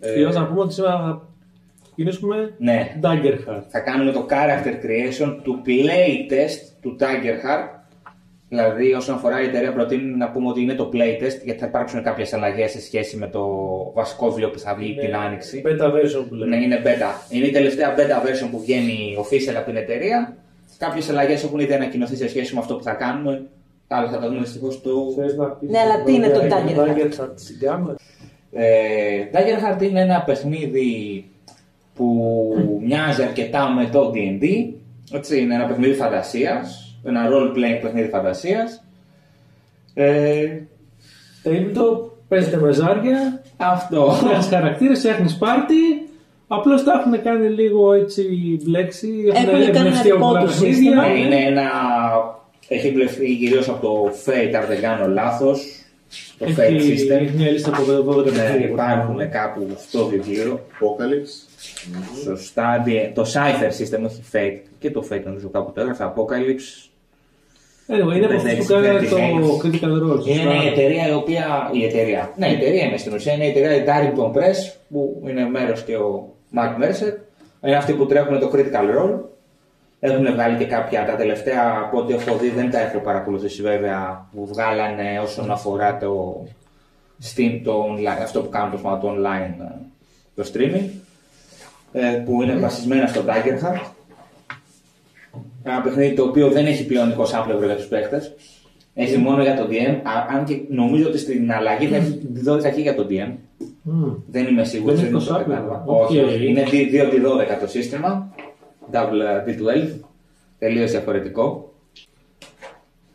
Ε, να πούμε ότι σήμερα θα ξεκινήσουμε ναι. Daggerheart. Θα κάνουμε το character creation του playtest του Daggerheart. Δηλαδή, όσον αφορά η εταιρεία, προτείνει να πούμε ότι είναι το playtest, γιατί θα υπάρξουν κάποιες αλλαγές σε σχέση με το βασικό βιβλίο που θα βγει Είναι την άνοιξη. Beta version που λέμε. Ναι, είναι beta. Είναι η τελευταία beta version που βγαίνει official από την εταιρεία. Κάποιες αλλαγές έχουν ήδη ανακοινωθεί σε σχέση με αυτό που θα κάνουμε. Άλλα θα τα δούμε δυστυχώς στο. Θες να πεις Ναι, αλλά τι είναι το για Daggerheart? Daggerheart στην κάμερα. Ε, Daggerheart είναι ένα παιχνίδι που μοιάζει αρκετά με το D&D. Έτσι, είναι ένα παιχνίδι φαντασίας, ένα role-playing παιχνίδι φαντασίας. Ε, Tabletop, παίζετε με ζάρια, αυτό. φτιάχνει χαρακτήρε, φτιάχνει πάρτι. Απλώς τα έχουν κάνει λίγο έτσι μπλέξει. Έχουν κάνει ένα εμπνευστεί από δικό πολλά τους παιχνίδια. σύστημα. Ναι, είναι ένα... Έχει εμπλευθεί κυρίω από το Fate, αν δεν κάνω λάθος. Το Fate Έχει System. μια λίστα από 12 Ναι, παιχνίδια. υπάρχουν κάπου στο βιβλίο. Apocalypse. Σωστά. δι- Το Cypher System, όχι Fate. Και το Fate νομίζω κάπου το έγραφε. Apocalypse. Anyway, είναι από αυτούς που κάνανε το Critical Role. Είναι σωστά. μια εταιρεία η οποία. Η εταιρεία. Ναι, η εταιρεία είναι στην ουσία. Είναι η εταιρεία η Darrington Press που είναι μέρος και ο Mark Mercer. Είναι αυτοί που τρέχουν το Critical Role. Έχουν βγάλει και κάποια τα τελευταία από ό,τι έχω δει, δεν τα έχω παρακολουθήσει βέβαια, που βγάλανε όσον αφορά το Steam, το online, αυτό που κάνουν το, το online, ε, το streaming, ε, που είναι βασισμένα στο Daggerheart. Ένα παιχνίδι το οποίο δεν έχει πλέον 20 άπλευρο για τους παίχτες. Έχει μόνο για το DM. Α- αν και νομίζω ότι στην αλλαγή θα έχει 12 και για το DM. Μμμ. Δεν είμαι σίγουρος. Δεν είναι το 20 άπλευρο. κατάλαβα. Οκ. Όχι, όχι. είναι 2x12 το σύστημα. Double D12. Τελείως διαφορετικό.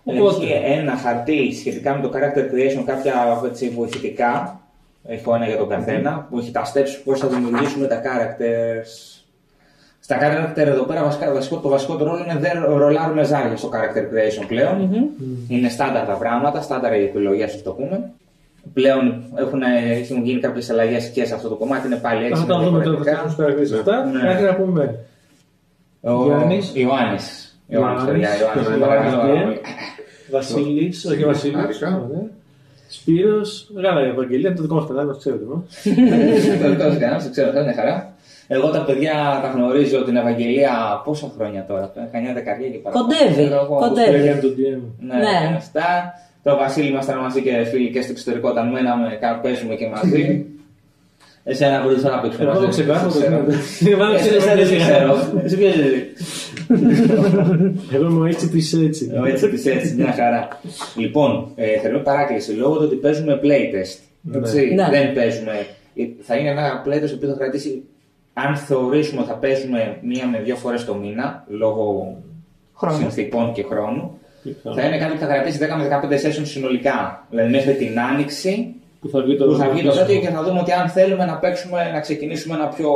Οπότε. Έχει ένα χαρτί σχετικά με το character creation, κάποια έτσι, βοηθητικά. Έχω ένα για τον καθένα που έχει τα steps πώς θα δημιουργήσουμε τα characters. Στα character εδώ πέρα βασικά, βασικό, το βασικό του ρόλο είναι δεν ρολάρουμε ζάρια στο character creation πλέον. Είναι στάνταρ τα πράγματα, στάνταρ οι επιλογές, α το πούμε. Πλέον έχουν, έχουν γίνει κάποιες αλλαγές και σε αυτό το κομμάτι. Είναι πάλι έτσι. Θα τα είναι δούμε τώρα διαφορετικά. θα στου χαρακτήρε αυτά. Ναι. Κάτι να πούμε. Ο Ιωάννης. Ιωάννης. Ιωάννης, Ιωάννης. παιδιά, Ιωάννης. Ιωάννης. Παρακαλώ. Ιωάννης. Βασίλης, όχι Βασίλη. Άρισκα. Σπύρος, Γάλα η Ευαγγελία, το δικό μας κανάλι, το ξέρετε. μα. Το δικό σας κανένας, το ξέρω, θα είναι χαρά. Εγώ τα παιδιά τα γνωρίζω την Ευαγγελία πόσα χρόνια τώρα, τώρα, κανένα δεκαετία και παραπάνω. Κοντεύει, Ξέρω εγώ. κοντεύει. Λέγανε τον DM. Ναι, Ναι. ναι. Αυτά. Το Βασίλη ήμασταν μαζί και φίλοι και στο εξωτερικό όταν μέναμε, κάπου παίζουμε και μαζί. Εσένα μπορείς να παίξουμε Εγώ το μαζί. ξεχάσω. το ξέρω. ξέρω. Εγώ Εσύ ξέρω, δεν δεν ξέρω. ξέρω. Εσύ ποιος είσαι. Εγώ είμαι έτσι της έτσι. Ε, Έτσι της έτσι, μια χαρά. Λοιπόν, ε, θέλω παράκληση λόγω του ότι παίζουμε playtest. Έτσι, Ναι. Δεν παίζουμε. ε, Θα είναι ένα playtest το οποίο θα κρατήσει, αν θεωρήσουμε ότι θα παίζουμε μία με δύο φορές το μήνα, λόγω Χρόνου. συνθήκων και χρόνου, θα είναι κάτι που θα κρατήσει 10 με 15 sessions συνολικά. Δηλαδή μέχρι την άνοιξη Που θα βγει το που θα βγει το τέτοιο και θα δούμε ότι αν θέλουμε να παίξουμε, να ξεκινήσουμε ένα πιο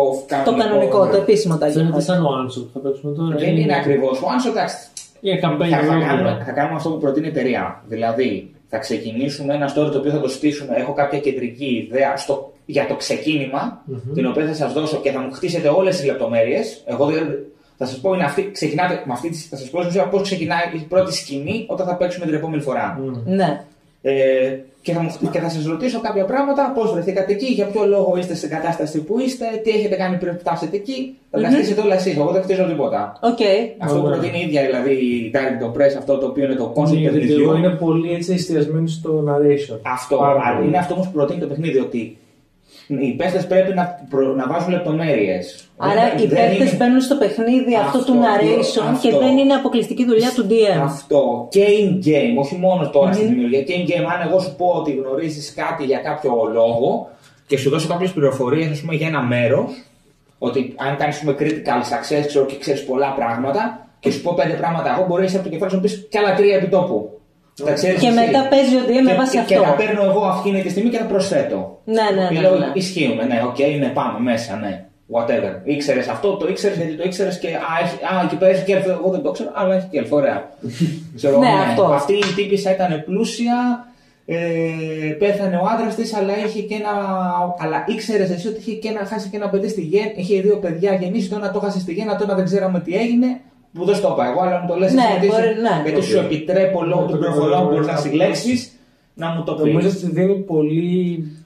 Το κανονικό, το επίσημο Φαίνεται τάγιο. σαν ο Άνσο που θα παίξουμε τώρα. Δεν είναι ακριβώς. Ο Άνσο, εντάξει, Είναι καμπέινι. θα, θα, ολόκληρο. κάνουμε, θα κάνουμε αυτό που προτείνει η εταιρεία. Δηλαδή, θα ξεκινήσουμε ένα story το οποίο θα το στήσουμε. Έχω κάποια κεντρική ιδέα στο, για το ξεκινημα την οποία θα σας δώσω και θα μου χτίσετε όλες τις λεπτομέρειες. Εγώ δεν- θα σας πω, είναι αυτή, ξεκινάτε με αυτή, τη- θα σας πω στην ουσία πώς ξεκινάει η πρώτη σκηνή όταν θα παίξουμε την επόμενη φορά. Ναι. Ε, και θα, μου, και θα σας ρωτήσω κάποια πράγματα, πώς βρεθήκατε εκεί, για ποιο λόγο είστε στην κατάσταση που είστε, τι έχετε κάνει πριν φτάσετε εκεί. Θα τα χτίσετε όλα εσείς. Εγώ δεν χτίζω τίποτα. Οκ. Αυτό που Ωραία. προτείνει η ίδια δηλαδή η Darrington Press, αυτό το οποίο είναι το concept Γιατί και εγώ παιχνιδιού. είναι πολύ έτσι εστιασμένοι στο narration. Αυτό. Πάρα Αλλά πολύ. είναι αυτό όμως που προτείνει το παιχνίδι, ότι οι παίχτες πρέπει να, προ- να βάζουν λεπτομέρειες. Άρα οι παίκτες μπαίνουν στο παιχνίδι αυτό, Αυτό, του narration αυτό. και δεν είναι αποκλειστική δουλειά του DM. Αυτό. Και in game, όχι μόνο τώρα στην δημιουργία. Και in game, αν εγώ σου πω ότι γνωρίζεις κάτι για κάποιο λόγο και σου δώσω κάποιες πληροφορίες για ένα μέρος, ότι αν κάνεις critical success ξέρω, και ξέρεις πολλά πράγματα και σου πω πέντε πράγματα, εγώ μπορείς από το κεφάλι σου να πεις και άλλα τρία επί τόπου. Τα ξέρεις Και εσύ. μετά παίζει ο DM με Και- βάση και, αυτό. Και τα παίρνω εγώ αυτή τη στιγμή και τα προσθέτω. Ναι, ναι, Και ναι, λέω, ναι. ισχύουν, ναι, οκ, ναι, πάμε μέσα, ναι. Whatever. Ήξερες αυτό, το ήξερες γιατί το ήξερες και. Α, έχει, α, εκεί πέρα έχει και έλφο. Εγώ δεν το ξέρω, αλλά έχει και έλφο, ωραία. Ξέρω, Ναι, αυτό. Αυτή η τύπησα ήταν πλούσια, ε, πέθανε ο άντρας της, αλλά είχε και ένα. Αλλά ήξερες εσύ ότι είχε και ένα, χάσει και ένα παιδί στη γέννη. Είχε δύο παιδιά γεννήσει, το ένα το χάσε στη γέννα, το ένα δεν ξέραμε τι έγινε. Που δεν στο είπα εγώ, αλλά μου το λες Ναι, γιατί, μπορεί, σου- ναι. γιατί σου επιτρέπω λόγω των πληροφοριών που μπορείς να συλλέξεις να μου το πεις. Νομίζω ότι δίνει πολύ,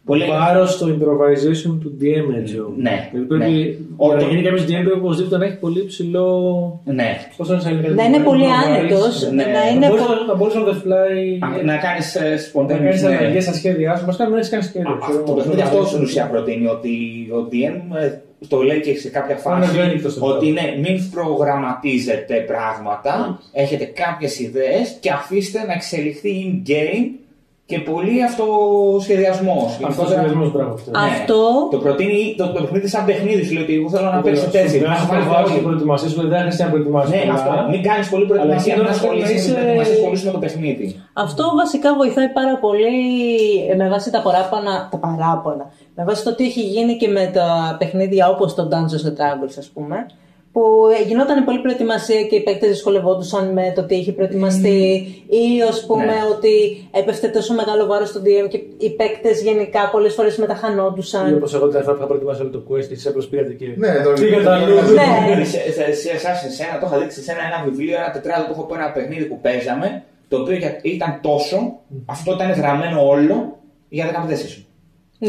Πολύ- βάρος στο improvisation του DM έτσι. όμως. Ναι, Δηλαδή πρέπει, ναι. για Όταν- να γίνει κάποιος DM πρέπει οπωσδήποτε να έχει πολύ ψηλό. Ναι. Πώς το λένε στα ελληνικά, Να είναι να πολύ βάρης, άνετος, ναι. να είναι. μπορείς πο- να- Να μπορείς on the fly. Να κάνεις Να spontaneous. κάνεις ναι. αλλαγές στα σχέδιά σου. Μας κάνουμε να έχει κάνει σχέδιο. ξέρω Το εγώ. παιχνίδι αυτό στην ουσία προτείνει ότι ο DM ε, το λέει και σε κάποια Είναι φάση ευέλικτο στο ότι πράγμα. ναι, μην προγραμματίζετε πράγματα, έχετε κάποιες ιδέες και αφήστε να εξελιχθεί in-game και πολύ αυτοσχεδιασμός. Αυτό ο Γενικότερα, σχεδιασμός πράγμα. αυτό. ναι, Αυτό- Το προτείνει το, το παιχνίδι σαν παιχνίδι, σου λέει ότι εγώ θέλω να παίξω τέτοιο. Δεν Να θα βάλω βάλει την πολύ. προετοιμασία σου, δεν χρειάζεται να προετοιμάσει. Ναι, αυτό. Μην κάνεις πολύ προετοιμασία, Αλλά μην εκεί τώρα ασχολείσαι είσαι- με την προετοιμασία, ασχολείσαι με το παιχνίδι. Αυτό βασικά βοηθάει πάρα πολύ ε, με βάση τα παράπονα, τα παράπονα. Με βάση το τι έχει γίνει και με τα παιχνίδια όπως το Dungeons and Dragons ας πούμε. Που ε, γινόταν πολλή προετοιμασία και οι παίκτες δυσκολευόντουσαν με το τι έχει προετοιμαστεί ή ας πούμε Ναι. ότι έπεφτε τόσο μεγάλο βάρος στο DM και οι παίκτες γενικά πολλές φορές Ή μεταχανόντουσαν. όπως εγώ τα φορά που είχα προετοιμάσει όλο το quest, εσεί απλώ πήγατε και. Ναι, το Πήγατε αλλού. Ναι. Σε- σε- σε εσάς, σε σένα, το είχα δείξει σε ένα, ένα βιβλίο, ένα τετράδο που έχω πει ένα παιχνίδι που παίζαμε, το οποίο για- ήταν τόσο, αυτό ήταν γραμμένο όλο για 15 session.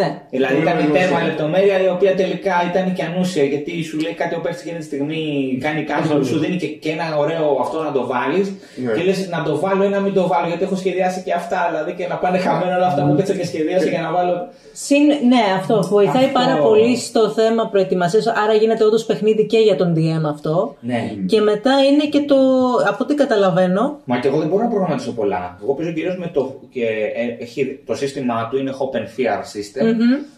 Ναι. Δηλαδή Πολύ ήταν μεγάλη τέρμα σημασία. λεπτομέρεια η οποία τελικά ήταν και ανούσια γιατί σου λέει κάτι ο παίκτη εκείνη τη στιγμή κάνει κάτι που σου δίνει και, και ένα ωραίο αυτό να το βάλεις. Ναι. Και λες να το βάλω ή να μην το βάλω γιατί έχω σχεδιάσει και αυτά. Δηλαδή και να πάνε χαμένα όλα αυτά που έπαιξα και σχεδίασα για να βάλω. Συν, ναι, αυτό βοηθάει Αυτό. πάρα πολύ στο θέμα προετοιμασίας. Άρα γίνεται όντως παιχνίδι και για τον DM αυτό. Ναι. Και μετά είναι και το. Από ό,τι καταλαβαίνω, Μα και εγώ δεν μπορώ να προγραμματίσω πολλά. Εγώ παίζω κυρίως με το. Και, ε, έχει, το σύστημά του είναι Hop and Fear System.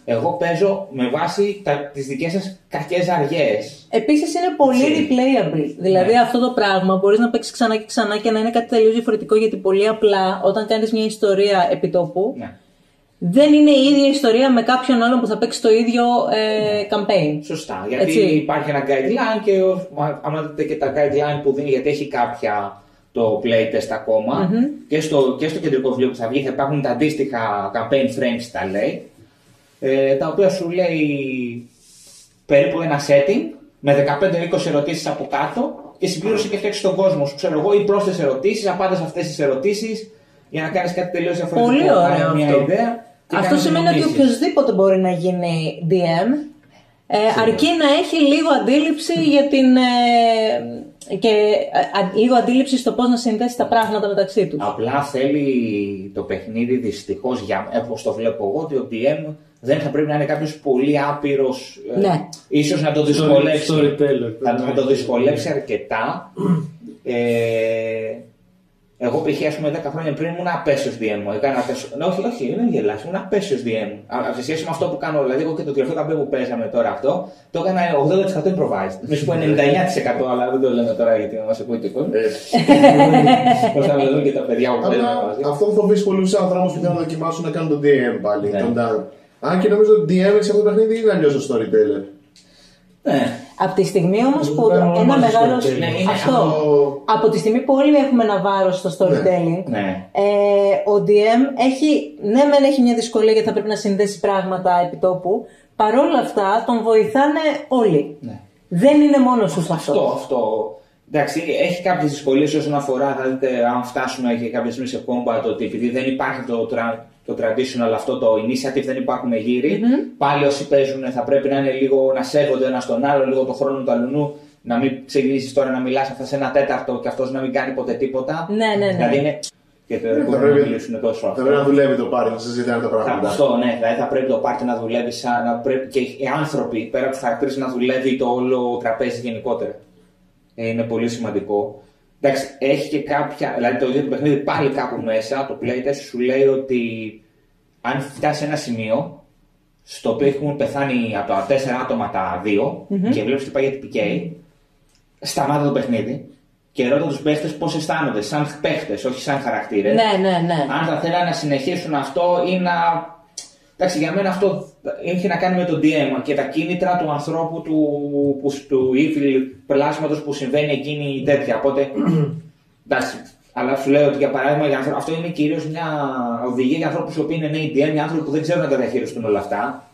Εγώ παίζω με βάση τις δικές σας κακές αργές. Επίσης είναι πολύ Έτσι. replayable. Δηλαδή Ναι. αυτό το πράγμα μπορείς να παίξεις ξανά και ξανά και να είναι κάτι τελείως διαφορετικό γιατί πολύ απλά όταν κάνεις μια ιστορία επιτόπου Ναι. δεν είναι η ίδια ιστορία με κάποιον άλλον που θα παίξει το ίδιο ε, campaign. Σωστά. Γιατί Έτσι. υπάρχει ένα guideline και ο- μα- άμα δείτε και τα guideline που δίνει, γιατί έχει κάποια το playtest ακομα και, στο, και στο κεντρικό βιβλίο που θα βγει θα υπάρχουν τα αντίστοιχα campaign frames τα λέει, ε, τα οποία σου λέει περίπου ένα setting με 15-20 ερωτήσεις από κάτω και συμπλήρωσε και φτιάξεις τον κόσμο σου, ξέρω εγώ, ή πρόσθεσες ερωτήσεις, απάντες αυτές τις ερωτήσεις για να κάνεις κάτι τελείως διαφορετικό. Πολύ ωραίο Κάνε μια αυτό. ιδέα και Αυτό κάνεις σημαίνει ότι νομίσεις. οποιοδήποτε μπορεί να γίνει DM, ε, αρκεί να έχει λίγο αντίληψη για την. Ε, και ε, α- λίγο αντίληψη στο πώς να συνδέσει τα πράγματα μεταξύ τους. Απλά θέλει το παιχνίδι δυστυχώς για όπως το βλέπω εγώ ότι ο DM δεν θα πρέπει να είναι κάποιος πολύ άπειρος. Ναι. ίσως να το δυσκολεύσει. storyteller, να, πρέπει να να το έχει. δυσκολεύσει αρκετά. ε, εγώ π.χ. ας πούμε 10 χρόνια πριν ήμουν απέσιος DM. μου. Έκανα απέσιο... ναι, όχι, όχι, δεν γελάς, ήμουν απέσιος DM. Α, σε σχέση με αυτό που κάνω, δηλαδή εγώ και το τελευταίο καμπέ που παίζαμε τώρα αυτό, το έκανα 80% improvised. Μη σου πω 99% αλλά δεν το λέμε τώρα γιατί μας ακούει και ο κόσμος. Πώς θα με δουν και τα παιδιά που παίζουν Απλά μαζί. αυτό φοβίζει πολλούς ανθρώπου που θέλουν να δοκιμάσουν να κάνουν τον DM πάλι. Ναι. Τον Dan. Αν και νομίζω ότι DM σε αυτό το παιχνίδι είναι αλλιώς ο storyteller. Ναι. Από τη στιγμή όμως που Δεν ένα ονομάζεις μεγάλο. storytelling. Ναι, είναι Αυτό. αυτό- Από τη στιγμή που όλοι έχουμε ένα βάρος στο storytelling, Ναι. ε, ο DM έχει, ναι, μεν έχει μια δυσκολία γιατί θα πρέπει να συνδέσει πράγματα επί τόπου. Παρ' όλα αυτά τον βοηθάνε όλοι. Ναι. Δεν είναι μόνος σου σε Αυτό, αυτό. αυτό. Εντάξει, έχει κάποιες δυσκολίες όσον αφορά, θα δείτε, αν φτάσουμε και κάποια στιγμή σε combat, ότι επειδή δεν υπάρχει το, tra- το traditional αυτό το initiative, δεν υπάρχουν γύροι, πάλι όσοι παίζουν θα πρέπει να είναι λίγο να σέβονται ένα τον άλλο, λίγο το χρόνο του αλουνού, να μην ξεκινήσει τώρα να μιλάς αυτά σε ένα τέταρτο και αυτός να μην κάνει ποτέ τίποτα. Ναι, ναι, ναι. Δηλαδή είναι. Και δεν θα μπορούν να πρέπει- μιλήσουν τόσο Θα αυτό. πρέπει να δουλεύει το πάρτι, να συζητάνε τα Θα- πράγματα. Αυτό, ναι. Δηλαδή θα πρέπει το πάρτι να δουλεύει σαν. Να πρέπει, και οι άνθρωποι πέρα από τους χαρακτήρες να δουλεύει το όλο τραπέζι γενικότερα. Ε, είναι πολύ σημαντικό. Εντάξει, έχει και κάποια. Δηλαδή το ίδιο το παιχνίδι πάλι κάπου μέσα, το playtest σου λέει ότι αν φτάσει σε ένα σημείο στο οποίο έχουν πεθάνει από τα 4 άτομα τα 2 και βλέπεις ότι πάει για TPK, σταμάτα το παιχνίδι και ρώτα τους παίχτες πώς αισθάνονται, σαν παίχτες, όχι σαν χαρακτήρες Ναι, ναι, ναι. αν θα θέλανε να συνεχίσουν αυτό ή να. Εντάξει, για μένα αυτό έχει να κάνει με το DM και τα κίνητρα του ανθρώπου του, που, του evil πλάσματος που συμβαίνει εκείνη η τέτοια. Οπότε, εντάξει, αλλά σου λέω ότι για παράδειγμα για άνθρω- αυτό είναι κυρίως μια οδηγία για ανθρώπους που είναι νέοι DM, για άνθρωποι που δεν ξέρουν να τα διαχειριστούν όλα αυτά.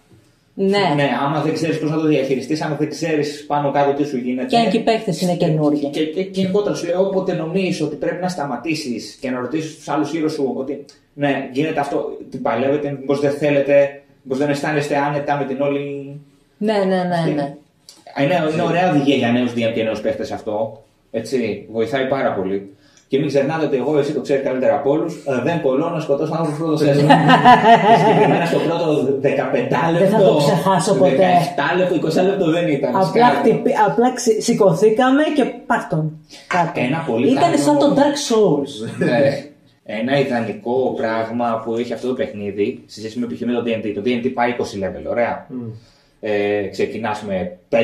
Ναι. ναι, άμα δεν ξέρεις πώς να το διαχειριστείς, άμα δεν ξέρεις πάνω κάτω τι σου γίνεται. Και αν και οι παίχτε είναι καινούργια. Και, και, και γενικότερα σου λέω, όποτε νομίζεις ότι πρέπει να σταματήσεις και να ρωτήσεις τους άλλους γύρω σου ότι ναι, γίνεται αυτό, την παλεύετε, μήπως δεν θέλετε, μήπω δεν αισθάνεστε άνετα με την όλη. Ναι, ναι, ναι. ναι. Είναι, είναι ωραία οδηγία για νέους DM και νέους παίχτες αυτό. Έτσι, βοηθάει πάρα πολύ. Και μην ξεχνάτε ότι εγώ, εσύ το ξέρει καλύτερα από όλους, δεν κολλώ να σκοτώσω άνθρωπος πρώτο σεζόν. Συγκεκριμένα στο πρώτο 15 λεπτό. Δεν θα το ξεχάσω ποτέ. 17 λεπτό, 20 λεπτό δεν ήταν. Απλά, σκάφο. χτυπη, απλά ξυ- σηκωθήκαμε και πάρτον. Κάτω. Ένα πολύ Ήταν καλό- σαν το Dark Souls. Ναι. Ένα ιδανικό πράγμα που έχει αυτό το παιχνίδι σε σχέση με π.χ. με το DND. Το DND πάει 20 level, ωραία. Ε, ξεκινάς με 5, 10,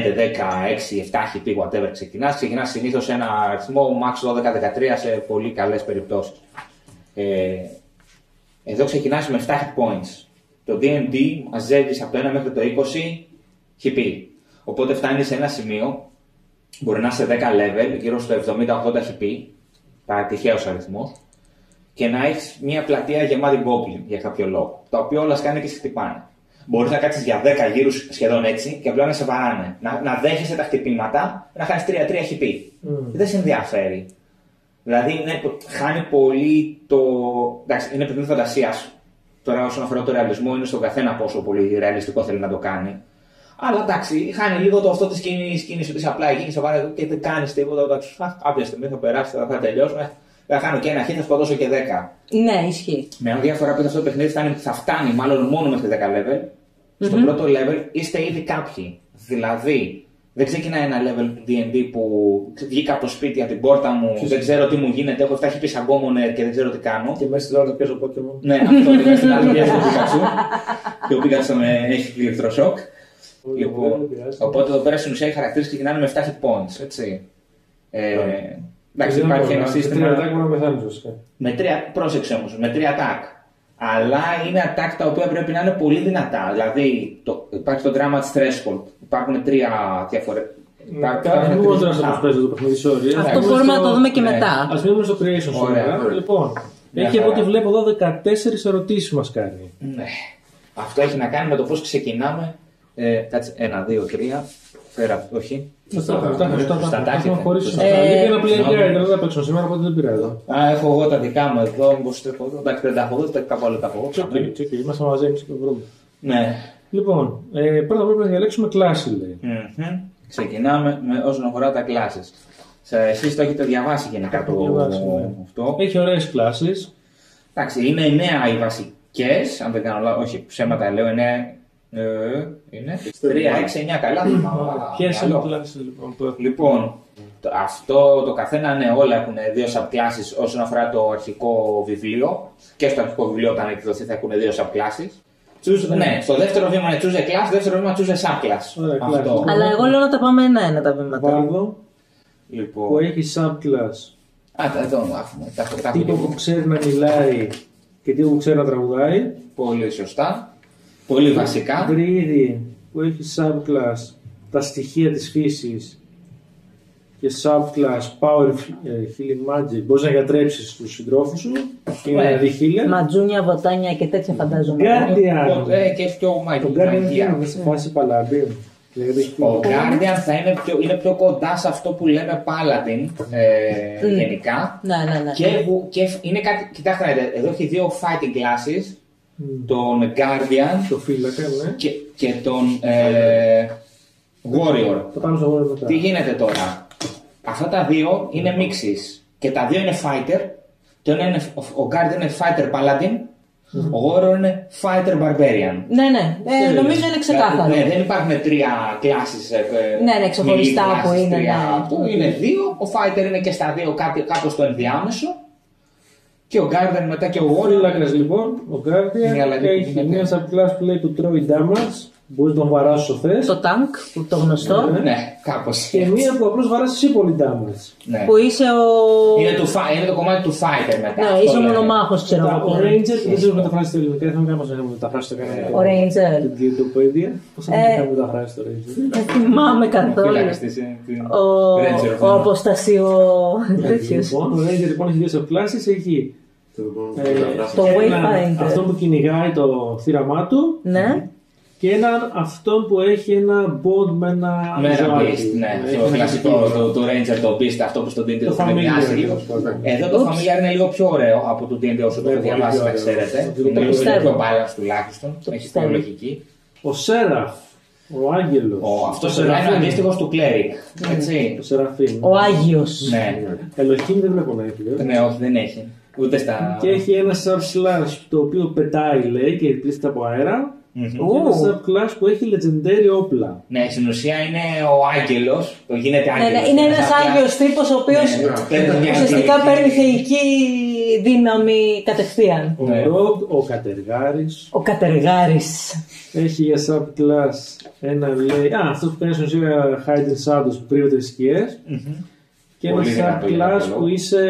6, 7 HP, whatever ξεκινάς. Ξεκινάς συνήθως σε ένα αριθμό max 12-13 σε πολύ καλές περιπτώσεις. Ε, εδώ ξεκινάς με 7 hit points. Το D&D μαζεύεις από το 1 μέχρι το 20 HP. Οπότε φτάνεις σε ένα σημείο, μπορεί να είσαι 10 level, γύρω στο 70-80 HP, τα τυχαίος αριθμός, και να έχεις μια πλατεία γεμάτη goblin για κάποιο λόγο. Τα οποία όλα σκάνε και σε χτυπάνε. Μπορείς να κάτσεις για 10 γύρους σχεδόν έτσι και απλά να σε βαράνε. Να, να δέχεσαι τα χτυπήματα, να χάνεις 3-3 HP. Δεν σε ενδιαφέρει. Δηλαδή είναι, χάνει πολύ το. Εντάξει, είναι παιχνίδι φαντασία. Τώρα, όσον αφορά το ρεαλισμό, είναι στον καθένα πόσο πολύ ρεαλιστικό θέλει να το κάνει. Αλλά εντάξει, χάνει λίγο το αυτό της κίνηση ότι είσαι απλά εκεί και σε βάρε και δεν κάνεις τίποτα. Εντάξει, α, κάποια στιγμή θα περάσει, θα, θα τελειώσουμε. Θα κάνω και ένα χ, θα σκοτώσω και 10. Ναι, ισχύει. Με μια διαφορά που αυτό το παιχνίδι φτάνει, θα φτάνει μάλλον μόνο μέχρι 10 level. Στο πρώτο level είστε ήδη κάποιοι. Δηλαδή, δεν ξεκινάει ένα level DD που βγήκα από το σπίτι, από την πόρτα μου, δεν ξέρω τι μου γίνεται, έχω 7 HP σαν Commoner και δεν ξέρω τι κάνω. Και μέσα στην ώρα το πιάσω Pokemon. Ναι, αυτό είναι μέσα στην άλλη πιέση του Pikachu. Και ο Pikachu με έχει ηλεκτροσόκ. Λοιπόν, δεν πειράζει. οπότε εδώ πέρα στην ουσία οι χαρακτήρες ξεκινάνε με 7 hit points. Έτσι. Ε, εντάξει, Δεν υπάρχει μπορώ, ένα σε σύστημα. Τρία ατάκ μπορεί να πεθάνει βασικά. Με τρία, πρόσεξε όμως, με τρία attack. Αλλά είναι attack τα οποία πρέπει να είναι πολύ δυνατά. Δηλαδή το, υπάρχει το drama της threshold. Υπάρχουν τρία διαφορετικά. Κάτι μου τώρα να παίζει το παιχνίδι, sorry. Αυτό Ας μπορούμε μείνουμε να το στο- δούμε και ναι. μετά. Ας μείνουμε στο creation Ωραία. σήμερα. Λοιπόν, Μια έχει από χαρά. ό,τι βλέπω εδώ 14 ερωτήσεις μας κάνει. Ναι. Αυτό έχει να κάνει με το πώς ξεκινάμε. Ε, κάτσε, ένα, δύο, τρία. Φέρα, όχι. Αυτά αυτά, αυτά, αυτά, Στα αυτά, τάκια. έχουμε χωρίσει Σωστά. σωστά. Ε, Γιατί ένα play συγγνώμη. guide, δεν θα παίξω σήμερα, οπότε δεν πειράζει. Α, έχω εγώ τα δικά μου εδώ. Μήπω το έχω εδώ. Εντάξει, πρέπει να τα έχω εδώ, κάπου άλλο τα έχω εγώ. Τσοκ, τσοκ, Είμαστε μαζί εμείς και το βρούμε. Ναι. Λοιπόν, ε, πρώτα πρέπει να διαλέξουμε κλάση, λέει. Μμμ. Ξεκινάμε με όσον αφορά τα classes. Εσείς το έχετε διαβάσει γενικά το διαβάσει, ναι. αυτό. Έχει ωραίες κλάσεις. Εντάξει, είναι εννέα οι βασικές, αν δεν κάνω λάθο. Όχι, ψέματα λέω, εννέα. Ε, είναι. Τρία, έξι, εννιά, καλά. θυμάμαι. Ποιες είναι Καλό. οι κλάσεις λοιπόν που έχουμε; Λοιπόν, το- αυτό το καθένα, ναι, όλα έχουν δύο subclasses όσον αφορά το αρχικό βιβλίο. Και στο αρχικό βιβλίο, όταν εκδοθεί, θα έχουν δύο subclasses. Choose Ναι, στο δεύτερο βήμα είναι choose a class, στο δεύτερο βήμα choose a subclass. Ωραία, Αυτό. class. Αλλά εγώ λέω να τα πάμε ένα-ένα τα βήματα. Βάρδο Λοιπόν. που έχει subclass. Α, τα εδώ έχουμε. Τα έχω- τα έχω Τύπο και που εγώ. ξέρεις να μιλάει και τύπο που ξέρει να τραγουδάει. Πολύ σωστά. Πολύ βασικά. Βρύδι που έχει subclass τα στοιχεία της φύσης και subclass power ε, healing magic. Μπορείς να γιατρέψεις τους συντρόφους σου και Ναι. να δει healer. Ματζούνια, βοτάνια και τέτοια φαντάζομαι. Guardian. Ε, και πιο Το μαγική. Guardian είναι μαγεία. σε φάση παλαμπίν. Δηλαδή έχει Ο Guardian θα είναι πιο, είναι πιο κοντά σε αυτό που λέμε Paladin ε, γενικά. Ναι, ναι, ναι. Και, που- και είναι κάτι. Κοιτάξτε, να δείτε, εδώ έχει δύο fighting classes. Τον Guardian το φύλακα, ναι. και, και τον ε, Warrior. Θα πάμε στο γόρο μετά. Τι γίνεται τώρα; Αυτά τα δύο είναι mixes. Και τα δύο είναι fighter. Το ένα είναι, ο- ο Guardian είναι fighter paladin. Ο Warrior είναι fighter barbarian. Ναι, ναι. Ε, νομίζω είναι ξεκάθαρο. Ναι, δεν υπάρχουν τρία κλάσεις. Ναι, ναι, ξεχωριστά που είναι, ναι. Αυτό είναι δύο. Ο fighter είναι και στα δύο κάτι, κάπως στο ενδιάμεσο. Και ο Guardian μετά και ο Ο Warrior. φύλακας λοιπόν, ο Είναι Guardian αλλαγή που έχει γίνεται. μια subclass που λέει του τρώει damage. Μπορείς να τον βαράς όσο θες. Το tank, που το γνωστό. Ναι. Ναι, κάπως. Και μία που απλώς βαράς εσύ πολύ damage. Ναι. Που είσαι ο. Είναι, του, fi- είναι το κομμάτι του fighter μετά. Ναι, αυτό είσαι ο λέμε. μονομάχος, ξέρω Μετά, εγώ. Ο πλέον. Ranger, δεν ξέρω μεταφράσει το ελληνικά, θέλω να κάνω να μεταφράσει το κανένα. Ο Ranger. Την Wikipedia. Πώς θα Ε, μην μεταφράσει το Ranger. Δεν θυμάμαι καθόλου. Φύλακας της, ε, την Ο, Ranger of ο Honor. αποστασιο. τέτοιος. Λοιπόν, ο Ranger λοιπόν έχει δύο subclasses, έχει Το ε, Το ένα- Wayfinder. αυτό που κυνηγάει το θύραμά του Ναι. Και έναν αυτόν που έχει ένα bond με ένα Με ένα ζωάκι. beast, ναι. Έχει Το ένα κλασικό κύριο. του, του Ranger, το beast, αυτό που στο D&D Το το έχουν familiar, μοιάζει λίγο. ναι. Εδώ το familiar είναι λίγο πιο ωραίο από το D&D όσο το Ναι, έχω πολύ διαβάσει, πιο να ωραίο. ξέρετε. Το Είναι λίγο πιστεύω. πιο balance τουλάχιστον. Έχει πιστεύω. πιο λογική. Ο Σέραφ, ο Άγγελος. Ο, αυτός ο εδώ είναι ο Σεραφείμ. αντίστοιχος του Cleric. Έτσι. Ο Σεραφείμ. Ο Άγιος. Ναι. Ελοχήμ δεν βλέπω να έχει. βέβαια. Ναι, όχι, δεν έχει. Ούτε στα. Και έχει ένα sub slash το οποίο πετάει λέει και πλήσεται από αέρα. Μμμ. Και ένα Ου. sub class που έχει legendary όπλα. Ναι, στην ουσία είναι ο Άγγελος. Το γίνεται Ναι, Άγγελος. ναι, είναι ένα Άγιος τύπος ο οποίος Ναι, ουσιαστικά παίρνει θεϊκή δύναμη κατευθείαν. Ο Ναι. Rogue, ο Κατεργάρης, Ο Κατεργάρης. έχει για sub class ένα λέει. Α, αυτό που κάνει στην ουσία hide in shadows που κρύβεται στις σκιές. Και ένα Πολύ sub δυνατό για class κάποιο που λόγο. είσαι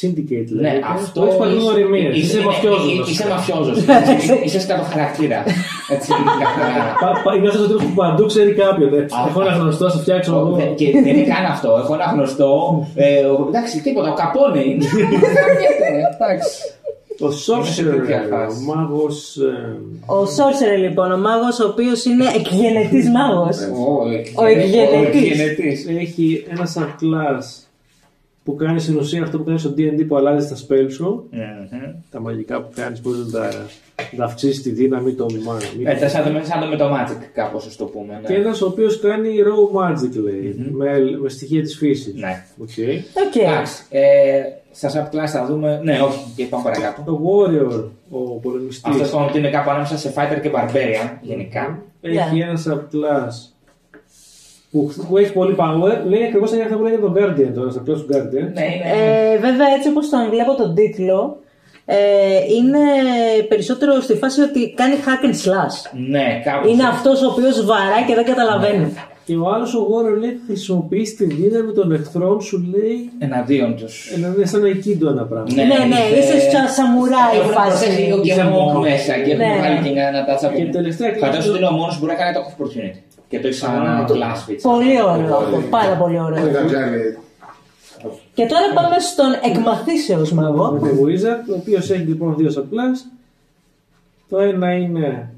syndicate Ναι, λέγεται. αυτό. Που έχεις παντού είσαι- οριμίες. Είσαι είναι- μαφιόζος. είσαι- βασικά. Είσαι μαφιόζος. Είσαι σκατό χαρακτήρα. Έτσι, καθαρά. Πα- πα- Είναι αυτός ο τύπο που παντού ξέρει κάποιον. ε. Α, Έχω ένα γνωστό, θα φτιάξω εγώ. Δεν- Και δεν είναι καν αυτό. Έχω ένα γνωστό. ε, ο- Εντάξει, τίποτα. Ο Καπόνε είναι. Εντάξει. Ο Είναι σε τέτοια Sorcerer, φάση. ο μάγος... ε, Ο Sorcerer λοιπόν, ο μάγος ο οποίος είναι εκγενετής μάγος. Ο εκγενετής. εκγενετής. έχει ένα subclass που κάνει στην ουσία αυτό που κάνει στο D&D που αλλάζει τα spell σου. Μμμ. Τα μαγικά που κάνεις πώς να τα, να αυξήσεις τη δύναμη των μάγων. Ε, σαν το- Σαν το με το Magic, κάπως ας το πούμε. Και ναι. ένας ο οποίος κάνει raw magic λέει, με, με στοιχεία της φύσης. Ναι. Οκ. Οκ. Εντάξει. Ε, Στα subclass θα δούμε. Ναι, όχι, και πάμε παρακάτω. Το warrior, ο πολεμιστής, Αυτός είπαμε ότι είναι κάπου ανάμεσα σε fighter και barbarian γενικά. έχει Ναι. ένα subclass που, που έχει πολύ power. Λέει ακριβώς αυτό που λέγεται το Guardian, το subclass του Guardian. Ναι, είναι. Ε, βέβαια έτσι όπως τον βλέπω τον τίτλο, ε, είναι περισσότερο στη φάση ότι κάνει hack and slash. Ναι, κάπου. Είναι αυτός ο οποίος βαράει και δεν καταλαβαίνει. Και ο άλλος ο warrior λέει χρησιμοποιείς τη δύναμη των εχθρών σου λέει Εναντίον τους. να είναι σαν εκείνο ένα πράγμα. Ναι, Ναι, ναι, είσαι- είσαι σαν σαμουράι Έχουν φάση. προσθέσει λίγο και Είσαι mock mock. μέσα και έχουν Ναι. βάλει και ένα τάτσα Και τελευταία κλάση Φαντάζομαι του- ότι είναι ο μόνος που μπορεί να κάνει το off opportunity. Και το έχεις σαν ένα Α, class feature. Πολύ ωραίο αυτό, πάρα πολύ Δεν ωραίο. κάνει άλλη. Και τώρα πάμε στον εκμαθήσεως μάγο. με τη Wizard, ο οποίος έχει λοιπόν δύο subclass. Το ένα είναι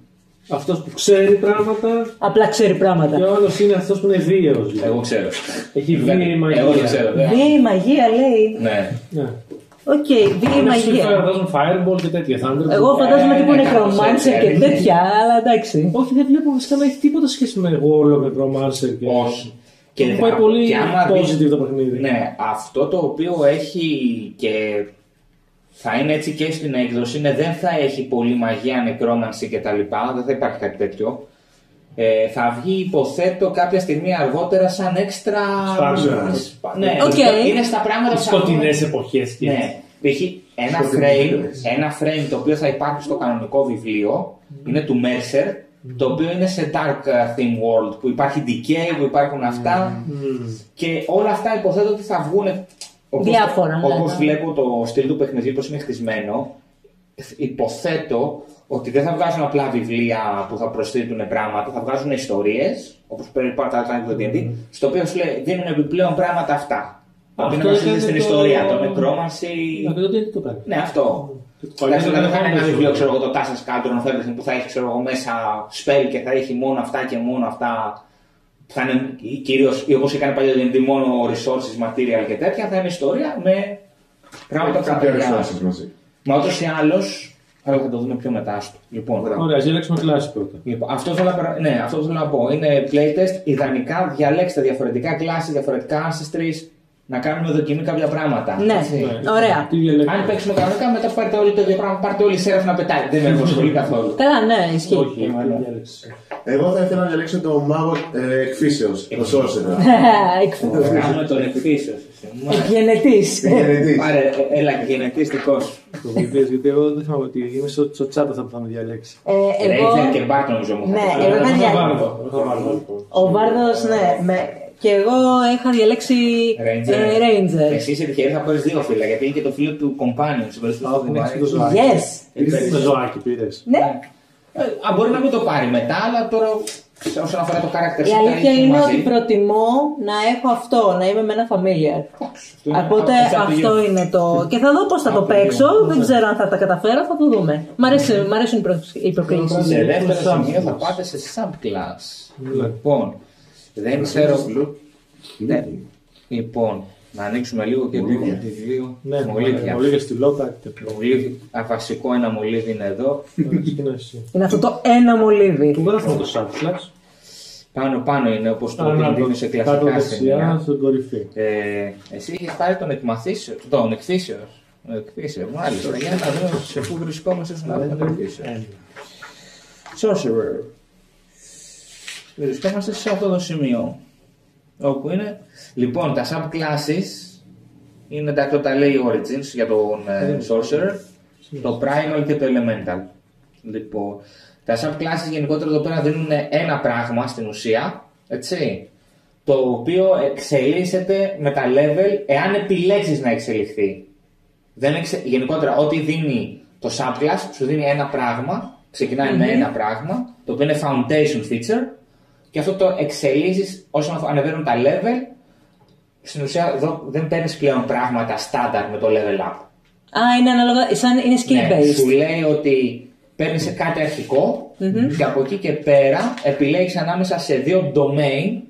αυτός που ξέρει πράγματα Απλά ξέρει και πράγματα. ο άλλος είναι αυτός που είναι βίαιος. Εγώ ξέρω. Έχει βίαιη μαγεία. Εγώ δεν ξέρω. δεν- Βίαιη μαγεία λέει. Ναι. Ναι. Οκ, βίαιη Είναι μαγεία. φαντάζομαι fireball και τέτοια. Thunderbolt. Εγώ φαντάζομαι Ε, τύπου ναι, necromancer κάπως και έτσι, τέτοια, αλλά εντάξει. Όχι, δεν βλέπω βασικά να έχει τίποτα σχέση με Warlock, Necromancer και. Όχι. Και θα- πάει πολύ και άμα δεις- positive το παιχνίδι. Ναι, αυτό το οποίο έχει και θα είναι έτσι και στην έκδοση είναι δεν θα έχει πολύ μαγεία, νεκρόμανση κτλ. Δεν θα υπάρχει κάτι τέτοιο. Ε, θα βγει υποθέτω κάποια στιγμή αργότερα σαν έξτρα. Expansion. Ναι, Οκ. είναι στα πράγματα που θα Σκοτεινές βγουν. εποχές και. Ναι. Π.χ. ένα frame, ένα frame το οποίο θα υπάρχει στο κανονικό βιβλίο είναι του Mercer, το οποίο είναι σε dark uh, theme world που υπάρχει decay, που υπάρχουν αυτά και όλα αυτά υποθέτω ότι θα βγουν όπως, Διάφορα, ναι, όπως ναι. βλέπω το στυλ του παιχνιδιού πώς είναι χτισμένο υποθέτω ότι δεν θα βγάζουν απλά βιβλία που θα προσθέτουν πράγματα, θα βγάζουν ιστορίες όπως παίρνει πάρα τα το D&D, στο οποίο σου λέει δίνουν επιπλέον πράγματα αυτά. Αυτό Αυτό είναι ήταν στην το- ιστορία, το νεκρόμανση. Να το τι το κάνει. Ναι, αυτό. Το Εντάξει, παλιό να δεν κάνει ένα είχαμε βιβλίο, τόσο. ξέρω εγώ, το Tassa Scaldron of Everything που θα έχει ξέρω εγώ, μέσα spell και θα έχει μόνο αυτά και μόνο αυτά. που Θα είναι κυρίως όπως έκανε παλιό D&D, μόνο resources, material και τέτοια. Θα είναι ιστορία με πράγματα που θα Κάποια ταιριάζουν. ρεσπάσεις μαζί. Μα ούτως ή άλλως. Αλλά θα το δούμε πιο μετά στο. Λοιπόν, Ωραία. Ωραία, ας διαλέξουμε κλάση πρώτα. Λοιπόν, αυτό θέλω, να, περα- ναι, αυτό θέλω να πω. Είναι playtest. Ιδανικά διαλέξτε διαφορετικά κλάσει, διαφορετικά ancestries, να κάνουμε δοκιμή κάποια πράγματα. Ναι, έτσι. ωραία. Τι διαλέξουμε. Αν παίξουμε κανονικά, μετά πάρετε όλοι το ίδιο πράγμα. Πάρετε όλοι σέραφ να πετάει. Δεν με απασχολεί καθόλου. Καλά, ναι, ισχύει. Όχι, τι διάλεξες. Εγώ θα ήθελα να διαλέξω το μάγο ε, εκφύσεως, το sorcerer. Κάνουμε τον εκφύσιο. Εκγενετής. Γενετής. Πάρε, ε, έλα και γενετήστικό. Το βιβλίο, γιατί εγώ δεν θυμάμαι ότι είμαι στο, στο chat αυτά που θα με διαλέξει. Ε, εγώ, Ρέιτζερ και Μπάρτ νομίζω μου. Ναι, είχατε εγώ πει. είχα θα δια- πάρω το, θα πάρω το, λοιπόν. ο Βάρδος, ναι, με... και εγώ είχα διαλέξει Ranger. ε, Ranger. Εσύ είσαι τυχερής, θα πάρεις δύο φύλλα γιατί είναι και το φίλο του Companion. στην περίπτωση Α, του που έχεις Δημάρη. το ζωάκι. Yes. Πήρες Με ζωάκι πήρες. Ναι, Ε, α, μπορεί να μην το πάρει μετά, αλλά τώρα σε- όσον αφορά το character Η sheet, αλήθεια έχει είναι μαζί. ότι προτιμώ να έχω αυτό, να είμαι με ένα familiar. Αυτό είναι Οπότε από- από αυτό you. είναι το. Και θα δω πώς θα το παίξω. Δεν ξέρω αν θα τα καταφέρω, θα το δούμε. Μ' αρέσει- μ' αρέσουν οι προ- οι προκλήσει. Σε δεύτερο Subclass. σημείο θα πάτε σε subclass. Ναι. Λοιπόν, δεν ξέρω. Ναι. Λοιπόν, να ανοίξουμε λίγο και λίγο. λίγο Ναι, μολύβια. μολύβια στη λόκα. Μολύβι, α, βασικό ένα μολύβι είναι εδώ. Ξεκινάς Είναι αυτό το ένα μολύβι. Πού γράφουμε το subclass. Πάνω πάνω είναι όπως το Ανά δίνει σε κάτω κλασικά δεξιά, σημεία. στην κορυφή. Ε, εσύ είχε πάρει τον εκμαθήσεως. Τον εκθήσεως. Εκθήσεως, μάλιστα. Για να δούμε σε πού βρισκόμαστε στον άλλο τον εκθήσεως. Sorcerer. Βρισκόμαστε σε αυτό το σημείο. Όπου είναι. Λοιπόν, τα subclasses είναι τα, τα λέει Origins για τον ε, Sorcerer, το Primal και το Elemental. Λοιπόν, τα subclasses γενικότερα εδώ πέρα δίνουν ένα πράγμα στην ουσία, έτσι, το οποίο εξελίσσεται με τα level εάν επιλέξεις να εξελιχθεί. Δεν εξε... Γενικότερα, ό,τι δίνει το subclass σου δίνει ένα πράγμα, ξεκινάει με ένα πράγμα, το οποίο είναι foundation feature, και αυτό το εξελίσσεις όσον αφορά- ανεβαίνουν τα level. Στην ουσία εδώ δεν παίρνεις πλέον πράγματα στάνταρ με το level up. Α, είναι ανάλογα, σαν είναι skill Ναι, σου based. λέει ότι παίρνεις κάτι αρχικό και από εκεί και πέρα επιλέγεις ανάμεσα σε δύο domain.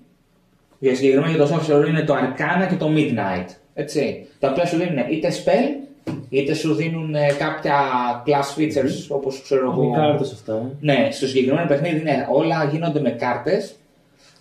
Για συγκεκριμένα για το software είναι το Arcana και το Midnight. Έτσι. Τα οποία σου δίνουν είτε spell, είτε σου δίνουν ε, κάποια class features όπως ξέρω εγώ. Είναι κάρτες αυτά. ε. Ναι, στο συγκεκριμένο παιχνίδι ναι, όλα γίνονται με κάρτες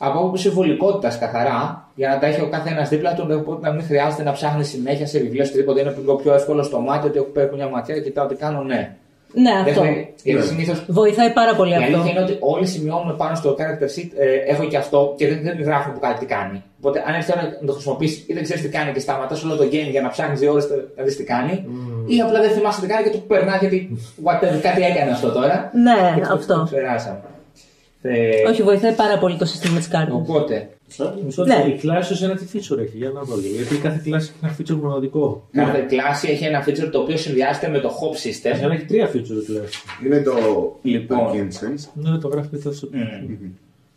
από άποψη συμβολικότητας καθαρά, για να τα έχει ο καθένα δίπλα του, οπότε να μην χρειάζεται να ψάχνει συνέχεια σε βιβλίο σε τίποτα. Είναι λίγο πιο εύκολο στο μάτι ότι έχω παίρνω μια ματιά και κοιτάω τι κάνω, ναι. Ναι, Δεν αυτό. χρειάζεται- Γιατί συνήθως Βοηθάει πάρα πολύ η αλήθεια αυτό. είναι ότι όλοι σημειώνουμε πάνω στο character sheet, ε, έχω και αυτό και δεν, δεν γράφουμε που κάτι τι κάνει. Οπότε αν έρθει η ώρα να το χρησιμοποιήσει ή δεν ξέρεις τι κάνει και σταματάς όλο το game για να ψάχνεις δύο ώρες να δεις τι κάνει, ή απλά δεν θυμάσαι τι κάνει και το περνάς γιατί whatever, κάτι έκανε αυτό τώρα. Ναι, Και το- αυτό. το ξεράσαμε. Ε, Όχι, βοηθάει πάρα πολύ το σύστημα της κάρτα. Οπότε, Μισό Ναι. λεπτό, Η κλάση ως ένα τι feature έχει, για να δω. Γιατί κάθε κλάση έχει ένα feature μοναδικό. κάθε κλάση έχει ένα feature το οποίο συνδυάζεται με το hop system. Για να έχει τρία feature η κλάση. Είναι το Λοιπόν. Arcane Sense. Ναι, το γράφει τόσο. Μμμ.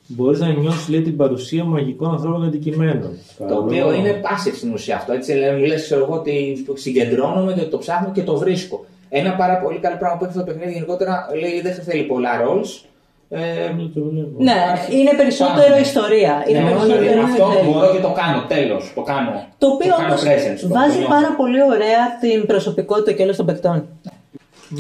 Μπορείς να νιώσεις λέει, την παρουσία μαγικών ανθρώπων αντικειμένων. Το οποίο είναι passive στην ουσία αυτό. Έτσι, λέει, μου λες, ξέρω εγώ, ότι συγκεντρώνομαι και το ψάχνω και το βρίσκω. Ένα πάρα πολύ καλό πράγμα που έχει αυτό το παιχνίδι γενικότερα λέει δεν θέλει πολλά rolls. Ε, Ναι, το βλέπω. Ναι, είναι περισσότερο Πάμε. ιστορία. Είναι ναι, περισσότερο δηλαδή, αυτό ιστορία. μπορώ και το κάνω. Τέλος. Το κάνω. Το οποίο το κάνω όμως presence, το- το βάζει νιώθω. πάρα πολύ ωραία την προσωπικότητα και όλων των παικτών.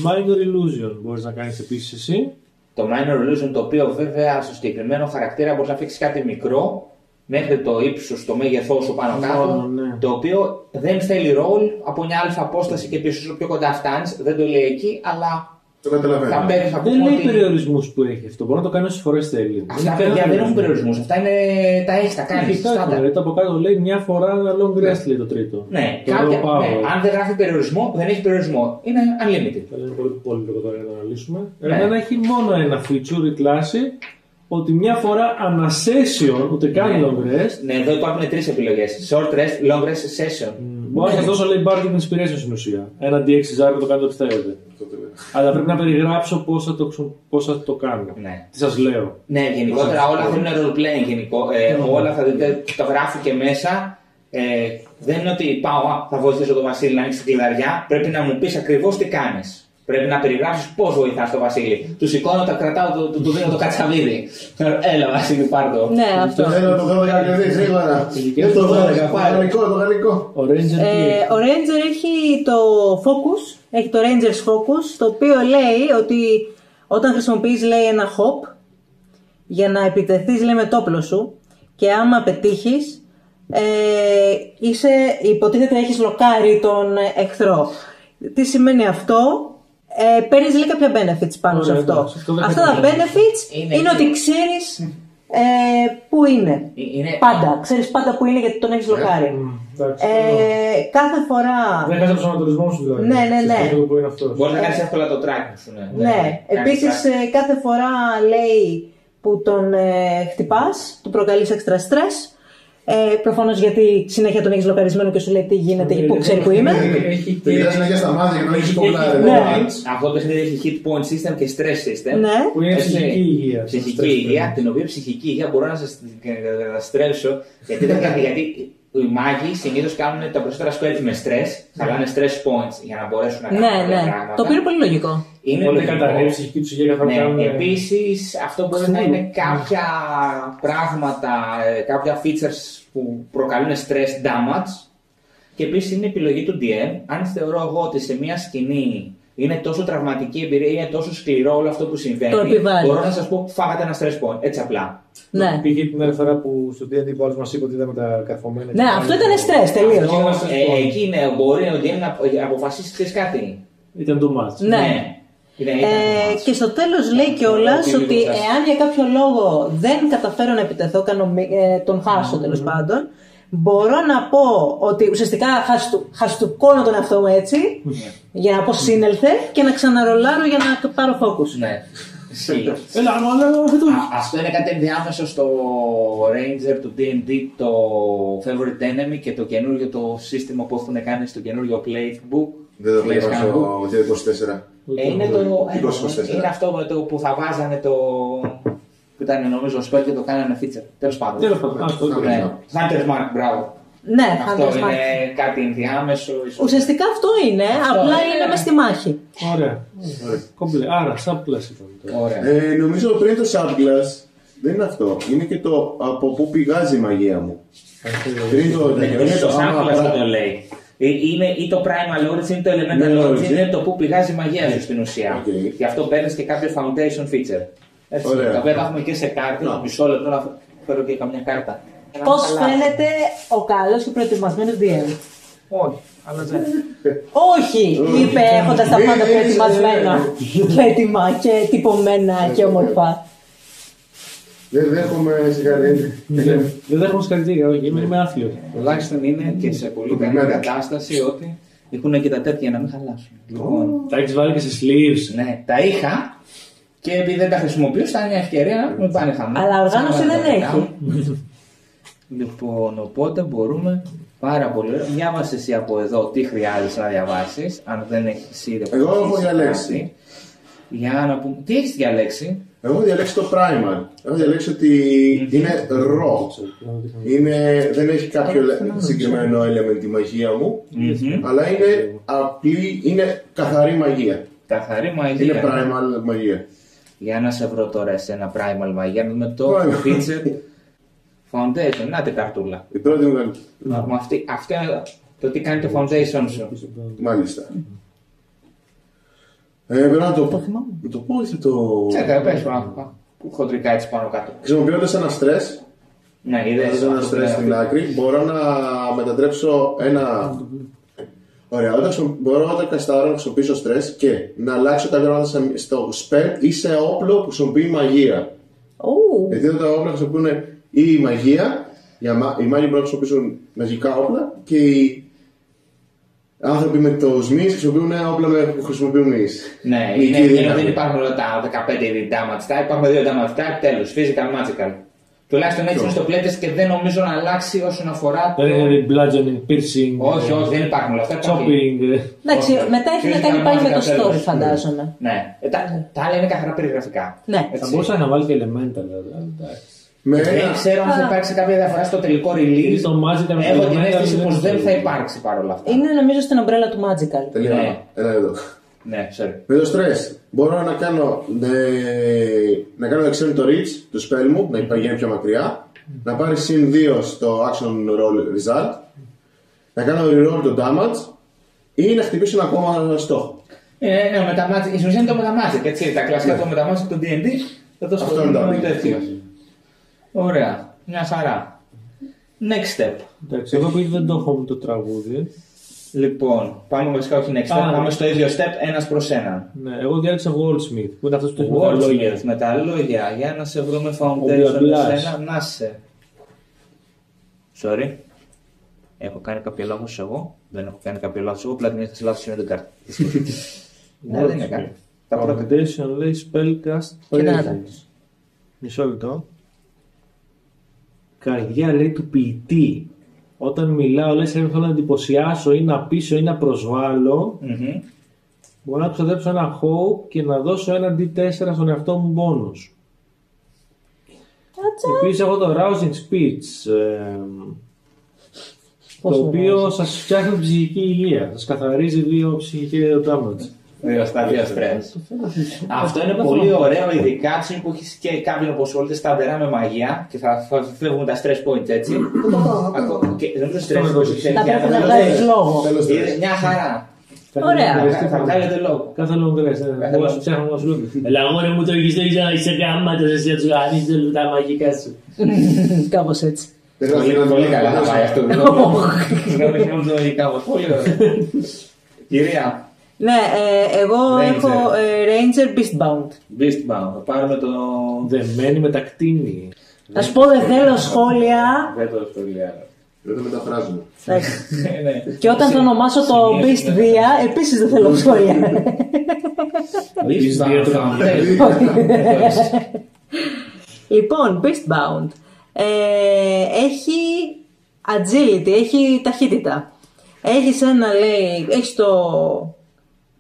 Minor Illusion μπορείς να κάνεις επίσης εσύ. Το minor illusion το οποίο βέβαια στο συγκεκριμένο χαρακτήρα μπορείς να αφήσεις κάτι μικρό μέχρι το ύψος, το μέγεθός σου πάνω κάτω. Μόνο, ναι. Το οποίο δεν θέλει ρολ από μια αλφα απόσταση και πίσω όσο πιο κοντά φτάνεις. Δεν το λέει εκεί, αλλά Το καταλαβαίνω. θα παίρνει θα Δεν πούμε λέει ότι. περιορισμούς που έχει αυτό. Μπορεί να το κάνει όσε φορές θέλει. Αυτά παιδιά δεν έχουν περιορισμούς. Αυτά είναι. τα έχει, τα κάνεις. Έχει κάτι. στάνταρ. Δηλαδή, από κάτω λέει μια φορά long rest λέει το τρίτο. Ναι, το κάποια, raw power. ναι, αν δεν γράφει περιορισμό, δεν έχει περιορισμό. Είναι unlimited. Θα είναι πολύ πολύ λίγο τώρα για να αναλύσουμε. Ναι. Εμένα έχει μόνο ένα feature η κλάση ότι μια φορά ανά session, ούτε καν Ναι. long rest, Ναι, εδώ υπάρχουν τρεις επιλογές. Short rest, long rest, session. Μπορεί να σα δώσω λέει bardic inspiration στην ουσία. Ένα D6 ζάρι το κάνετε ό,τι θέλετε. Αυτό το λέω. Αλλά πρέπει να περιγράψω πώς θα, το, χρησιμο- πώς θα το κάνω. Ναι. Τι σας λέω. Ναι, γενικότερα όλα θέλουν role playing. Γενικό. Ε, όλα θα δείτε, το γράφω και μέσα. Ε, δεν είναι ότι πάω, α, θα βοηθήσω τον Βασίλη να ανοίξει την κλειδαριά. Πρέπει να μου πεις ακριβώς τι κάνεις. Πρέπει να περιγράψεις πώς βοηθάς τον Βασίλη. Του σηκώνω, τα κρατάω, του, του, του δίνω το κατσαβίδι. Έλα, Βασίλη, πάρ το. Ναι, αυτό. Θέλω το δω για να κερδίσεις γρήγορα. Ειδικές Δεν το φορές, δω, το γαλλικό, το γαλλικό. Ο Ranger τι Ε, έχει. ο Ranger έχει το Focus, έχει το Ranger's Focus, το οποίο λέει ότι όταν χρησιμοποιείς λέει ένα hop για να επιτεθείς λέει με το όπλο σου και άμα πετύχεις ε, είσαι, υποτίθεται έχεις λοκάρει τον εχθρό. Τι σημαίνει αυτό, ε, παίρνεις λέει κάποια benefits πάνω Ωραία, σε αυτό. εντάξει, αυτό δεν Αυτά θα τα το benefits Είναι- είναι, ότι ξέρεις ε, πού είναι. Ε, Είναι- Πάντα, ξέρεις πάντα πού είναι γιατί τον έχεις λοκάρει. Μμ, εντάξει, Ε, κάθε φορά. Δεν χάσει τον προσανατολισμό σου δηλαδή. Ναι, ναι, ναι. Ξέρεις που είναι αυτός. Μπορείς να κάνεις εύκολα το tracking σου. Ναι, Ναι, Κάνεις επίσης tracking. ε, κάθε φορά λέει που τον ε, χτυπάς, του προκαλείς έξτρα στρες, Ε, Προφανώς γιατί συνέχεια τον έχεις λογαρισμένο και σου λέει τι γίνεται και πού ξέρει που είμαι. Έχει Το κοιτάς συνέχεια στα μάτια και να έχεις έχει- κολλάρει. Ναι. Αυτό το παιχνίδι έχει hit point system και stress system. Ναι. Που είναι Έτσι, ψυχική υγεία. Ψυχική Stress υγεία, test. την οποία ψυχική υγεία μπορώ να σας καταστρέψω. Γιατί, δεν κάνει- γιατί οι μάγοι συνήθως κάνουν τα περισσότερα spells με stress, χαλάνε stress points για να μπορέσουν να κάνουν Ναι, κάποια ναι. πράγματα. Το οποίο είναι πολύ λογικό. Είναι Οπότε λογικό. καταρρεύει η ψυχική τους υγεία καθόλου Ναι, κάνουν. επίσης αυτό μπορεί να είναι κάποια πράγματα, ε, κάποια features που προκαλούν stress damage. Και επίσης είναι επιλογή του DM. Αν θεωρώ εγώ ότι σε μια σκηνή είναι τόσο τραυματική εμπειρία, είναι τόσο σκληρό όλο αυτό που συμβαίνει, Το επιβάλλεις. μπορώ να σας πω φάγατε ένα stress point. Έτσι απλά. Ναι. Πήγε την άλλη φορά που στο D&D που άλλος μας είπε ότι είδαμε τα καρφωμένα. Ναι, αυτό ήταν στρες τελείως. Αυτό είναι stress Ε, point. εκεί είναι, μπορεί ο DM να αποφασίσει ξέρεις κάτι. Ήταν too much. Ναι. Είναι, ήταν Ε, το και στο τέλος λέει κιόλας Ότι ότι λίγο σας- εάν για κάποιο λόγο δεν καταφέρω να επιτεθώ, κάνω, μη- ε, τον χάσω τέλος πάντων, μπορώ να πω ότι ουσιαστικά χαστου- χαστουκώνω τον εαυτό μου έτσι, για να πω σύνελθε και να ξαναρολάρω για να πάρω focus. Ναι. Ισχύει. Έλα, αλλά αυτό. Α- Αυτό είναι κάτι ενδιάμεσο στο Ranger του D&D, το Favorite Enemy και το καινούργιο το σύστημα που έχουν κάνει στο καινούργιο Playbook. Δεν το Players βλέπω Handbook. στο 24. Ε, είναι, το, ε, 24. είναι αυτό με το που θα βάζανε το. Που ήταν νομίζω spell και το κάνανε feature. Τέλος πάντων. Τέλος πάντων, αυτό το Ναι. Hunter's Mark, μπράβο. Ναι, Αυτό Hunter's είναι Mark. κάτι ενδιάμεσο. ίσως. Ουσιαστικά αυτό είναι, Αυτό απλά είναι. είναι μες στη μάχη. Ωραία. Ωραία. Κομπλέ. Άρα, subclass ήταν τώρα. Ωραία. Ε, νομίζω πριν το subclass δεν είναι αυτό. Είναι και το από πού πηγάζει η μαγεία μου. Πριν το είναι Στο το άμα sample αυτό πρά- το λέει. Ε, Είναι ή το primal origin ή το elemental Ναι, origin, origin. είναι το που πηγάζει η μαγεία σου στην ουσία. Οκ. Γι' αυτό παίρνει και κάποιος foundation feature. Έτσι, Ωραία. τα οποία τα έχουμε και σε κάρτη. Να. Μισό λεπτό να φέρω και καμιά κάρτα. Ένα Πώς χαλάκι. φαίνεται ο καλός και προετοιμασμένος DM. Όχι, αλλά δεν. Όχι, είπε έχοντας τα Μη- πάντα μη- προετοιμασμένα και έτοιμα και τυπωμένα και όμορφα. Δεν δέχομαι σιγαρέτη. Δεν έχουμε συγχαρητήρια, όχι, είμαι, είμαι άθλιος. Τουλάχιστον είναι και σε πολύ καλή Κοπημένα. κατάσταση ότι έχουν και τα τέτοια για να μην χαλάσουν. Λοιπόν, Τα έχεις βάλει και σε sleeves. ναι, τα είχα και επειδή δεν τα χρησιμοποιώ, θα είναι μια ευκαιρία να μην πάνε χαμένα. Αλλά οργάνωση Σαν να δεν τα έχει. πετάω. Λοιπόν, οπότε μπορούμε πάρα πολύ ωραία. Διάβασε εσύ από εδώ τι χρειάζεσαι να διαβάσεις, αν δεν έχεις ήδη Εγώ έχω αποφασίσει διαλέξει. κάτι. Για να πούμε. Τι έχεις διαλέξει; Εγώ έχω διαλέξει το primal. Έχω διαλέξει ότι είναι raw. Είναι, δεν έχει κάποιο λε- συγκεκριμένο element η μαγεία μου, αλλά είναι απλή, είναι καθαρή μαγεία. Καθαρή μαγεία. Είναι primal μαγεία. Για να σε βρω τώρα σε ένα primal μαγεία, να δούμε το Primal. feature foundation. Να την καρτούλα. Η πρώτη μου καλή. Μα αυτή, αυτό είναι το τι κάνει το foundation σου. Μάλιστα. Ε, πρέπει να το πω. Να το πω ή θα το. Τσέκα, πες πάνω. Χοντρικά έτσι πάνω κάτω. Χρησιμοποιώντας ένα stress, Ναι, είδες Βάζω ένα αυτό που stress στην λέω. άκρη, μπορώ να μετατρέψω ένα. Ωραία, όταν χρησιμο- μπορώ όταν καστάρω να χρησιμοποιήσω stress και να αλλάξω τα γράμματα σε- στο spell ή σε όπλο που χρησιμοποιεί μαγεία. Ου, Γιατί εδώ τα όπλα χρησιμοποιούν ή η μαγεία, για μα- οι μάγοι μπορούν να χρησιμοποιήσουν μαγικά όπλα και οι άνθρωποι με το σμις χρησιμοποιούν όπλα με- που χρησιμοποιούν μυς. Ναι, Μυϊκή είναι, δύναμη. δεν υπάρχουν όλα τα 15 είδη damage type, υπάρχουν δύο damage type, τέλος, physical, magical. Τουλάχιστον έτσι είναι στο playtest και δεν νομίζω να αλλάξει όσον αφορά. Δεν είναι bludgeoning, piercing, Όχι, όχι, δεν υπάρχουν όλα αυτά. υπάρχουν. chopping. ε, Εντάξει, Όχι. μετά έχει να Physical, κάνει πάλι με το magical, story, τέλος. φαντάζομαι. Ναι, Ε, τα, τα άλλα είναι καθαρά περιγραφικά. Ναι. Θα Έτσι. μπορούσα να βάλει και elemental. βέβαια, εντάξει. Με Δεν ένα. ξέρω αν θα Α. υπάρξει κάποια διαφορά στο τελικό Γιατί release. το magical με Έχω το την elemental αίσθηση δεν πω δεν είναι θα το υπάρξει παρόλα αυτά. Είναι νομίζω στην ομπρέλα του Magical. Τελείωνα. Ναι. Ένα εδώ. Ναι, sorry. Με το stress μπορώ να κάνω, ε, να κάνω δεξιόν το reach του spell μου, να πηγαίνει πιο μακριά, να πάρει συν 2 στο action roll result, να κάνω reroll το damage ή να χτυπήσω ένα ακόμα στόχο. Ε, ναι, με τα magic, η ουσία είναι το με τα magic, έτσι. Τα κλασικά το με τα magic του DD. Θα το Ναι. Αυτό είναι το σχολείο αντίθετο. τέτοιο. Ωραία. Μια χαρά. Next step. Εντάξει, εγώ επειδή δεν το έχω με το τραγούδι. Λοιπόν, πάμε βασικά όχι next step, Α, πάμε ναι. στο ίδιο step ένας προς έναν. Ναι, εγώ διάλεξα Goldsmith, που είναι αυτός που έχει με τα λόγια. Wordsmith, με τα λόγια, για να σε βρούμε Ο foundation Μπλας. εσένα, να σε. Sorry. Έχω κάνει κάποιο λάθος εγώ; Δεν έχω κάνει κάποιο λάθος εγώ. Απλά την ήρθα σε λάθος σημείο την κάρτα. Ναι, δεν είναι κάτι. Τα πρώτα. Foundation λέει spellcast Κοίτα να τα. presence. Μισό λεπτό. καρδιά λέει του ποιητή. Όταν μιλάω, λες αν θέλω να εντυπωσιάσω ή να πείσω ή να προσβάλλω, Μμμ. μπορώ να ξοδέψω ένα hope και να δώσω ένα D4 στον εαυτό μου bonus. Επίσης έχω το rousing speech, ε, το Πόσο οποίο σας φτιάχνει την ψυχική υγεία. Σας καθαρίζει δύο ψυχική damage. Δύο στάδια stress. Αυτό είναι πολύ ωραίο, ειδικά τη στιγμή που έχεις και κάποιον που ασχολείται σταθερά με μαγεία και θα, θα φεύγουν τα stress points έτσι. Ακό- και δεν είναι stress points, ξέρεις, Θα για πρέπει να να δω- βγάλεις λόγο. Τέλος Είναι τέλος. μια χαρά. Ωραία. Θα- Θα βγάλετε λόγο. Κάθε long rest. ε, Κάθε Εγώ long- σου ψάχνω να σου λέω. Ελά, μόνοι μου το έχεις δει, είσαι γάμματος, εσύ να τους γανείς τα μαγικά σου. Κάπως έτσι. Δεν Πολύ, χρειάζεται να πολύ το καλά θα κάνω. πάει αυτό. Συγγνώμη, συγγνώμη, το δικά μου. Πολύ ωραία. Κυρία, Ναι, ε, εγώ Ranger. έχω ε, Ranger Beastbound. Beastbound, θα πάρουμε το. Δεμένη με τα κτίνη. Να σου πω, δεν θέλω σχόλια. Δεν το σχολιάζω. Δεν το μεταφράζουμε. Εντάξει. Ναι. Και όταν το ονομάσω το Σημείωση, Beast ναι. Dia, επίσης δεν θέλω σχόλια. Beastbound. Ναι. λοιπόν, Beastbound. Ε, έχει agility, έχει ταχύτητα. Έχεις ένα, λέει, έχεις το,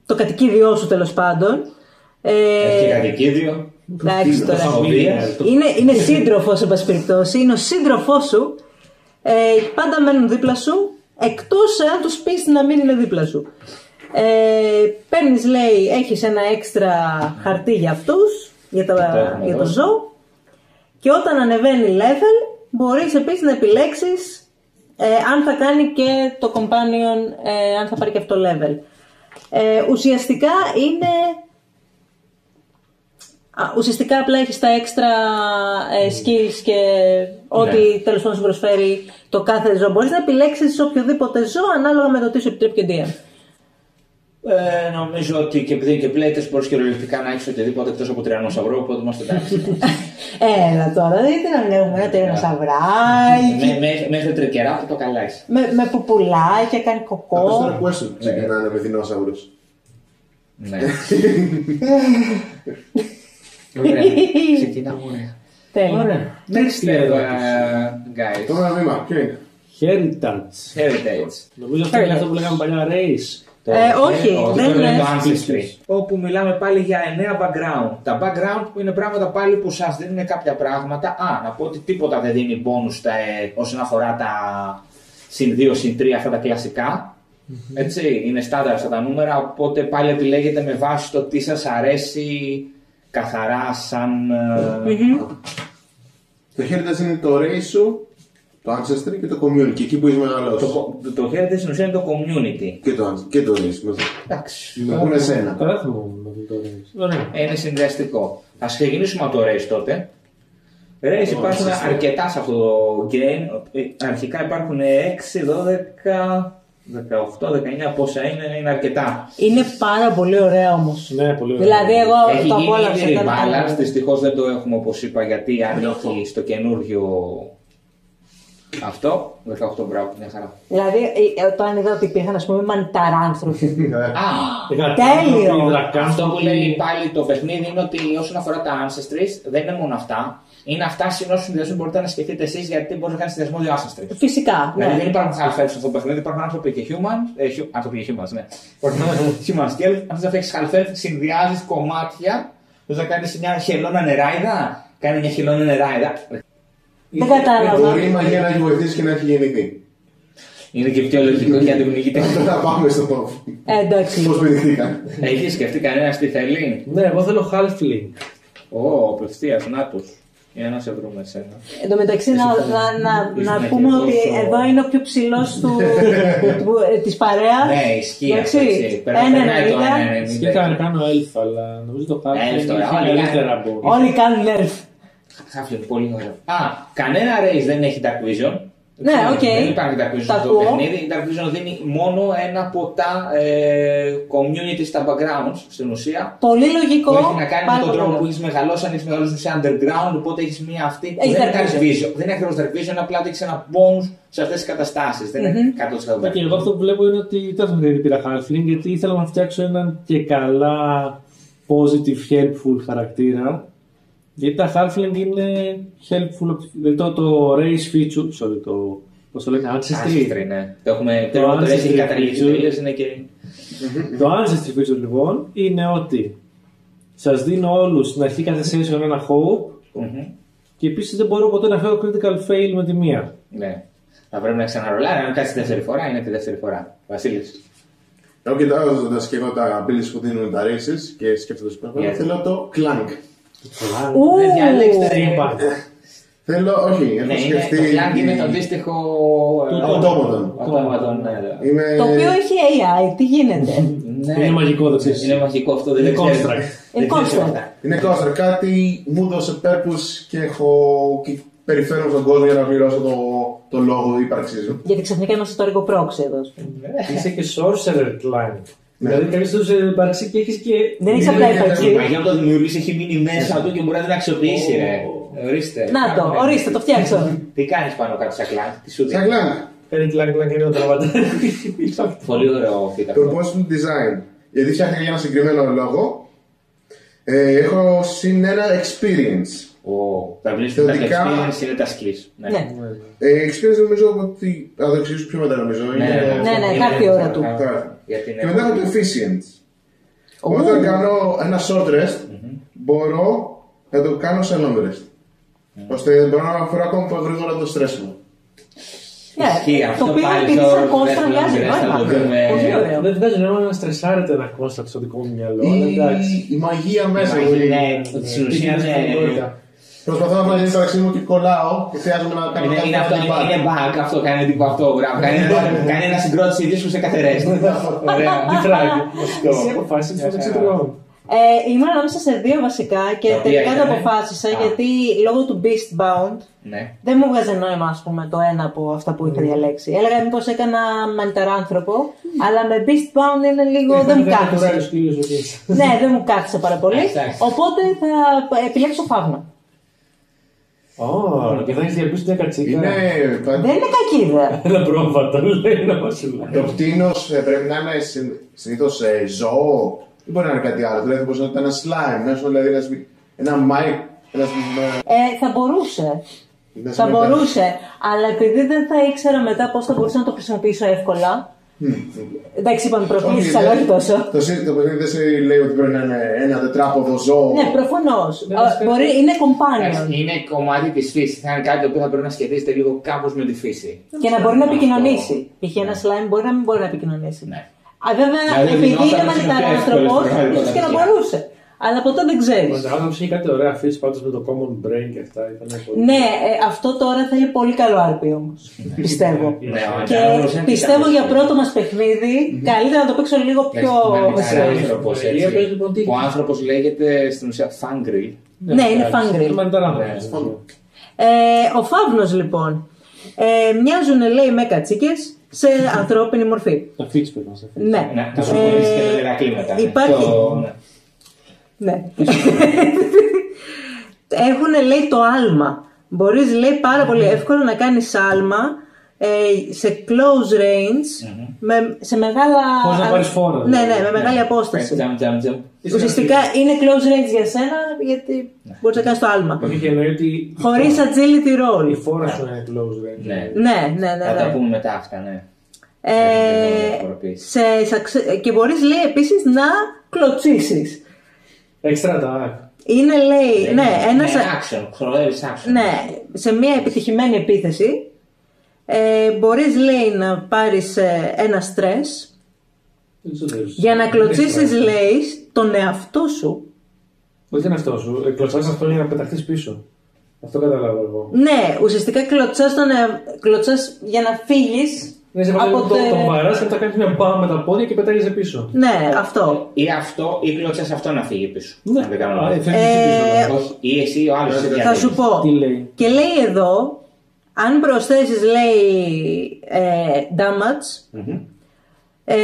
το κατοικίδιό σου τέλος πάντων. Ε, Έχει κατοικίδιο. εντάξει τώρα. Φοβία. Είναι, είναι σύντροφος, σε πάση περιπτώσει. Είναι ο σύντροφός σου. Ε, πάντα μένουν δίπλα σου. Εκτός αν τους πεις να μην είναι δίπλα σου. Ε, Παίρνεις, λέει, έχεις ένα έξτρα χαρτί για αυτούς, για, τα, Το έχουμε για το δώσει. ζώο. Και όταν ανεβαίνει level, μπορείς επίσης να επιλέξεις ε, αν θα κάνει και το companion, ε, αν θα πάρει και αυτό level. Ε, ουσιαστικά είναι... Α, ουσιαστικά απλά έχεις τα έξτρα ε, skills και ό,τι Ναι. τέλος πάντων σου προσφέρει το κάθε ζώο. Μπορείς να επιλέξεις οποιοδήποτε ζώο ανάλογα με το τι σου επιτρέπει και DM. Ε, νομίζω ότι και επειδή και πλέτες μπορείς κυριολεκτικά να έχεις οτιδήποτε εκτός από τριανόσαυρο, οπότε είμαστε εντάξει. Έλα τώρα, δεν ήταν να έχουμε ένα τερινοσαυράκι, Με- με- Μέχρι τρικερά το καλά είσαι. με, με πουπουλάκια, κάνει Αυτός κοκό. τώρα question ξεκινάνε με δεινόσαυρους. Ναι. Ωραία. Ξεκινάμε ωραία. Τέλεια. Next level, uh, guys. Επόμενο βήμα, ποιο είναι; Heritage. Heritage. Νομίζω αυτό είναι αυτό που λέγαμε παλιά race. Ε, όχι, Το- δεν το είναι είναι. το Ancestry. Όπου μιλάμε πάλι για εννέα background. Τα background που είναι πράγματα πάλι που σας δίνουν κάποια πράγματα. Α, να πω ότι τίποτα δεν δίνει bonus στα, ε, όσον αφορά τα συν 2, συν 3, αυτά τα κλασικά. Έτσι, είναι στάνταρ αυτά τα νούμερα, οπότε πάλι επιλέγετε με βάση το τι σας αρέσει καθαρά σαν... ε, Το heritage είναι το race σου, το ancestry και το community. Και εκεί που είσαι μεγαλώσεις. Το, το, το heritage στην ουσία είναι το community. Και το, ancestry- και το race μαζί. Εντάξει. Με πούνε εσένα. Καλά θυμόμουν με το race. Ωραία. Ε, Είναι συνδυαστικό. Α ξεκινήσουμε από το race τότε. Race υπάρχουν σωστά. αρκετά σε αυτό το game. Ε, Αρχικά υπάρχουν 6, 12, 18, 19, πόσα είναι, είναι αρκετά. Είναι πάρα πολύ ωραία όμως. Ναι, πολύ ωραία. Δηλαδή, εγώ Έχει το γίνει απόλαυσα. ήδη ήταν πάρα rebalance, πολύ. δυστυχώς δεν το έχουμε όπως είπα γιατί ανήκει στο καινούριο αυτό. 18 μπράβο, μια χαρά. Δηλαδή, ε, όταν είδα ότι υπήρχαν, ας πούμε, μανταράνθρωποι. Α, Τέλειο. Αυτό που λέει πάλι το παιχνίδι είναι ότι όσον αφορά τα Ancestries δεν είναι μόνο αυτά. Είναι αυτά συν όσου συνδυασμού μπορείτε να σκεφτείτε εσείς γιατί μπορείς να κάνεις συνδυασμό δύο Ancestries. Φυσικά. Δηλαδή δεν Ναι. υπάρχουν half elves σε αυτό το παιχνίδι, υπάρχουν άνθρωποι και humans. Ε, hu- άνθρωποι και humans, ναι. Υπάρχουν humans και elves. Αν θε να φτιάξει half elves, συνδυάζεις κομμάτια. Θε να κάνεις μια χελώνα νεράιδα, κάνει μια χελώνα νεράιδα. Δεν κατάλαβα. Μπορεί η μαγεία να έχει βοηθήσει και να έχει γεννηθεί. Είναι και πιο λογικό γιατί δεν πνιγείται. Τώρα πάμε στο Ε, εντάξει. πώς πηδηχθήκαν. Έχει σκεφτεί κανένας τι θέλει; Ναι, εγώ θέλω halfling. Ω, απευθείας, να τους. Για να σε βρούμε εσένα. Εν τω μεταξύ, να, να, να, να Ήσουν πούμε και ότι τόσο- εδώ είναι ο πιο ψηλός της παρέας. Ναι, ισχύει αυτό. έτσι. Περνάει το 1,90. Σκέφτηκα να κάνω elf, αλλά νομίζω το halfling Elf τώρα, έχει όλοι καλύτερα κάνουν. από. Όλοι κάνουν elf. Halfling, πολύ ωραίο. Α, κανένα race δεν έχει Dark Vision. Ναι, Ξέρω, οκ. Δεν υπάρχει Dark Vision Τα στο ακούω. παιχνίδι. Η Dark Vision δίνει μόνο ένα από τα ε, community στα backgrounds στην ουσία. Πολύ λογικό. Που έχει να κάνει με πάρα τον πολύ τρόπο ωραίο. που έχεις μεγαλώσει, αν έχεις μεγαλώσει σε underground, οπότε έχεις μία αυτή. που Έχεις δεν Dark είναι Dark Vision. Vision. Δεν είναι ακριβώς Dark Vision, απλά ότι έχεις ένα bonus σε αυτές τις καταστάσεις. Δεν είναι 100% Dark Και εγώ Vision. αυτό που βλέπω είναι ότι δεν θα πήρα halfling γιατί ήθελα να φτιάξω έναν και καλά positive, helpful χαρακτήρα Γιατί τα Halfling είναι helpful. Δηλαδή το, το race feature, sorry, το. Πώς το λένε, Ancestry. Ancestry, ναι. Το έχουμε Το το το έχει Ancestry καταργήσει feature. τελείως, είναι και. Το Ancestry feature λοιπόν είναι ότι σας δίνω όλους στην αρχή κάθε session ένα hope Μμμ. και επίσης δεν μπορώ ποτέ να φέρω critical fail με τη μία. Ναι. Θα πρέπει να ξαναρολάρει. Αν κάτσει τη δεύτερη φορά, είναι τη δεύτερη φορά. Βασίλης. Εγώ κοιτάζοντα και εγώ τα abilities που δίνουν τα races και σκέφτοντα πράγματα, Yeah. θέλω το clank. Ου, Δεν διαλέξτε Είπα. Θέλω, όχι, έχω Ναι, είναι, σκεφτεί. το Clank είναι το αντίστοιχο. Του ε, Automaton. Automaton, ναι. Είμαι... Το οποίο έχει AI, τι γίνεται; Ναι. Είναι μαγικό, το ξέρεις. Είναι μαγικό αυτό, δεν Είναι το ξέρεις. construct. Δεν Είναι ξέρεις construct. αυτά. Είναι κόστρα. Κάτι μου έδωσε purpose και έχω και περιφέρω στον κόσμο για να πληρώσω το, το λόγο ύπαρξής μου. Γιατί ξαφνικά είμαστε στο έργο πρόξη εδώ. ας πούμε. Είσαι και sorcerer clank. Δηλαδή κανεί δεν σε υπάρξει και έχεις και. Δεν έχεις απλά είναι- ύπαρξη. Η μαγεία που το δημιουργήσει έχει μείνει μέσα του και μπορεί να την αξιοποιήσει, ρε. Ορίστε. Να το, ορίστε, το φτιάξω. Τι κάνεις πάνω κάτω σαν κλάνκ, τι σου Σαν δίνει. clank. Κάνει clank clank είναι ο τραβατέρ. Πολύ ωραίο φίτα αυτό. Proportional design. Γιατί φτιάχνει για ένα συγκεκριμένο λόγο. Ε, έχω συν ένα experience. Ω, Τα βρίσκουν τα Θεωρητικά- experience είναι τα skills. Ναι. Ναι. Ε, experience νομίζω ότι. Θα το εξηγήσω πιο μετά νομίζω. Ναι, είναι- ναι, ναι, Είναι- κάθε ώρα του. Θα- Γιατί είναι- Και μετά έχω το efficient. Ου. Όταν κάνω ένα short rest, μπορώ να το κάνω σε long rest. Ώστε μπορώ να φοράω ακόμα πιο γρήγορα το stress μου. Ναι, Ισχύει το αυτό οποίο πάλι επειδή στο σαν κόστρα δεύτερο μοιάζει κογκρές θα νόημα. το δούμε. Πολύ ωραίο. Δεν βγάζει νόημα να στρεσάρετε ένα κόνστατ στο δικό μου μυαλό. αλλά εντάξει. Η, η μαγεία μέσα μου. Μαγεία, ναι, Ναι, στην ουσία τι ναι. γίνεται, Προσπαθώ να βάλω την ύπαρξή μου και κολλάω και χρειάζομαι να κάνω Είναι, κάτι είναι, αυτό, να είναι, πάρει. είναι bug αυτό, κάνει τύπο αυτό. Μπράβο, κάνει, ένα- κάνει ένα συγκρότηση ίδιος σε κάθε rest. Ωραία. Αντιφράγει. Αυτό. Εσύ αποφάσισες Μια να το χαρά. ξετρώνω. Ε, ήμουν ανάμεσα σε δύο βασικά και Τα οποία τελικά το ήταν, ε; αποφάσισα Α. γιατί λόγω του Beastbound Ναι. δεν μου βγάζει νόημα ας πούμε το ένα από αυτά που είχα διαλέξει. Έλεγα μήπως έκανα μανιταράνθρωπο, αλλά με Beastbound είναι λίγο δεν μου κάθισε. ναι, δεν μου κάθισε πάρα πολύ. Εντάξει. Οπότε θα επιλέξω φαύνα. Ω, και θα έχεις διαπίσει μια κατσίκα. Είναι. Δεν είναι κακή ιδέα. Ένα πρόβατο, λέει να μας λέει. Το πτήνο πρέπει να είναι συνήθως ζώο ή μπορεί να είναι κάτι άλλο. Δηλαδή, μπορεί να είναι ένα slime, ένα δηλαδή ένας μη- ένα mic. Ένας, Ε, θα μπορούσε. ένας Θα μετα- μπορούσε. Αλλά επειδή δεν θα ήξερα μετά πώς θα μπορούσα να το χρησιμοποιήσω εύκολα. Εντάξει, είπαμε προκλήσει, Όχι, αλλά δεν- όχι τόσο. Το σύνθετο παιχνίδι δεν σε λέει ότι πρέπει να είναι ένα τετράποδο ζώο. Ναι, προφανώς. Δεν μας κάνει- Μπορεί, είναι Εντάξει, companion. Είναι κομμάτι της φύσης. Θα είναι κάτι το οποίο θα πρέπει να σχετίζεται λίγο κάπως με τη φύση. Και να μπορεί να επικοινωνήσει. Αυτό. Π.χ. ένα slime μπορεί να μην μπορεί να επικοινωνήσει. Ναι. Α, βέβαια, Δηλαδή, επειδή είναι γινόταν μανιταράνθρωπο, πιο εύκολο, ίσως και να πραγματικά. μπορούσε. Αλλά ποτέ δεν ξέρεις. Ο άνθρωπο είχε κάτι ωραία αφήσει πάντως με το common brain και αυτά. Ήταν πολύ. Ναι, ε, αυτό τώρα θέλει πολύ καλό RP όμως. πιστεύω. Ναι, ο Και Αντιάνθρωπος είναι πιστεύω κάτι για άλλο. πρώτο μας παιχνίδι, καλύτερα να το παίξω λίγο πιο. Εντάξει, με safe. άνθρωπος, Η έτσι. έπαιζε λοιπόν τι- Ο άνθρωπος λέγεται στην ουσία Fangry. Ναι, είναι fangry. Είναι μανιταράνθρωπος. Ναι. Ε, ο Φαύνος λοιπόν. Ε, μοιάζουν λέει με κατσίκες σε ανθρώπινη μορφή. Τα φίξ πρέπει να σε φέρει. Ναι. Ναι, να σου χωρίσει και τα Ε, τεράκλη μετά. υπάρχει- Το- ναι. Ναι. Έχουν λέει το άλμα. Μπορείς λέει πάρα πολύ εύκολα να κάνεις άλμα ε, σε close range, με, σε μεγάλα... Χωρίς να πάρεις φόρα, Ναι, δηλαδή. ναι, με μεγάλη απόσταση. Jump, jump, jump. Ουσιαστικά είναι close range για σένα γιατί μπορείς να κάνεις το άλμα. Όχι, και εννοεί ότι Χωρίς agility η roll. φόρα σου είναι close range. Ναι. Ναι, ναι, ναι. Θα τα ναι. πούμε μετά αυτά, ναι. Ε, διαφοροποίηση. σε, succe- και μπορείς λέει επίσης να κλωτσίσεις. Extra attack. Είναι λέει, ναι, ένας, Ναι, action, ξοδεύεις action. ναι, σε μια επιτυχημένη επίθεση ε, μπορείς λέει να πάρεις ε, ένα στρες Δεν ξέρω. για να κλωτσίσεις Δεν λέει τον εαυτό σου. Όχι είναι αυτός σου. Κλωτσάς αυτό για να πεταχτείς πίσω. Αυτό καταλάβω εγώ. Ναι, ουσιαστικά κλωτσάς, τον, εα- κλωτσάς για να φύγεις Ναι, σε βάζει από το, τε- το παράς και μετά κάνεις μια μπάμ με τα πόδια και πετάγεσαι πίσω. Ναι, αυτό. Ή αυτό, ή κλωτσάς αυτό να φύγει πίσω. Ναι. Αν δεν κάνω Α, λάθος. φεύγεις Ε, πίσω. Όχι, ή εσύ ή ο άλλος. σε Θα διαδέχεται. σου πω. Τι λέει; Και λέει εδώ, αν προσθέσεις λέει ε, damage, ε,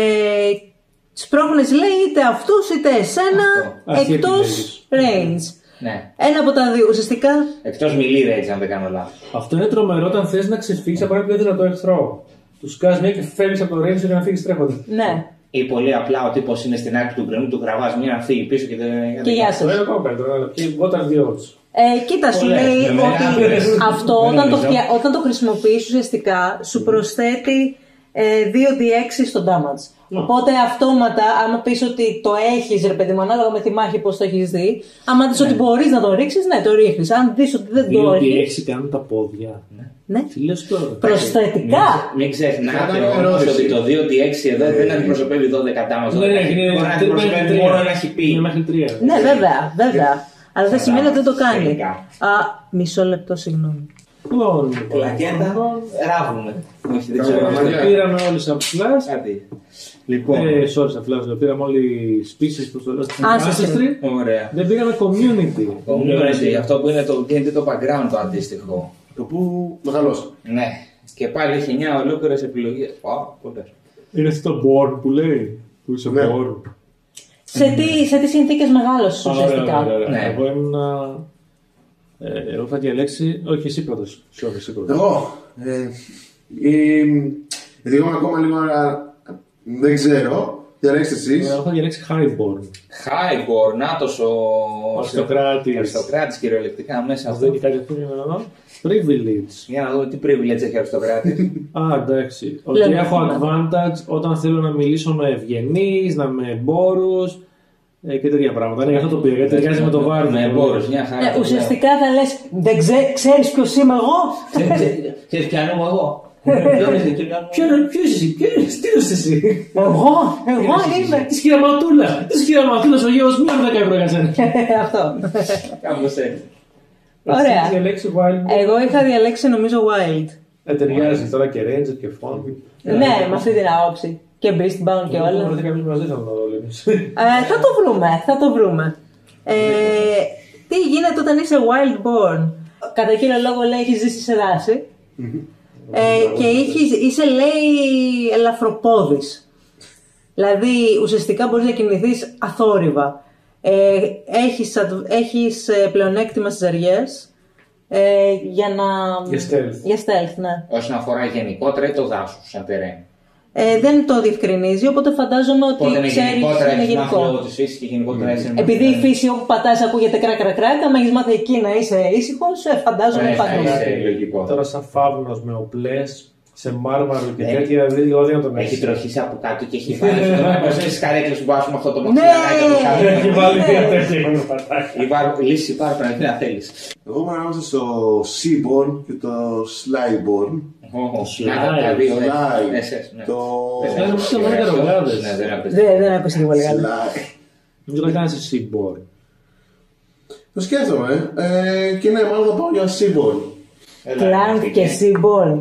σπρώχνεις λέει είτε αυτούς είτε εσένα Αυτό. Αυτή εκτός range. Ναι. Ένα από τα δύο. Ουσιαστικά, Εκτός μιλή range, αν δεν κάνω λάθος. Αυτό είναι τρομερό όταν θες να ξεφύγεις από ένα πιο δυνατό εχθρό. Τους σκάς μια και φεύγεις από το range για να φύγεις τρέχοντας. ναι. Ή πολύ απλά ο τύπος είναι στην άκρη του γκρεμού, του γραβάς μία να φύγει πίσω και δεν. Και γεια σας. Το ένα ακόμα καλύτερο. αλλά Και what are the odds. Ε, κοίτα, σου Πολλές, λέει με ότι μεγάλες. αυτό Δεν όταν το, νομίζω. φτια... όταν το χρησιμοποιείς ουσιαστικά σου προσθέτει ε, 2d6 στο damage. Οπότε αυτόματα, άμα πεις ότι το έχεις ρε παιδί μου, ανάλογα με τη μάχη πώς το έχεις δει, άμα δεις ότι μπορείς να το ρίξεις, ναι, το ρίχνεις. Αν δεις ότι δεν το Διότι έχεις, έξι κάνουν τα πόδια. ναι. Τι λες τώρα. Προσθετικά. Μην ξεχνάτε Θα κάνω όμως ερώτηση. ότι το 2D6 εδώ δεν αντιπροσωπεύει 12 τάμα. Ναι, ναι, είναι Μπορεί να μέχρι αντιπροσωπεύει τρία. μόνο ένα χιπί. Είναι μέχρι τρία. Ναι, βέβαια, βέβαια. Αλλά δεν σημαίνει ότι δεν το κάνει. Τελικά. Α, μισό λεπτό, συγγνώμη. Λοιπόν, Πλακέτα, ράβουμε. Όχι, δεν Καλά, ξέρω. μαγιά. το πήραμε όλοι σαν flash. Κάτι. Λοιπόν, Ε, sorry, σαν flash, το πήραμε όλοι species που το λέω στην Ancestry. Ancestry. ωραία. Δεν πήραμε community. Community, αυτό που είναι το, είναι το background το αντίστοιχο. Το που μεγαλώσει. Ναι. Και πάλι έχει 9 ολόκληρες επιλογές. Α, πολλέ. Είναι αυτό το born που λέει. Που είσαι Ναι. born. Σε τι, σε τι συνθήκες μεγάλωσες Α, ωραία, ουσιαστικά; ωραία, ωραία. Ναι. Εγώ ήμουν. Ε, εγώ θα διαλέξει. Όχι, εσύ πρώτος. Sorry, εσύ πρώτος. Εγώ. Ε, ε, γιατί εγώ είμαι ακόμα λίγο. α, Δεν ξέρω. Διαλέξτε εσείς. Εγώ θα διαλέξει highborn. Highborn, νάτο ο. Ο αριστοκράτης. Αριστοκράτης κυριολεκτικά μέσα Αυτό αυτό. έχει κάτι αυτό για να δω. Privilege. Για να δούμε τι privilege έχει ο αριστοκράτης. Α, εντάξει. Ότι Λέμε, έχω ναι. advantage όταν θέλω να μιλήσω με ευγενείς, να με εμπόρους ε, και τέτοια πράγματα. Είναι γι' αυτό το πήρα, γιατί ταιριάζει με το βάρο. Με εμπόρους, μια χαρά. Ε, ουσιαστικά θα λες, δεν ξέ, ξέρεις ποιος είμαι εγώ. Ξέρεις πιανού εγώ. Ποιος ποιος εσύ, ποιος τι είσαι εσύ; εγώ, εγώ είμαι. Της χειραματούλα. Της χειραματούλα ο γιος μία με 10 ευρώ για σένα. Αυτό. Κάπω έτσι. Ωραία. Εσύ διαλέξει wild. Εγώ είχα διαλέξει νομίζω Wild. Ε, ταιριάζει τώρα και ranger και fond. Ναι, με αυτή την άποψη. Και Beastbound και όλα. Βρεθεί κάποιο μαζί θα το δω. Ε, θα το βρούμε, θα το βρούμε. Ε, τι γίνεται όταν είσαι wild born. Κατά κύριο λόγο λέει έχεις ζήσει σε δάση. Ε, και έχεις, είσαι λέει ελαφροπόδης. Δηλαδή ουσιαστικά μπορείς να κινηθείς αθόρυβα. Ε, έχεις, adv- έχεις ε, πλεονέκτημα στις ζαριές. Ε, για να... Για stealth. Για stealth, ναι. Όσον αφορά γενικότερα ή το δάσος σαν terrain. Ε, δεν το διευκρινίζει, οπότε φαντάζομαι ότι Οπότε είναι ξέρεις γενικότερα είναι έχεις γενικό. μάθει λόγω της φύσης και γενικότερα είσαι. Επειδή η φύση όπου πατάς ακούγεται κρά κρά κρά, άμα έχεις μάθει εκεί να είσαι ήσυχος, ε, φαντάζομαι Ναι, παντού. ναι, ναι. λογικό. Τώρα σαν φαύνο με οπλέ σε μάρμαρο και Ναι. τέτοια, δηλαδή εγώ δεν τον Έχει έχει. τροχήσει από κάτω και έχει βάλει. Πώς είναι στι καρέκλες που βάζουμε αυτό το Ναι. μαξιλαράκι από κάτω. Έχει βάλει Ναι. δύο τέτοια για να πατάει. Υπάρχει λύση υπάρχουν αν να θέλεις. Εγώ ήμουν ανάμεσα στο Seaborn και το Slyborn. Να τα τα δύο. ε. Sly. Ναι, σε- ναι. Το. Ε, νομίζω ότι είναι καρογάδες. Ναι, δεν απαιτεί. Δεν, δεν άκουσα και πολύ καλά. Sly. Μην το κάνεις εσύ Seaborn. Το σκέφτομαι. Ε, και ναι, μάλλον θα πάω για Seaborn. Κλάνκ και Seaborn.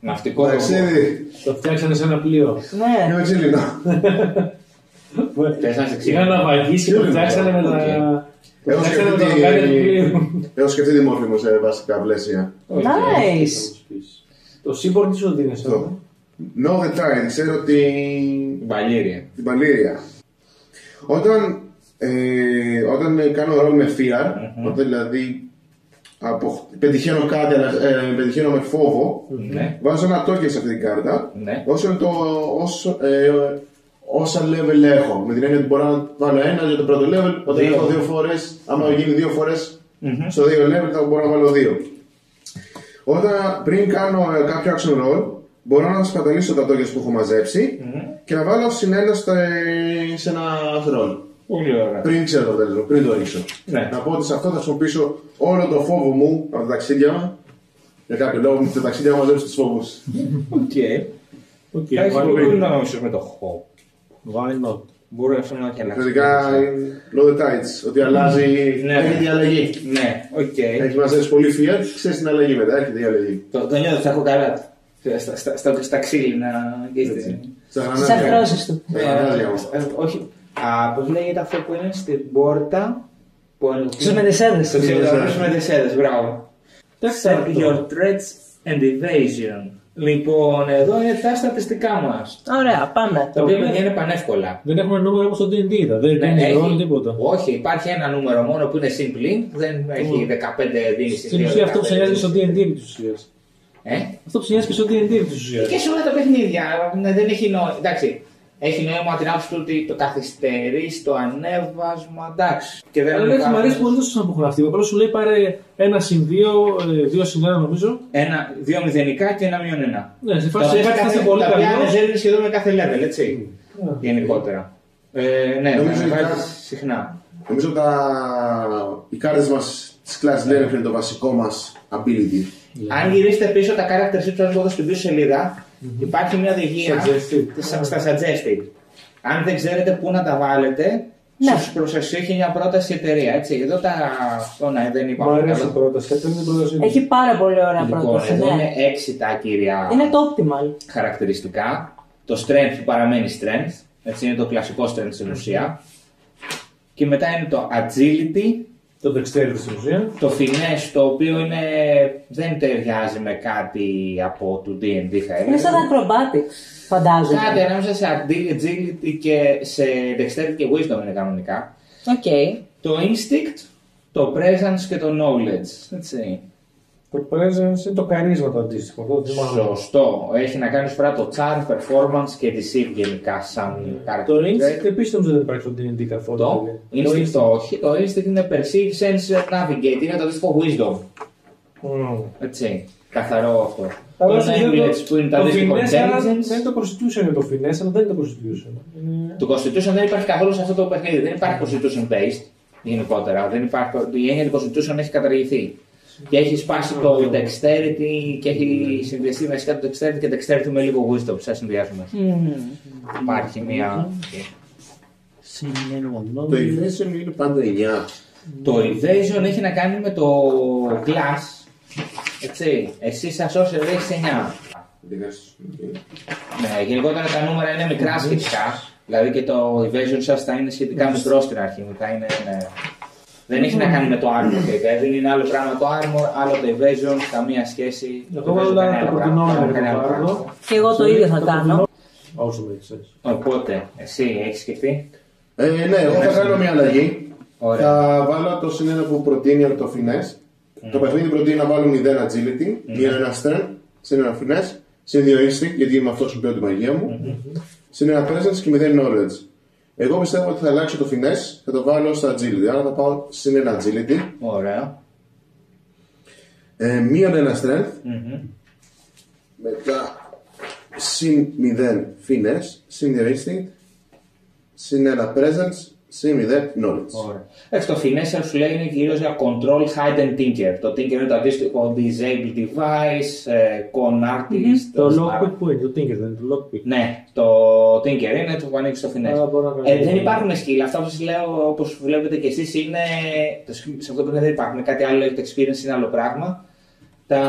Ναυτικό Ταξίδι. Το φτιάξανε σε ένα πλοίο. Ναι. Είναι ξύλινο. Θες να σε Είχαν να βαγίσει και το φτιάξανε με τα. Το Έχω φτιάξανε με σκεφτεί τα ροκάνια του τη- πλοίου. Έχω σκεφτεί τη μόρφη μου σε βασικά πλαίσια. Nice. Το Seaborn τι σου δίνει Αυτό. αυτό; Know the tide, ξέρω την, Βαλήρια. την παλήρια. Όταν, ε, όταν κάνω ρόλο με fear, όταν δηλαδή από, πετυχαίνω κάτι, αλλά ε, πετυχαίνω με φόβο, Ναι. βάζω ένα token σε αυτή την κάρτα, Ναι. όσο είναι το, όσο, ε, όσα level έχω. Με την έννοια ότι μπορώ να βάλω ένα για το πρώτο level, όταν Δύο. έχω δύο φορές, άμα γίνει δύο φορές στο δύο level, θα μπορώ να βάλω δύο. Όταν πριν κάνω ε, κάποιο action roll, μπορώ να σπαταλήσω τα tokens που έχω μαζέψει και να βάλω συνένα στο, ε, σε ένα roll. Πολύ ωραία. Πριν ξέρω το αποτέλεσμα, πριν το ρίξω. Ναι. Να πω ότι σε αυτό θα χρησιμοποιήσω όλο το φόβο μου από τα ταξίδια μου. Για κάποιο λόγο με τα ταξίδια μου μαζέψω τους φόβους. Οκ. Οκ, Θα έχει why πολύ not? νόημα με το χω. Why not. Μπορεί αυτό να έχει αλλάξει. Φυσικά low the tides, ότι αλλάζει. Ναι. Έρχεται η αλλαγή. Ναι, οκ. Έχει μαζέψει πολύ fiat, ξέρεις την αλλαγή μετά. Έρχεται η αλλαγή. Το, το νιώθω, θα έχω καλά. Στα, στα, στα, στα ξύλινα και Έτσι. στη- Στα Στις γρανάζια. αρθρώσεις του. Στα γρανάζια μου. Ε, Όχι. Α, πώς λέγεται αυτό που είναι στην πόρτα. Που Στους μεντεσέδες. Στο ξύλινο στους μεντεσέδες, μπράβο. Set αυτό. your threats and evasion. Λοιπόν, εδώ είναι τα στατιστικά μας. Ωραία, πάμε. Τα οποία παιδιά είναι πανεύκολα. Δεν έχουμε νούμερο όπως στο D&D, είδα. δεν Ναι, είναι έχει- ρόλο τίποτα. Όχι, υπάρχει ένα νούμερο μόνο που είναι simply. Δεν έχει 15 δίνει Στην ουσία αυτό που σε νοιάζει και στο D&D επί της ουσίας. Ε; Αυτό που σε νοιάζει και στο D&D επί της ουσίας. Και σε όλα τα παιχνίδια. Ναι, δεν έχει νόημα. Εντάξει. Έχει νόημα την άποψη του ότι το καθυστερεί στο ανέβασμα. Εντάξει. Και δεν Αλλά ανεβάζει. μου αρέσει πολύ τόσο που έχουν αυτοί. Απλά σου λέει πάρε ένα συν δύο, ε, δύο συν ένα νομίζω. Ένα, δύο μηδενικά και ένα μείον ένα. Ναι, σε Τα φάση οποία κάτι θα κάθε- είσαι πολύ τα οποία καλό. ανεβαίνουν σχεδόν με κάθε level, έτσι. Ναι. Γενικότερα. Ε, ναι, Νομίζω θα ανεβάζει ότι- συχνά. Νομίζω τα... οι κάρτες μας της κλάση λένε ποιο είναι το βασικό μας ability. Αν γυρίσετε πίσω τα character sheets που έχω στην πίσω σελίδα, υπάρχει μια οδηγία Suggested. στα- στα suggested. Αν δεν ξέρετε πού να τα βάλετε, Ναι. σας προς εσείς έχει μια πρόταση η εταιρεία. Έτσι. Εδώ τα αυτό ναι, δεν Μ' είπαμε. αρέσει η καλά. πρόταση. Αυτό είναι η πρόταση. Έχει πάρα πολύ ωραία Λοιπόν, πρόταση. εδώ Ναι. είναι έξι τα κύρια Είναι το optimal. χαρακτηριστικά. Το strength που παραμένει strength, έτσι είναι το κλασικό strength στην ουσία. Και μετά είναι το agility, Το dexterity στην ουσία. το finesse το οποίο είναι, δεν ταιριάζει με κάτι από του D&D θα Είναι έλεγα. σαν acrobatics, φαντάζομαι. Κάτι ανάμεσα σε agility και σε dexterity και wisdom είναι κανονικά. Οκ. Το instinct, το presence και το knowledge. Έτσι. Το presence είναι το charisma το αντίστοιχο. Αυτό το θυμάμαι. Σωστό. Έχει να κάνεις φορά το charm, performance και deceive γενικά σαν character. Το trait. instinct επίση νομίζω δεν υπάρχει στο D&D καθόλου. Το δηλαδή. instinct το όχι. Το instinct είναι perceive, sense, navigate. Είναι το αντίστοιχο wisdom. Μμμ. Έτσι. Καθαρό αυτό. Αλλά Το στο τέλος, knowledge που είναι το το αντίστοιχο finesse, αλλά Δεν intelligence. είναι το constitution είναι το finesse, αλλά δεν είναι το constitution. Είναι- Το constitution δεν υπάρχει καθόλου σε αυτό το παιχνίδι. Δεν υπάρχει constitution based γενικότερα. Δεν υπάρχει, η έννοια του constitution έχει καταργηθεί. Και έχει σπάσει το dexterity και έχει συνδυαστεί βασικά το dexterity και dexterity με λίγο wisdom. Σας συνδυάζουμε. Υπάρχει μια. Το evasion είναι πάντα 9. Το evasion έχει να κάνει με το glass. Έτσι. Εσύ σαν sorcerer έχεις 9. Ναι, γενικότερα τα νούμερα είναι μικρά σχετικά. Δηλαδή και το evasion σας θα είναι σχετικά μικρό στην αρχή. Θα είναι, ναι. Δεν έχει να κάνει με το armor και evasion. Είναι άλλο πράγμα το armor, άλλο το evasion, καμία σχέση. Εγώ Το evasion βάλα κάνει το άλλο προτινόμενο πράγμα, για κάνει το άλλο πάρδο. πράγμα. Και εγώ το ίδιο θα κάνω. Όσο makes sense. Οπότε, εσύ έχεις σκεφτεί; Ε, ναι, εγώ θα κάνω μια αλλαγή. Ωραία. Θα βάλω το συνένα που προτείνει από το finesse. Το παιχνίδι προτείνει να βάλω 0 agility, μείον ένα strength, συν ένα finesse, συν 2 instinct, γιατί είμαι αυτός που πλέον τη μαγεία μου, συν ένα presence και 0 knowledge. Εγώ πιστεύω ότι θα αλλάξω το finesse, θα το βάλω στα agility. Άρα θα πάω συν ένα agility, Ωραία. ε, μείον ένα strength, Μμμ. μετά συν 0 finesse, συν 2 instinct, συν ένα presence, συν 0 knowledge. Ωραία. Εντάξει, το finesse σου λέει είναι κυρίως για control, hide and tinker. Το tinker είναι το αντίστοιχο disable device, ε, con artist. Το smart. lockpick που είναι, το tinker δεν είναι, το lockpick. Ναι, το tinker είναι το που ανοίξει το finesse. Α, μπορώ να κάνω. Ε, δεν υπάρχουν skill. Αυτά που σα λέω, όπως βλέπετε και εσείς, είναι. το skill- Σε αυτό το δεν υπάρχουν. Κάτι άλλο, έχετε experience, είναι άλλο πράγμα. Τα,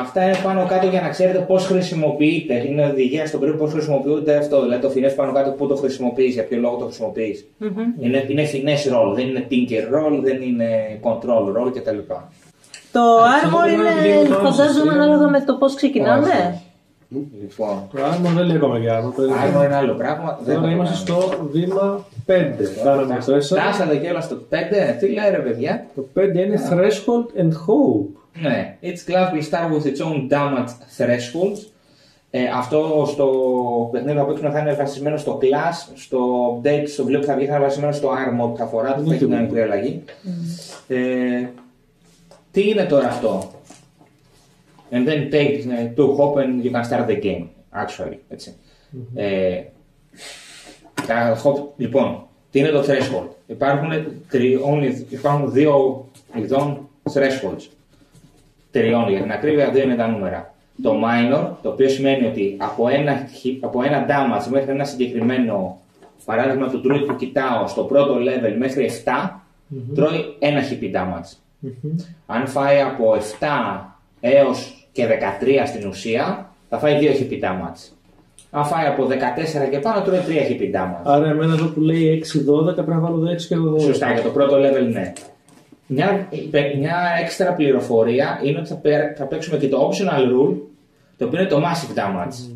αυτά είναι πάνω κάτω για να ξέρετε πώς χρησιμοποιείτε. Είναι οδηγία στο περίπου πώ χρησιμοποιούνται αυτό. Δηλαδή το finesse πάνω κάτω πού το χρησιμοποιείς, για ποιο λόγο το χρησιμοποιείς. Είναι, είναι finesse role, δεν είναι tinker role, δεν είναι control role κτλ. Το armor θέλω να είναι, δίνω το φαντάζομαι, άρμορ. ανάλογα με το πώς ξεκινάμε. Λοιπόν, Το armor δεν λέει ακόμα για armor. παιδιά. άλλο είναι άλλο πράγμα. δεν Τώρα το είμαστε κάνουμε. στο βήμα 5. Κάναμε το 4. Φτάσατε και όλα στο 5. Τι λέει ρε παιδιά; Το 5 είναι threshold and hope. Ναι, each class will start with its own damage thresholds. Ε, αυτό στο παιχνίδι που παίξουμε θα είναι βασισμένο στο class, στο update, στο βλέπω θα βγει θα είναι βασισμένο στο armor που θα φορά, θα έχει μια μικρή αλλαγή. Ε, τι είναι τώρα αυτό; And then take ε, to hope and you can start the game, actually. Έτσι. Ε, τα hop, λοιπόν, τι είναι το threshold; Υπάρχουν, τρι, only, υπάρχουν δύο ειδών thresholds τριών για την ακρίβεια, δύο είναι τα νούμερα. Το minor, το οποίο σημαίνει ότι από ένα, χι- από ένα damage μέχρι ένα συγκεκριμένο παράδειγμα του druid που κοιτάω στο πρώτο level μέχρι 7, τρώει ένα HP damage. Αν φάει από 7 έως και 13 στην ουσία, θα φάει 2 HP damage. Αν φάει από 14 και πάνω, τρώει 3 HP damage. Άρα εμένα εδώ που λέει 6-12 πρέπει να βάλω το 6 και το 12. Σωστά, για το πρώτο level ναι. Μια, μια έξτρα πληροφορία είναι ότι θα, πέ- θα παίξουμε και το optional rule, το οποίο είναι το massive damage.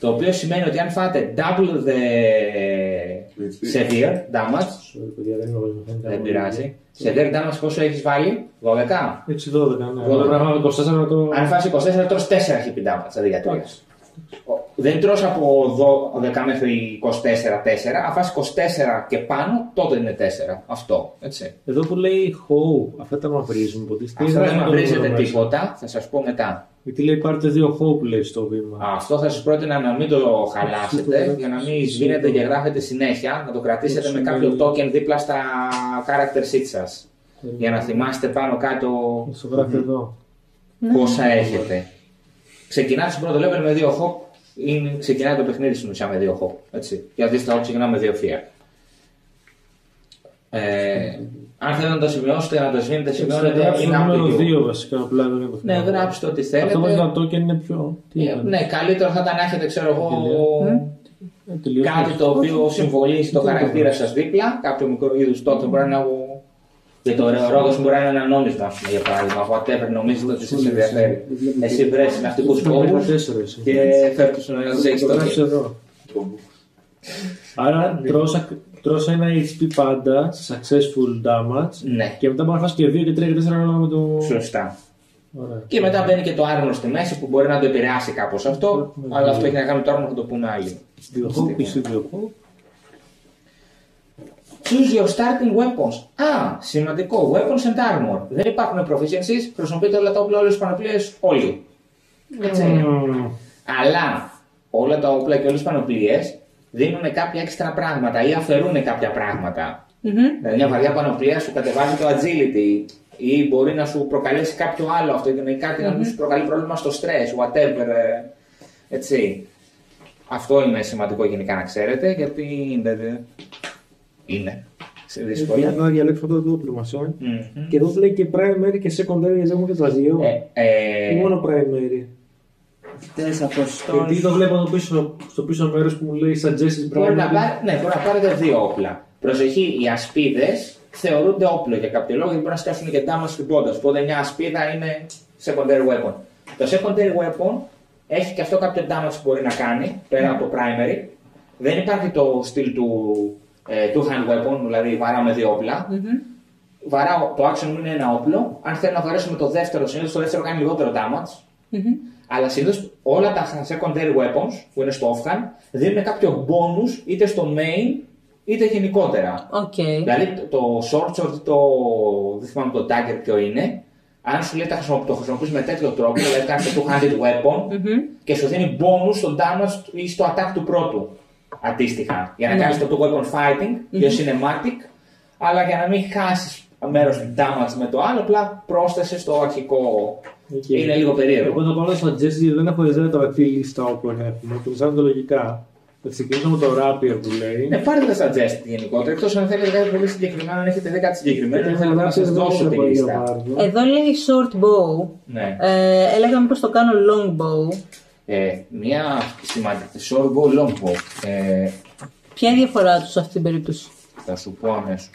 Το οποίο σημαίνει ότι αν φάτε double the severe damage, Sorry, παιδιά, δεν γνωρίζω. δεν πειράζει. Severe damage πόσο έχεις βάλει, 12. 6-12, ναι. Εγώ Εγώ πρέπει να βάλω 24 να το. Αν φάσει 24, τρως 4 HP damage αντί για 3. Εντάξει. Δεν τρως από 12 μέχρι 24 4. Αν φας 24 και πάνω, τότε είναι 4. Αυτό. Έτσι. Εδώ που λέει ho, αυτά τα μαυρίζουν. υποτίθεται, Αυτό ή δεν είναι το μαυρίζεται νούμερο μέσα. τίποτα. Θα σας πω μετά. Γιατί λέει πάρτε δύο ho που λέει στο βήμα. Αυτό θα σας πρότεινα να μην το χαλάσετε για να μην σβήνετε και γράφετε συνέχεια. Να το κρατήσετε με κάποιο token δίπλα στα character sheet σας. Για να θυμάστε πάνω κάτω Στο γράφει εδώ. πόσα έχετε. Ξεκινάτε στο πρώτο level με δύο hop. Είναι, ξεκινάει το παιχνίδι στην ουσία με δύο hop. Έτσι. Για αντίστοιχα, εγώ ξεκινάω με δύο φία. Ε, αν θέλετε να το σημειώσετε, να το σβήνετε, σημειώνετε. Γράψτε Είναι το από νούμερο το 2 βασικά, απλά δεν είναι Ναι, γράψτε ό,τι Αυτό που θέλετε. ήταν token είναι πιο. Τι Ε, ήταν. Ναι, καλύτερο θα ήταν να έχετε, ξέρω εγώ, Ε, τελείωσε. κάτι το οποίο συμβολίζει το χαρακτήρα σας δίπλα, κάποιο μικρό είδους τότε μπορεί να είναι από. Για το ρόδο μπορεί να είναι ένα νόμισμα, ας πούμε, για παράδειγμα. Whatever νομίζετε ότι σα ενδιαφέρει. Εσύ βρέσει με αυτικούς Είναι κόμπου 14 εσύ. και φέρτε τους να του έχεις Το το γράψει εδώ. Άρα τρως, τρως ένα HP πάντα σε successful damage Ναι, και μετά μπορείς να φας και 2 και 3 και 4 ανάλογα με το. σωστά. Ωραία. Και μετά μπαίνει και το άρνο στη μέση που μπορεί να το επηρεάσει κάπως αυτό, αλλά αυτό έχει να κάνει με το άρνο, θα το πούμε άλλοι. Δύο hop, εσύ δύο hop. Choose your starting weapons. Α, σημαντικό. Weapons and armor. Δεν υπάρχουν proficiencies. Χρησιμοποιείτε όλα τα όπλα, όλες τις πανοπλίες, όλοι. Έτσι. Μμμ. Αλλά όλα τα όπλα και όλες τις πανοπλίες δίνουν κάποια έξτρα πράγματα ή αφαιρούν κάποια πράγματα. Δηλαδή, μια βαριά πανοπλία σου κατεβάζει το agility ή μπορεί να σου προκαλέσει κάποιο άλλο αυτό ή κάτι να σου προκαλεί πρόβλημα στο stress, whatever. ε, Έτσι. Αυτό είναι σημαντικό γενικά να ξέρετε γιατί είναι. είναι σε Για δύσκολο. να διαλέξουμε αυτό το όπλο μας. ε. Μμμ. Και εδώ λέει και primary και secondary, γιατί έχουμε και τα δύο. Ε, ε, Ή μόνο primary. Αυτές από Γιατί το βλέπω εδώ πίσω, στο πίσω μέρος που μου λέει suggested Μπορεί να, primary. πάρει, ναι, μπορεί να πάρετε δύο όπλα. Προσοχή, οι ασπίδες θεωρούνται όπλο για κάποιο λόγο γιατί μπορεί να σκάσουν και damage χτυπώντας. Οπότε μια ασπίδα είναι secondary weapon. Το secondary weapon έχει και αυτό κάποιο damage που μπορεί να κάνει πέρα από το primary. Δεν υπάρχει το στυλ του ε, two hand weapon, δηλαδή βαράμε δύο όπλα. Βαράω, το action μου είναι ένα όπλο. Αν θέλω να βαρέσω με το δεύτερο, συνήθως το δεύτερο κάνει λιγότερο damage. Αλλά συνήθως όλα τα secondary weapons που είναι στο offhand δίνουν κάποιο bonus είτε στο main είτε γενικότερα. Οκ. Δηλαδή το, το short sword ή το. δεν θυμάμαι το dagger ποιο είναι. Αν σου λέει τα χρησιμο- το χρησιμοποιείς με τέτοιο τρόπο, δηλαδή κάνεις το two-handed weapon και σου δίνει bonus στο damage ή στο attack του πρώτου. Αντίστοιχα. Για να Ναι. κάνεις το two weapon fighting, πιο cinematic, αλλά για να μην χάσεις μέρος του damage με το άλλο, απλά πρόσθεσες στο αρχικό. Οκ. Είναι λίγο περίεργο. Εγώ θα πάω στο suggested γιατί δεν έχω ιδέα τώρα τι λίστα όπλων έχουμε. Και μου φαίνεται λογικά. Θα ξεκινήσω με το rapier που λέει. Ναι, πάρτε τα suggest γενικότερα. Εκτός αν θέλετε κάτι πολύ συγκεκριμένο, αν έχετε δει κάτι συγκεκριμένο, Γιατί θέλετε να rapier σας δεν δώσω είναι τη πολύ λίστα. βάρδο. Εδώ λέει short bow. Ναι. Ε, έλεγα μήπως το κάνω long bow. Ε, μια σημαντική short bow, long bow. Ε, Ποια είναι η διαφορά τους σε αυτή την περίπτωση; θα σου πω αμέσως.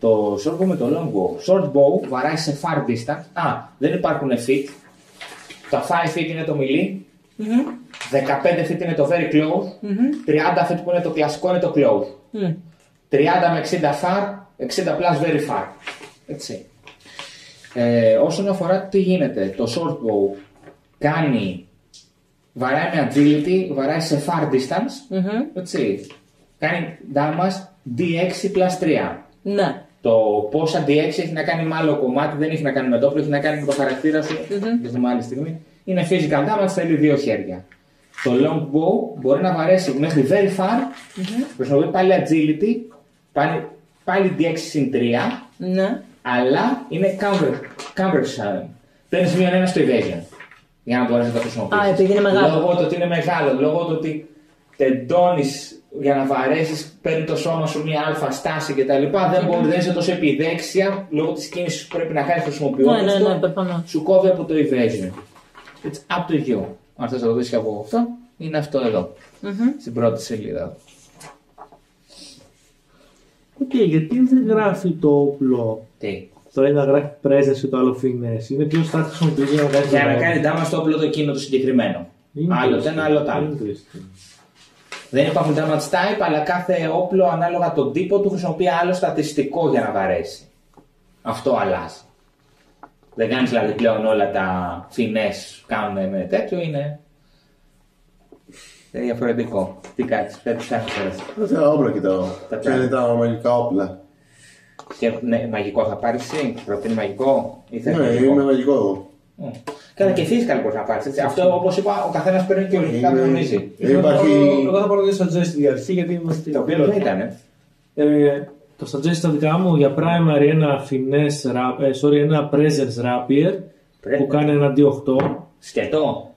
Το short bow με το long bow. Short bow βαράει σε far distance. Α, δεν υπάρχουν feet. Τα 5 feet είναι το melee. 15 feet είναι το very close. 30 feet που είναι το κλασικό είναι το close. Μμ. 30 με 60 far, 60 plus very far. Έτσι. Ε, όσον αφορά τι γίνεται, το short bow κάνει, βαράει με agility, βαράει σε far distance, έτσι. Κάνει damage D6 plus 3. Ναι. Το πόσα D6 έχει να κάνει με άλλο κομμάτι, δεν έχει να κάνει με το όπλο, έχει να κάνει με το χαρακτήρα σου. Δεν θυμάμαι άλλη στιγμή. Είναι physical damage, θέλει δύο χέρια. Το long bow μπορεί να βαρέσει μέχρι very far, χρησιμοποιεί πάλι agility, πάλι, πάλι D6 συν 3, Ναι. αλλά είναι counter, counter Παίρνεις μείον ένα στο evasion. Για να μπορέσει να το χρησιμοποιήσεις. Α, επειδή είναι μεγάλο. Λόγω του ότι είναι μεγάλο, λόγω του ότι τεντώνεις για να βαρέσεις, παίρνει το σώμα σου μια αλφα στάση κτλ. Δεν μπορεί, δεν είσαι τόσο επιδέξια λόγω της κίνησης που πρέπει να κάνεις χρησιμοποιώντας. Ναι, ναι, ναι, προφανώς. Σου κόβει από το evasion. It's up to you. Αν θες να το δεις και από αυτό, είναι αυτό εδώ. Στην πρώτη σελίδα. Οκ, γιατί δεν γράφει το όπλο. Τι; Το ένα γράφει presence και το άλλο finesse. Είναι ποιος θα χρησιμοποιήσει για να κάνει. Για να το κάνει damage στο όπλο το εκείνο το συγκεκριμένο. Άλλο το ένα, άλλο το άλλο. Interesting. Δεν υπάρχουν damage type, αλλά κάθε όπλο ανάλογα τον τύπο του χρησιμοποιεί άλλο στατιστικό για να βαρέσει. Αυτό αλλάζει. Δεν κάνεις δηλαδή πλέον όλα τα φινέ κάνουν με τέτοιο, είναι Είναι διαφορετικό. Τι κάνεις, κάτι κάθε φορά. Τα όπλα κοιτάω. Τα Ποια είναι τα μαγικά όπλα. Και ναι, μαγικό θα πάρεις εσύ, προτείνει μαγικό ή θες Ναι, μαγικό; είμαι μαγικό εγώ. Μμ. Καλά, και physical μπορεί να πάρεις. Αυτό όπως είπα, ο καθένας παίρνει και οριακά Είναι- νομίζει. Δεν υπάρχει. Εγώ θα πάρω δύο suggest για αρχή γιατί είμαστε. Το οποίο δεν ήταν. ε. Ε, το suggest στα δικά μου για primary ένα finesse rap, ε, sorry, ένα presence rapier που κάνει ένα D8. Σκετό.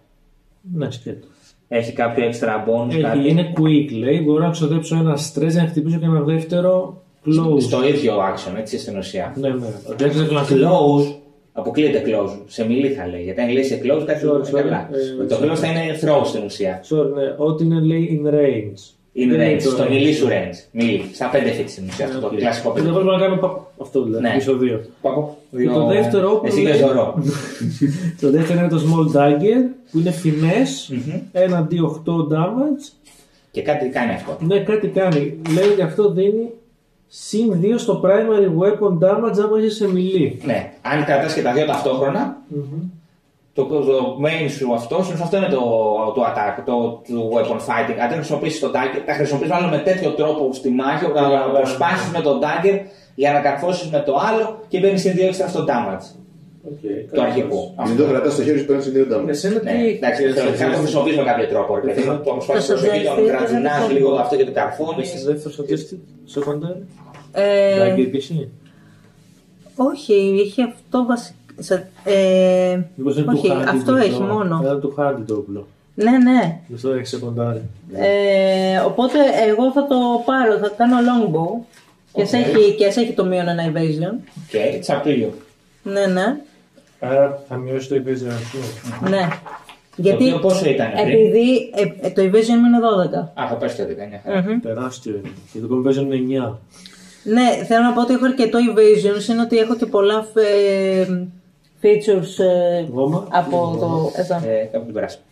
Ναι, σκέτο. Έχει κάποιο extra bonus. Έχει, κάτι; είναι quick λέει, μπορώ να ξοδέψω ένα stress για να χτυπήσω και ένα δεύτερο close. Στο ίδιο action, έτσι στην ουσία. Ναι, ναι. Δεν ξέρω να Close. Αποκλείεται close. Σε μιλή θα λέει. Γιατί αν λέει σε close, κάτι Sorry, δεν sorry. καλά. Ε, Το close θα είναι throw στην ουσία. Sorry, ναι, ό,τι είναι λέει in range. In Δεν είναι range, το στο range. μιλή σου range. Μιλή. Στα 5 feet στην ουσία. Αυτό το Οκ. κλασικό Δεν παιδί. μπορώ να κάνω πα- αυτό δηλαδή, Ναι. πίσω δύο. Παπο. Και το δεύτερο που Εσύ και λέει- ζωρό. Το δεύτερο είναι το small dagger που είναι finesse, Μμμ. ένα D8 damage. Και κάτι κάνει αυτό. Ναι, κάτι κάνει. Λέει ότι αυτό δίνει συν 2 στο primary weapon damage άμα είσαι σε melee. Ναι, αν κρατάς και τα δύο ταυτόχρονα, το, το main σου αυτό, σου αυτό είναι το, το attack, το, το weapon fighting. Αν δεν χρησιμοποιήσει τον dagger, τα χρησιμοποιήσει μάλλον με τέτοιο τρόπο στη μάχη, όπου να αποσπάσει με τον dagger για να καρφώσει με το άλλο και μπαίνει στην δύο extra στο damage. Το αρχικό. Μην το κρατά στο χέρι σου παίρνει δύο ντάμα. Εσένα Ναι, τι εντάξει, θεωρητικά το χρησιμοποιείς με κάποιο τρόπο. ρε παιδί μου. Το αποσπάσεις Το στο χέρι, suggest τον είναι κρατζουνάς το λίγο δεύτερο. αυτό και το καρφώνεις. Είσαι δεύτερο suggested secondary. Ε, Dagger και εσύ. όχι, έχει αυτό βασικά. Ε, Μήπως είναι όχι, του handy αυτό το έχει όπλο. μόνο. Ένα του handy το όπλο. Ναι, ναι. Γι' αυτό έχεις secondary. Ε, οπότε εγώ θα το πάρω, θα κάνω longbow. Και ας έχει, και ας έχει το μείον ένα evasion. Και it's up to you. Ναι, ναι. Άρα θα μειώσει το evasion σου. ναι. Το Γιατί οποίο πόσο ήταν πριν. επειδή ε, ε, το evasion μου είναι 12. Α, θα πέσει το 19. Τεράστιο είναι. Και το conversion είναι 9. Ναι, θέλω να πω ότι έχω αρκετό evasion, είναι ότι έχω και πολλά ε, features ε, Γόμα. από το. Εδώ. Ε, κάπου την περάσουμε.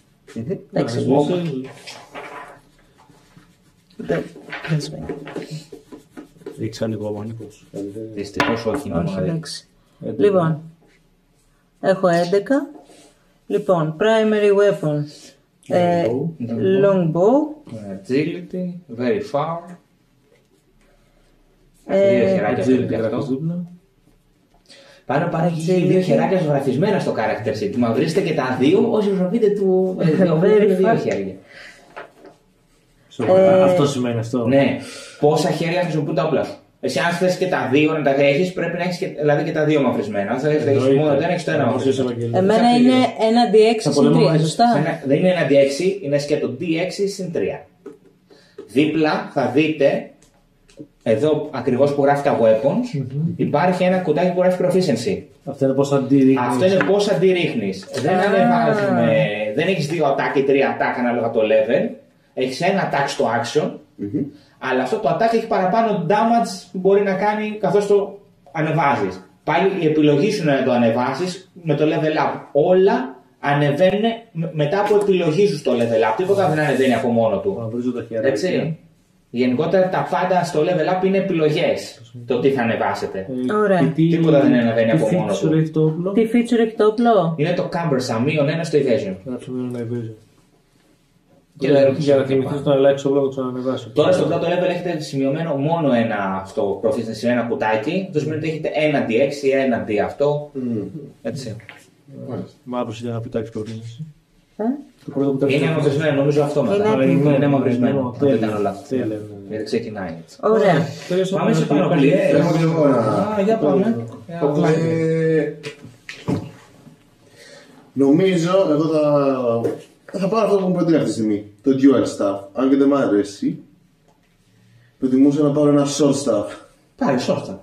Εντάξει, Ναι, γόμα. είσαι- Δεν- δεν σβήνει. Έχεις άλλη γόμα, Νίκος. Δυστυχώς όχι. Όχι, μόνο, ε. εντάξει. Έντεκα. Λοιπόν, έχω 11. Λοιπόν, primary weapon. Ε, longbow. Agility, very far. Δύο Ε, χεράκια Τζίλι φαίνεται την γράφεις αυτό. δίπλα. Πάνω πάνω έχει δύο χεράκια ζωγραφισμένα στο character sheet. Μα βρίσκετε και τα δύο όσοι ζωγραφείτε του. ε, δύο- Very δύο far. χέρια. Σοβαρά. Αυτό σημαίνει αυτό. Ναι, πόσα χέρια χρησιμοποιούν τα όπλα σου. Εσύ, αν θες και τα δύο να τα έχεις, πρέπει να έχεις και, δηλαδή και τα δύο μαυρισμένα. Αν θες να έχει μόνο το ένα, έχεις το ένα Όπως είσαι μαυρισμένο. Ευαγγελία. εμένα είναι ένα D6 Στα συν πολέμου 3, βάζεις σωστά; Ένα- δεν είναι ένα D6, είναι σκέτο D6 συν 3. Δίπλα θα δείτε, εδώ ακριβώς που γράφει τα weapons, υπάρχει ένα κουτάκι που γράφει proficiency. Αυτό είναι πώς αντίρρη. Αυτό είναι πώς αντιρίχνει. Δεν Α. ανεβάζουμε. Δεν έχεις δύο attack ή τρία attack ανάλογα το level. Έχεις ένα attack στο action. Αλλά αυτό το attack έχει παραπάνω damage που μπορεί να κάνει καθώς το ανεβάζεις. Πάλι η επιλογή σου είναι να το ανεβάσεις με το level up. Όλα ανεβαίνουν με- μετά από επιλογή σου στο level up. Τίποτα δεν ανεβαίνει από μόνο του. Μαυρίζω τα χέρια. Έτσι. Γενικότερα τα πάντα στο level up είναι επιλογές. Το τι θα ανεβάσετε. Ωραία. Τίποτα δεν ανεβαίνει από μόνο Τι του. feature έχει το όπλο; Τι feature έχει το όπλο; Είναι το cumbersome, μείον ένα στο evasion. Γράψε με ένα evasion. Και Για- δεν Για να ρωτήσω θυμηθείς να αλλάξει όπλο να το ξανανεβάσω. Τώρα στο πρώτο level έχετε σημειωμένο μόνο ένα αυτό proficiency, ένα κουτάκι. Αυτό σημαίνει ότι έχετε ένα D6 ή ένα D αυτό. Έτσι. Μαύρος για να πετάξει προτείνηση. Ε; Το πρώτο που τα Είναι αμαυρισμένο, νομίζω αυτό μετά. Είναι Είναι, έτοιμο. αμαυρισμένο. Τέλεια. Δεν ήταν όλα αυτά. Τέλεια, ναι, ναι. Γιατί ξεκινάει έτσι. Ωραία. Πάμε σε πανοπλιέ. Έχω και εγώ ένα. Α, για πάμε. Για να δούμε. Ε, Νομίζω, εγώ θα, θα πάρω αυτό που μου προτείνει αυτή τη στιγμή. Το dual staff. Αν και δεν μ' αρέσει. Προτιμούσα να πάρω ένα short staff. Πάρε, σώστα.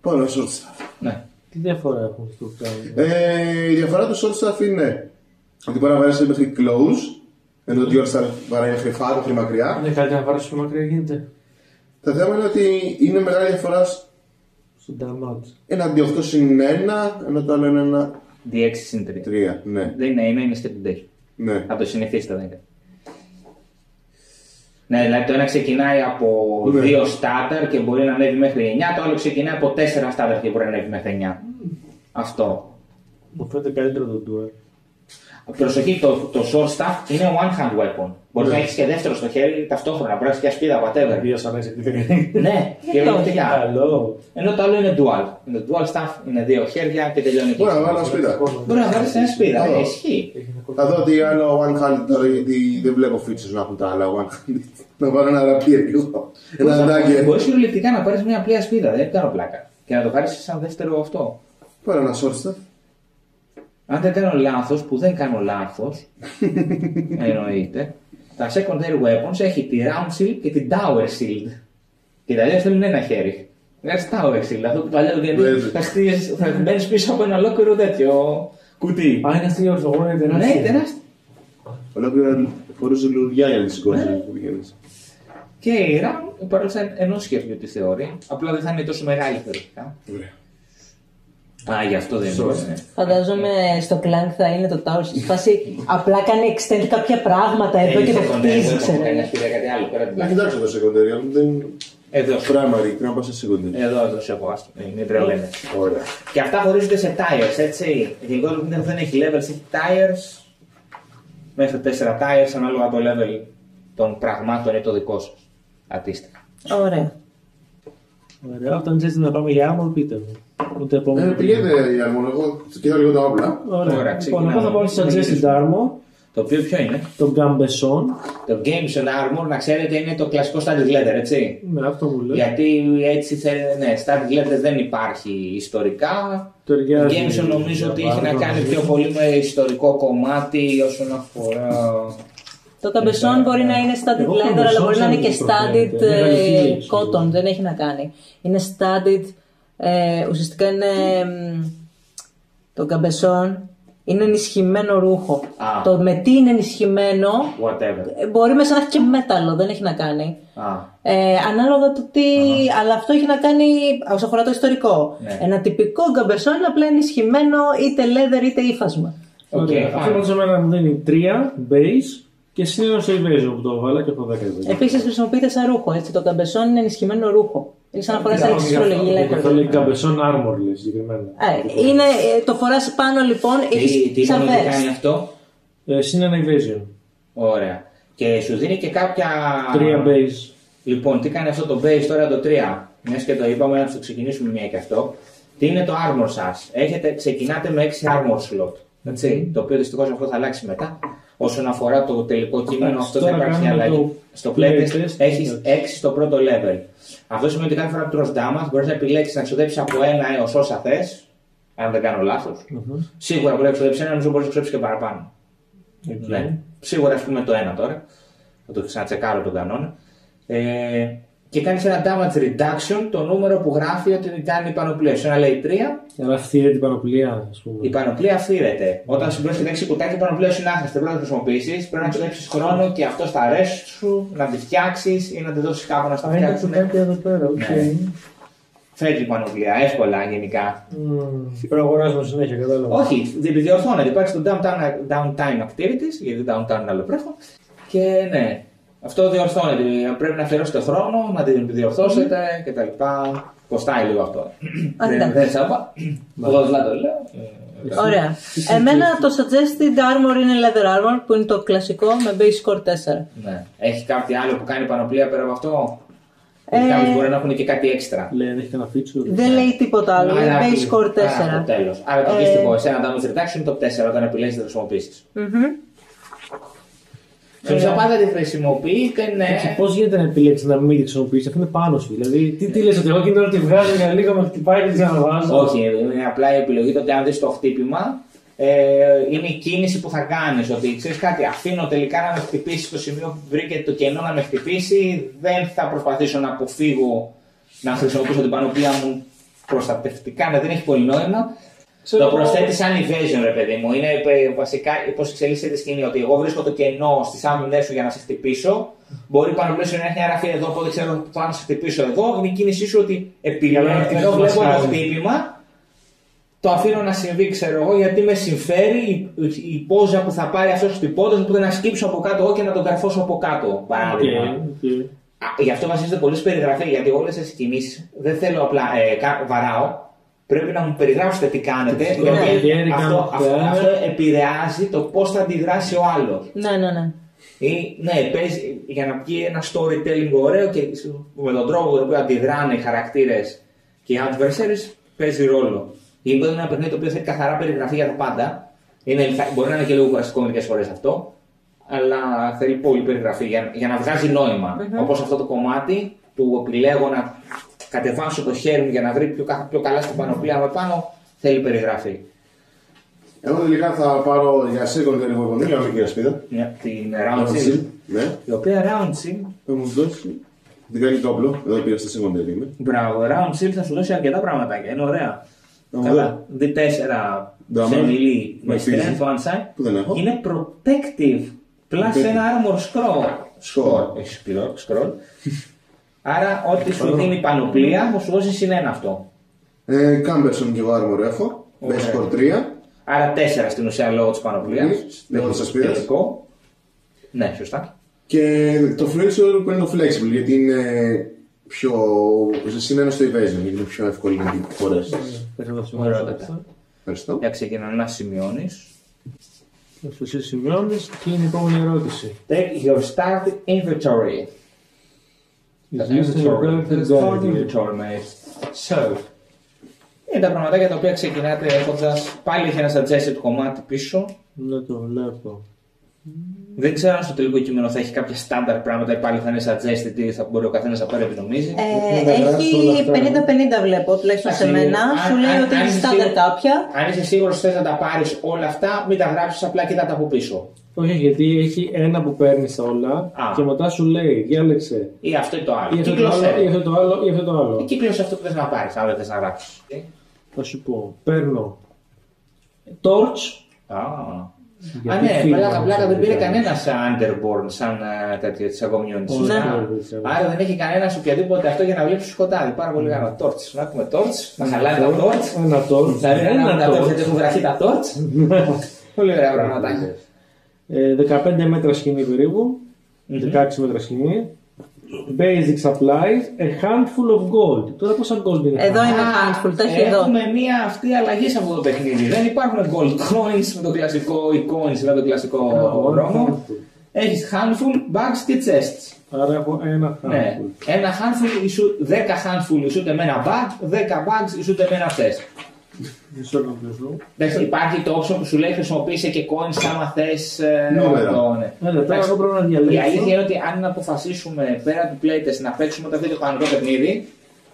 Πάρω ένα short staff. Ναι. Τι διαφορά έχουν στο κάνει. Ε, η διαφορά του short staff είναι ότι μπορεί να βαρέσει μέχρι close. Ενώ το dual staff βαράει μέχρι far, μέχρι μακριά. Είναι καλύτερα να πάρεις πιο μακριά γίνεται. Το θέμα είναι ότι είναι μεγάλη διαφορά Στον damage. ένα D8 συν 1, ενώ το άλλο είναι ένα D6 συν 3. 3. Ναι, Δεν είναι, είναι, είναι step day. ναι. Θα το συνηθίσετε, δεν είναι. Ναι, δηλαδή το ένα ξεκινάει από Ναι. 2 starter και μπορεί να ανέβει μέχρι 9, το άλλο ξεκινάει από 4 starter και μπορεί να ανέβει μέχρι 9. Αυτό. Μου φαίνεται καλύτερο το duel. Προσοχή, το, το short staff είναι one hand weapon. Μπορεί να έχεις και δεύτερο στο χέρι ταυτόχρονα, μπορεί να έχεις και ασπίδα, whatever. Δύο σαν έτσι επειδή ναι, και Γιατί όχι. βιωτικά. Καλό. Ενώ το άλλο είναι dual. Είναι dual staff, είναι δύο χέρια και τελειώνει εκεί. Μπορεί να βάλω σπίτι. Μπορεί να βάλεις ένα σπίδα, Καλό. ναι, ισχύει. Θα δω τι άλλο one handed τώρα γιατί δεν βλέπω features να έχουν τα άλλα one handed. Να βάλω ένα ραπίρ κι εγώ. Ένα dagger. Μπορείς κυριολεκτικά να πάρεις μια απλή ασπίδα, δεν κάνω πλάκα. Και να το πάρεις σαν δεύτερο αυτό. Πάρε ένα short staff. Αν δεν κάνω λάθος, που δεν κάνω λάθος, εννοείται, τα secondary weapons έχει τη round shield και την tower shield. Και τα δύο θέλουν ένα χέρι. Βγάζει tower shield, αυτό που παλιά γιατί Βέβαια. θα, στείλεις- θα μπαίνεις πίσω από ένα ολόκληρο τέτοιο κουτί. Α, είναι αστείο ορθογόνο, είναι τεράστιο. Ναι, τεράστιο. Ολόκληρα φορούσε λουλουδιά για να τη σηκώσει που πηγαίνεις. Και η RAM παρόλα ενός χεριού τη θεωρεί, απλά δεν θα είναι τόσο μεγάλη θεωρητικά. Ωραία. Α, γι' αυτό δεν είναι. Φαντάζομαι στο Clank θα είναι το Tower στη φάση απλά κάνει extend κάποια πράγματα εδώ και το χτίζει, ξέρω. Κάνει κάτι άλλο πέρα την Να πλάτη. κοιτάξω το secondary, αλλά δεν. Εδώ. Primary, πρέπει να πάω σε secondary. Εδώ, εδώ σε έχω άστο. Είναι τρελαίνε. Ωραία. Και αυτά χωρίζονται σε tires, έτσι. Γενικότερα το Nintendo δεν έχει levels, έχει tires. Μέχρι 4 tires ανάλογα το level των πραγμάτων ή το δικό σα. Αντίστοιχα. Ωραία. Ωραία, όταν ξέρετε να πάμε για άμμο, πείτε μου. Ούτε Ε, επόμενο. πηγαίνετε για μόνο εγώ, κοιτάω λίγο τα όπλα. Ωραία. Ωραία, λοιπόν, εγώ θα πάω στο ξεκινάμε. Suggested Armor, Το οποίο ποιο είναι; το Gambeson. Το Games and Armor, να ξέρετε, είναι το κλασικό Standard Leather, έτσι. Ναι, αυτό μου λέει. Γιατί έτσι θέλει, ναι, Standard Leather δεν υπάρχει ιστορικά. Ταιριάζει Games νομίζω ότι έχει να βάρος. κάνει πιο πολύ με ιστορικό κομμάτι όσον αφορά. Το καμπεσόν μπορεί να είναι studded Εγώ leather, αλλά καμπεσόν μπορεί να είναι σαν και μου studded προφέρεται. Μεγάλη ε, χίλιξη. cotton. Δεν έχει να κάνει. Είναι studded. Ε, ουσιαστικά είναι. μ, Το καμπεσόν είναι ενισχυμένο ρούχο. Α. Το με τι είναι ενισχυμένο Whatever. ε, μπορεί μέσα να έχει και μέταλλο, δεν έχει να κάνει. Α, Ε, ανάλογα το τι. Αλλά αυτό έχει να κάνει όσο αφορά το ιστορικό. Ναι. Ένα τυπικό gambeson είναι απλά ενισχυμένο είτε leather είτε ύφασμα. οκ, Ωραία. Αυτό fine. πάντως εμένα μου δίνει 3 base και συν ένα evasion που το βάλα και έχω 10 evasion. Επίσης χρησιμοποιείται σαν ρούχο. Έτσι. Το gambeson είναι ενισχυμένο ρούχο. Είναι σαν να φορά ένα εξισρολογή Και αυτό λέει λέξη. Gambeson Armor λέει συγκεκριμένα. Ε, είναι, ε, το φοράς πάνω λοιπόν, Τι, έχεις τι σαν είπαμε ότι κάνει vest. αυτό; Ε, συν ένα evasion. Ωραία. Και σου δίνει και κάποια. 3 base. Λοιπόν, τι κάνει αυτό το base τώρα το 3. Μιας και το είπαμε, να το ξεκινήσουμε μία και αυτό. Τι είναι το armor σας; Έχετε, ξεκινάτε με 6 armor slot. Έτσι, Το οποίο δυστυχώς αυτό θα αλλάξει μετά. Όσον αφορά το τελικό κείμενο, Εντάξει, αυτό θα τώρα υπάρξει κάνουμε αλλαγή. το Στο play playtest test. έχεις 6 στο πρώτο level. Αυτό σημαίνει ότι κάθε φορά που τρως damage μπορείς να επιλέξεις να ξοδέψεις από 1 έως όσα θες. Αν δεν κάνω λάθος. Σίγουρα μπορεί να ξοδέψεις ένα, νομίζω μπορείς να ξοδέψεις και παραπάνω. Οκ. Ναι. Σίγουρα ας πούμε το ένα τώρα. Θα το ξανατσεκάρω τον κανόνα. Ε, και κάνεις ένα damage reduction το νούμερο που γράφει ότι κάνει η πανοπλία. Σε ένα λέει 3, Αλλά αυτή την πανοπλία, ας πούμε. η πανοπλία φθείρεται. Όταν συμπληρώσει 6 κουτάκια, η πανοπλία σου είναι άχρηστη. Δεν πρέπει να τη χρησιμοποιήσεις. Πρέπει να ξοδέψει χρόνο και αυτό στα rest σου, να τη φτιάξεις ή να τη δώσεις κάπου να στα Α, είναι φτιάξουν. κάτι εδώ πέρα, οκ. Ναι. Φεύγει η πανοπλία εύκολα γενικά. Μμμ. Πρέπει να αγοράζουμε συνέχεια, κατάλαβα. Όχι, δεν διορθώνεται. Υπάρχει το downtime, downtime activities, γιατί downtime είναι άλλο πράγμα. Και ναι, αυτό διορθώνεται. Πρέπει να αφιερώσετε χρόνο, να την διορθώσετε κτλ. Κοστάει λίγο αυτό. δεν εντάξει. δεν τζάμπα. Εγώ δεν το λέω. Ωραία. Εμένα το suggested armor είναι leather armor που είναι το κλασικό με base score 4. Ναι. Έχει κάτι άλλο που κάνει πανοπλία πέρα από αυτό. Ε, Ε... Κάποιοι μπορεί να έχουν και κάτι έξτρα. Λέει, αν έχει κανένα feature. Δεν λέει τίποτα άλλο. Είναι Άρα, base score 4. Άρα, το τέλος. Άρα το Ε, αντίστοιχο, εσένα damage reduction είναι το 4 όταν επιλέγεις να το χρησιμοποιήσεις. Μμμ. Σε ουσία πάντα τη χρησιμοποιείτε, ναι. Και πώς γίνεται να επιλέξεις να μην τη χρησιμοποιήσεις, αυτό είναι πάνω σου. Δηλαδή, τι, τι λες, ότι εγώ εκείνη την ώρα τη βγάζω για λίγο, με χτυπάει και τη ξαναβάζω. Όχι, είναι απλά η επιλογή το ότι αν δεις το χτύπημα, ε, είναι η κίνηση που θα κάνεις. Ότι ξέρεις κάτι, αφήνω τελικά να με χτυπήσει στο σημείο που βρήκε το κενό να με χτυπήσει, δεν θα προσπαθήσω να αποφύγω να χρησιμοποιήσω την πανοπλία μου προστατευτικά, να δεν έχει πολύ νόημα. Ξέρω το εγώ- προσθέτεις σαν evasion, ρε παιδί μου. Είναι ε, βασικά πώς εξελίσσεται η σκηνή. Ότι εγώ βρίσκω το κενό στι άμυνε σου για να σε χτυπήσω. Μπορεί πάνω πλαίσιο να έχει ένα ραφί εδώ, οπότε ξέρω που θα να σε χτυπήσω εδώ. Είναι η κίνησή σου ότι επιλέγω. Για να χτυπήσεις Ενώ βλέπω το μασχάλη. χτύπημα, το αφήνω να συμβεί, ξέρω εγώ, γιατί με συμφέρει η, η, η πόζα που θα πάρει αυτός ο τυπώντα που δεν να σκύψω από κάτω εγώ και να τον καρφώσω από κάτω. Παράδειγμα. Οκ, οκ. Α, Γι' αυτό βασίζεται πολύ στην περιγραφή, γιατί όλες τις κινήσεις δεν θέλω απλά ε, κα- βαράω. Πρέπει να μου περιγράψετε τι κάνετε, Τι γιατί κάνει, αυτό, κάνει αυτό, αυτό. αυτό επηρεάζει το πώς θα αντιδράσει ο άλλος. Ναι, ναι, ναι. Ή, ναι, παίζει, για να βγει ένα storytelling ωραίο και με τον τρόπο με τον οποίο αντιδράνε οι χαρακτήρες και οι adversaries παίζει ρόλο. Ή μπορεί να είναι ένα παιχνίδι το οποίο θέλει καθαρά περιγραφή για τα πάντα. Είναι, θα- μπορεί να είναι και λίγο κουραστικό μερικές φορές αυτό, αλλά θέλει πολύ περιγραφή για, για να βγάζει νόημα. Όπως αυτό το κομμάτι που επιλέγω να κατεβάσω το χέρι μου για να βρει πιο, κα- πιο καλά στην πανοπλία με πάνω, θέλει περιγραφή. Εγώ τελικά θα πάρω για second την υπομονή, για μικρή ασπίδα. Μια- Την Round Sim, Ναι, η οποία Round Sim θα μου δώσει. Την κάνει το όπλο, εδώ πήγα στα second είμαι. Μπράβο, Round Shield θα σου δώσει αρκετά πραγματάκια. Είναι ωραία. Ωραία. Καλά. D4 Damage. σε melee με Με strength fizzy. one side. Που δεν έχω. Είναι protective. Plus Protective. ένα armor scroll. Scroll. Έχει scroll. scroll. Άρα, ό,τι σου δίνει πανοπλία, θα σου δώσει συν ένα αυτό. Ε, Κάμπερσον και εγώ άρμορ έχω. Ωραία. Base score 3. Άρα 4 στην ουσία λόγω της πανοπλίας. Μμμ. Λόγω της ασπίδας. Ναι, σωστά. Και το flexible που είναι το flexible γιατί είναι πιο. είναι ένα στο evasion, γιατί είναι πιο εύκολο να την φορέσεις. Ωραιότατα. Ευχαριστώ. Για ξεκινά να σημειώνεις. Θα σου σημειώνεις και είναι η επόμενη ερώτηση. Take your start inventory. Is The used in your inventory. character The start guide. inventory, mate; So, είναι τα πραγματάκια τα οποία ξεκινάτε έχοντας. Πάλι έχει ένα suggested κομμάτι πίσω. Ναι, το βλέπω. Δεν ξέρω αν στο τελικό κείμενο θα έχει κάποια στάνταρ πράγματα ή πάλι θα είναι suggested ή θα μπορεί ο καθένας να πάρει επινομίζει. Ε, να γράψω όλα έχει αυτά. 50-50 βλέπω, τουλάχιστον σε Εντάξει, μένα. αν- Σου λέει αν- ότι αν έχει είσαι στάνταρ σίγουρο- κάποια. Αν είσαι σίγουρος θες να τα πάρεις όλα αυτά, μην τα γράψεις απλά κοίτα τα από πίσω. Όχι, γιατί έχει ένα που παίρνεις όλα Α. και μετά σου λέει διάλεξε Ή αυτό ή το άλλο. ή αυτό το Κύκλωσε. άλλο ή αυτό το άλλο ή αυτό το άλλο. Ή κύκλωσε αυτό που θες να πάρεις, αν δεν θες να γράψει. Θα σου πω, παίρνω torch. Α, Γιατί Α, ναι, φίλμα πλάκα, μου πλάκα δεν πήρε κάνει. κανένας σαν underborn, σαν ε, τέτοιο της community. Όχι, σωστά. ναι. Άρα δεν έχει κανένα οποιαδήποτε αυτό για να βλέπεις σκοτάδι. Πάρα πολύ καλά. Torch. Να έχουμε torch, να χαλάει τα torch. Ένα torch. Δηλαδή να Ένα κάνουμε τα torch, torch. γιατί έχουν γραφεί τα torch. Πολύ ωραία πραγματάκια. Ε, 15 μέτρα σκηνή περίπου. 16 μέτρα σκηνή. Basic supplies, a handful of gold. Τώρα πόσα gold είναι. Εδώ αυτά; είναι handful, τα έχει εδώ. Έχουμε μία αυτή αλλαγή σε αυτό το παιχνίδι. Δεν υπάρχουν gold coins με το κλασικό ή coins με το κλασικό μόνο δρόμο. handful. Έχεις handful bags και chests. Άρα έχω ένα Ναι. handful. Ένα handful, ισου- 10 handful ισούται με ένα bag, 10 bags ισούται με ένα chest. Μισό λεπτό σου. Εντάξει, υπάρχει το option που σου λέει χρησιμοποίησε και coins άμα θες. Νούμερα. Ναι, ναι, τώρα εγώ πρέπει να Η διαλέξω. αλήθεια είναι ότι αν αποφασίσουμε πέρα του playtest να παίξουμε το τέτοιο κανονικό παιχνίδι,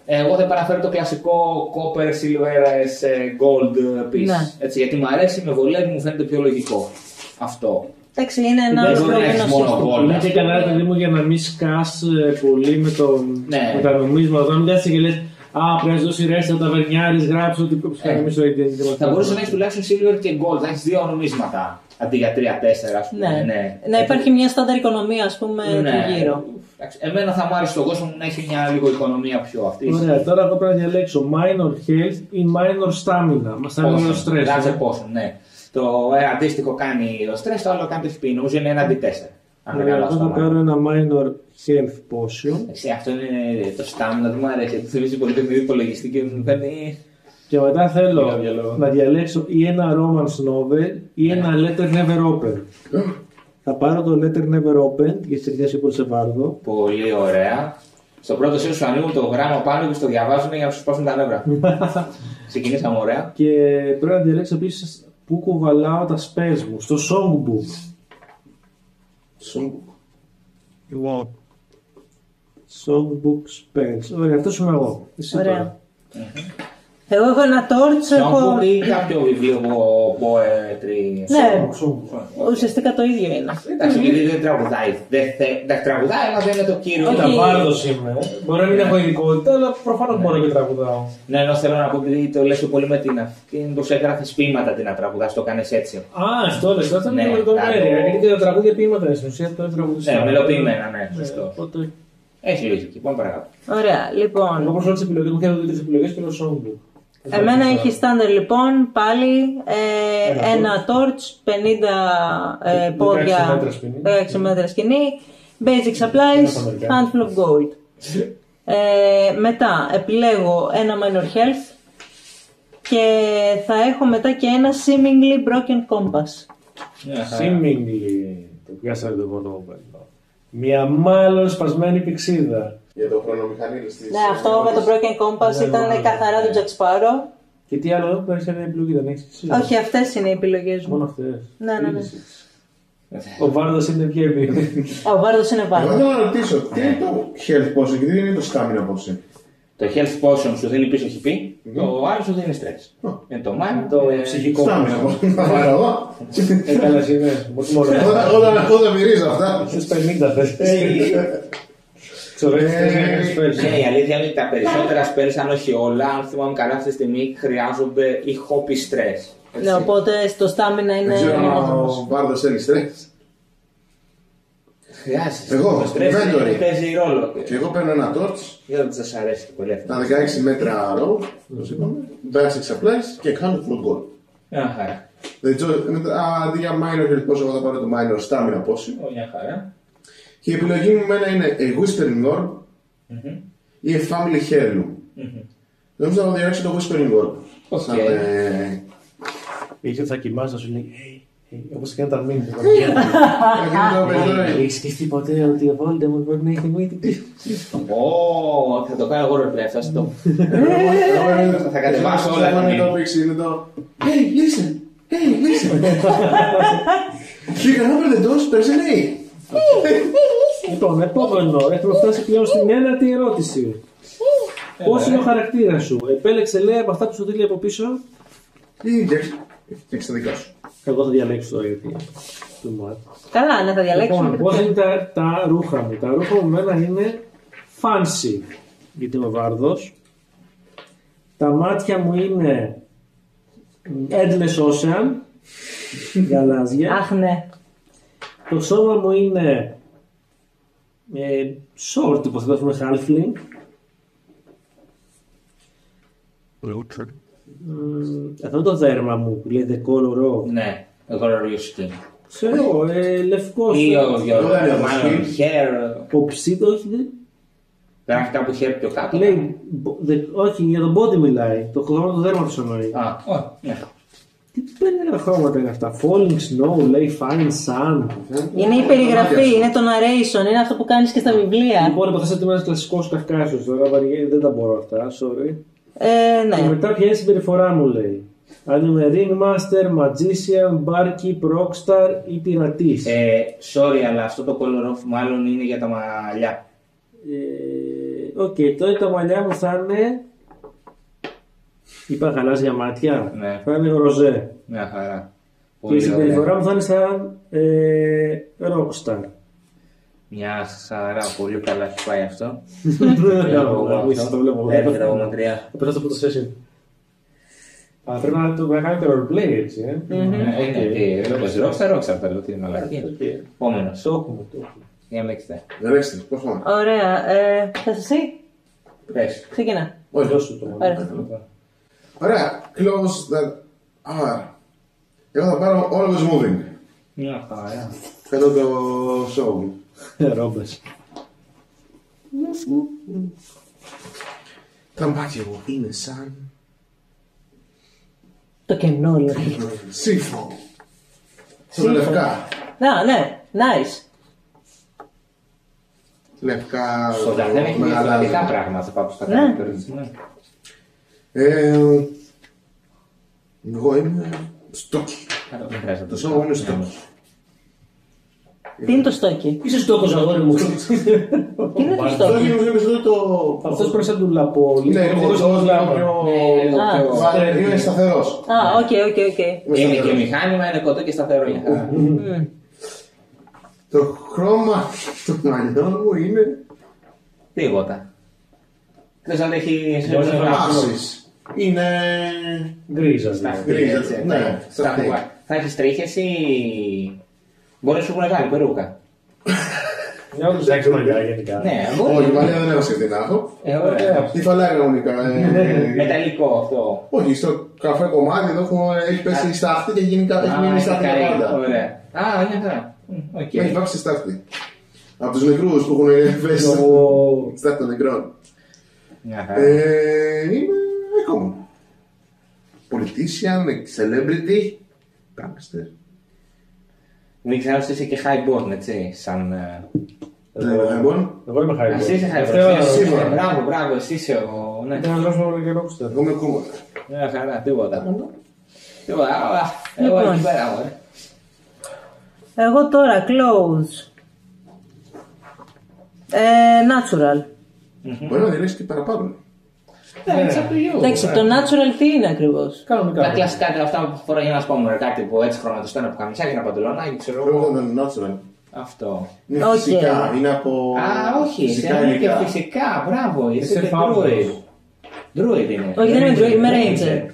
εγώ θα παραφέρω το κλασικό copper, silver, ε, gold piece. Ναι. Έτσι, γιατί μου αρέσει, με βολεύει, μου φαίνεται πιο λογικό. Αυτό. Εντάξει, είναι ένα Δεν μπορεί να προηγούμενο έχεις μόνο σύστημα. gold. Είναι ας και πούμε. καλά, παιδί μου, για να μην σκάς πολύ με, το, Ναι. με τα νομίσματα. Όταν μην κάτσει και λες, Α, πρέπει να δώσει ρέστα τα βερνιάρι, γράψω ότι κόψει Ε. κανεί το identity. Θα μπορούσε να έχεις τουλάχιστον silver και gold, να έχεις δύο νομίσματα αντί για τρία-τέσσερα, ας πούμε. Ναι. ναι. Να υπάρχει μια στάνταρ οικονομία, ας πούμε, Ναι. του γύρω. Εντάξει, Εμένα θα μου άρεσε στον κόσμο να έχει μια λίγο οικονομία πιο αυτή. Ωραία, τώρα εγώ πρέπει να διαλέξω minor health ή minor stamina. Μα θα είναι το stress. Κάτσε ε. πόσο, ναι. Το ε, αντίστοιχο κάνει το stress, το άλλο κάνει το HP. Νομίζω είναι ένα D4. Αν δεν Ωραία, κάνω εγώ θα λάθος. πάρω ένα minor health potion Εσύ, αυτό είναι το stamina, δεν μου αρέσει. γιατί Θυμίζει πολύ παιχνίδι υπολογιστή και μου κάνει. και μετά Για θέλω ποιο λόγο; να διαλέξω ή ένα romance novel ή ένα letter never open. θα πάρω το letter never open γιατί σε εκδέσει πολύ σε βάρδο. Πολύ ωραία. Στο πρώτο σύνολο σου ανοίγουν το γράμμα πάνω και στο διαβάζουν για να σου σπάσουν τα νεύρα. Ξεκινήσαμε ωραία. Και πρέπει να διαλέξω επίσης πού κουβαλάω τα spells μου. Στο songbook. Σου- Songbook spells. Ωραία, αυτό είμαι εγώ. Εσύ Ωραία. τώρα. Εγώ έχω ένα torch, έχω... Σόμπου ή κάποιο βιβλίο από poetry. Ναι, Songbook. ουσιαστικά το ίδιο είναι. Εντάξει, γιατί δεν τραγουδάει. Δεν θε- δεν τραγουδάει, αλλά δεν είναι το κύριο. Όχι. Τα βάρδος είμαι. Μπορεί να μην έχω ειδικότητα, αλλά προφανώς μπορώ και τραγουδάω. Ναι, ενώ θέλω να πω ότι το λες και πολύ με την αυτή. Πώ έγραφες ποίηματα την να τραγουδάς, το κάνεις έτσι. Α, αυτό λες, αυτό Ναι, είναι λεπτομέρεια. τα- Γιατί και τα τραγούδια ποίηματα είναι στην ουσία το τραγουδιστή. Ναι, μελοποιημένα, ναι, σωστό. Οπότε, Έχει λογική. Πάμε παρακάτω. Ωραία, λοιπόν. όπω όλε τι επιλογές μου, έχω δύο-τρεις επιλογές και λέω songbook. Εμένα έχει στάνταρ λοιπόν πάλι ε, Ένα ένα torch, 50 ε, 16 πόδια, μέτρα σκηνή. 16 μέτρα σκηνή, basic supplies, Ένας Αμερικάνος. handful of gold. Ε, μετά επιλέγω ένα minor health, Και θα έχω μετά και ένα seemingly broken compass. Μια χαρά. Seemingly. Το πιάσατε το πρώτο μου Μια μάλλον σπασμένη πηξίδα. Για το χρονομηχανή της. Ναι, αυτό με το broken compass Ναι, ήταν ναι, ναι. καθαρά του Jack Sparrow. Και τι άλλο δεν παίρνει μια επιλογή, δεν έχεις εσύ. Όχι, αυτές είναι οι επιλογές Μόνο μου. αυτές. Ναι, ναι, ναι. Ο Βάρδος είναι βγαίνει. Ο Βάρδος είναι Εγώ πάνω. θέλω να ρωτήσω, τι είναι το health potion και τι είναι το stamina potion; Το health potion σου δίνει πίσω HP, το άλλο σου δίνει stress. Ω. Είναι το mind, Το ε, ψυχικό. Stamina potion. Να πάρω εγώ. Ε, καλά, εσύ είναι. Μόνο Όταν- Όταν όταν μυρίζω αυτά. Στις 50 θες. Ξέρω, Ε, έχεις φέρει. Ναι, η αλήθεια είναι ότι τα περισσότερα spells, αν όχι όλα, αν θυμάμαι καλά αυτή τη στιγμή, χρειάζονται ή hobby stress. Έτσι. Ναι, οπότε στο stamina είναι. Δεν ξέρω αν ο Βάρδος θέλει stress. Χρειάζεται. Εγώ, το stress inventory. είναι- παίζει ρόλο. Και εγώ παίρνω ένα torch, Δεν θα σα αρέσει και πολύ αυτό. τα 16 μέτρα row, όπως είπαμε, basic supplies και κάνω full gold. Μια χαρά. Δεν ξέρω, μετά, Αντί για minor health potion, εγώ θα πάρω το minor stamina potion. Ω, Μια χαρά. Και η επιλογή μου μένα είναι a whispering orb ή a family heirloom. Νομίζω θα διαλέξω το whispering orb. Οκ. Σαν, ε, Είχε ότι θα κοιμάσαι να σου λέει «Hey, hey», όπως και τα μήνυμα. να γίνει το περισσότερο- Έχεις σκεφτεί ποτέ ότι ο Voldemort μπορεί να έχει witty Ω, θα το κάνω εγώ ρολπλέ, αυτό θα το. Θα κατεβάσω όλα τα Είναι το μήνυμα. πίξι, είναι το. Hey, listen! Hey, listen! You can open the doors, there's an A. Λοιπόν, επόμενο. Έχουμε φτάσει πλέον στην ένατη ερώτηση. Πώ είναι ο χαρακτήρα σου, επέλεξε λέει από αυτά που σου δίνει από πίσω. Ή φτιάξε φτιάξε τα δικά σου. Εγώ θα διαλέξω τώρα γιατί. του Μάτ. Καλά, ναι, θα διαλέξουμε. Λοιπόν, πώ είναι τα, τα ρούχα μου. Τα ρούχα μου μένα είναι fancy, γιατί είμαι βάρδος. Τα μάτια μου είναι endless ocean, γαλάζια. Αχ, ναι. Το σώμα μου είναι ε, short, υποθέτω με halfling. Μμμ, Αυτό το δέρμα μου που λέει the color of. Ναι, εγώ ρολόγιο skin. Ξέρω, ε, λευκό. Ή ο Γιώργος, δεν είναι μάλλον skin. hair. Ο ψήτο, όχι, δεν. Δεν έχει κάπου hair πιο κάτω. Λέει, μπο- δε- όχι, για τον body μιλάει. Το χρώμα του δέρματος εννοεί. Α, όχι, ναι. Τι πέντε χρώματα είναι αυτά. Falling snow, λέει fine sun. Είναι η περιγραφή, είναι το narration, είναι αυτό που κάνεις και στα βιβλία. Λοιπόν, υποθέσατε ότι είμαι ένας κλασικός καυκάσιος τώρα, βαριέ- δεν τα μπορώ αυτά, sorry. Ε, Και ναι. μετά ποια είναι η συμπεριφορά μου, λέει. Αν είμαι Ringmaster, Magician, Barkeep, Rockstar ή πειρατής. Ε, sorry, αλλά αυτό το color of μάλλον είναι για τα μαλλιά. Ε, Οκ, τότε τα μαλλιά μου θα είναι. Είπα γαλάζια μάτια. Ναι. Θα είναι ροζέ. Μια χαρά. Και η Πολύ συμπεριφορά ωραία. μου θα είναι σαν ε, Rockstar. Μια χαρά, πολύ καλά έχει πάει αυτό. Εγώ, εγώ, το βλέπω. Έρχεται από μακριά. Θα πετάσω από το session. Α, πρέπει να το να κάνετε roleplay έτσι, ε. Ε, Είναι και ρόμπες Rockstar, Rockstar θα λέω, τι είναι μαλακία. Οκ. Επόμενος. Το έχουμε, το έχουμε. Για να δείξετε. Ρέξτε, πώς πάμε. Ωραία. Ε, θες εσύ, Πες. ξεκινά. Όχι. Δώσου το μόνο. Ωραία. Ωραία. Close that R. Εγώ θα πάρω always moving. Μια χαρά. Κάνω το show μου. Ρόμπες. Τα μάτια μου είναι σαν Το κενό λέει. σύμφωνο. Είναι λευκά. Να, ναι, nice. Λευκά. Στο Darknet έχει μεγάλα- διαφορετικά πράγματα θα πάω στα Ναι. characters. Ναι. Ε, Εγώ είμαι στόκι. Άρα δεν χρειάζεται να Το το σώμα μου είναι στόκι. Τι είναι το στόκι. Είσαι στόκος αγόρι μου. Τι είναι το Στόκι στόκι. μου είναι αυτό το. Αυτός πρέπει σαν του λαπό. Ναι, λίγο εγώ πιο το λάμα. πιο. Ναι, λίγο Α. πιο- Βα- Είναι σταθερός. Α, οκ, οκ, οκ. Είναι και μηχάνημα, είναι κοντό και σταθερό για χαρά. Μμ. Το χρώμα των μαλλιών μου είναι Τίποτα. Θες να έχει Μπορεί να φας. άσης. Είναι. Γκρίζας. σταθερή, Γκρίζας, έτσι. ναι, Ναι, σταθερή. σταθερή. Θα έχεις τρίχες ή... Μπορεί να σου έχουν βγάλει περούκα. Μια όντως έξω μαλλιά γενικά. Ναι, μπορεί. Όχι, μαλλιά δεν έχω σκεφτεί να έχω. Ε, ωραία. Τι φαλάγα κανονικά. ε, Μεταλλικό αυτό. Όχι, στο καφέ κομμάτι εδώ έχω, έχει πέσει η στάχτη και γίνει κα- έχει Α, μείνει έχει στάχτη καεί. για πάντα. Ωραία. Α, μια χαρά. Μ, οκ. Με έχει βάψει η στάχτη. Από τους νεκρούς που έχουν πέσει Ο- στάχτη των νεκρών. Μια χαρά. Ε, είμαι ακόμα. Politician, celebrity. Gangster. Δεν ξέρω αν είσαι και highborn, έτσι. Σαν. ε, Δεν είναι Highborn. Εγώ είμαι χάρη. Εσύ είσαι Τελευταία- highborn. σίγουρα. Μπράβο, μπράβο, εσύ είσαι ο. Ναι, Ήταν ένας δρόμος και ρόξτερ. Εγώ είμαι κόμμα. μια χαρά, τίποτα. Τίποτα. α, Εγώ Λοιπόν. εκεί πέρα, μωρέ. Εγώ τώρα, clothes. Ε, natural. Μπορεί να διαλέξεις και παραπάνω. Εντάξει, το natural τι είναι ακριβώς; Κανονικά. Τα κλασικά τα αυτά που φοράει ένας σπόμορο, κάτι που έτσι χρωματιστό ένα πουκαμισάκι, ένα παντελονάκι, ξέρω Πρέπει εγώ. να είναι natural. Αυτό. Είναι Οκ. φυσικά, είναι από. Α, όχι, φυσικά δεν είναι και υλικά. φυσικά, μπράβο, είσαι Είσαι και φαύλος. druid. Druid είναι. Όχι, δεν είμαι druid, είμαι ranger.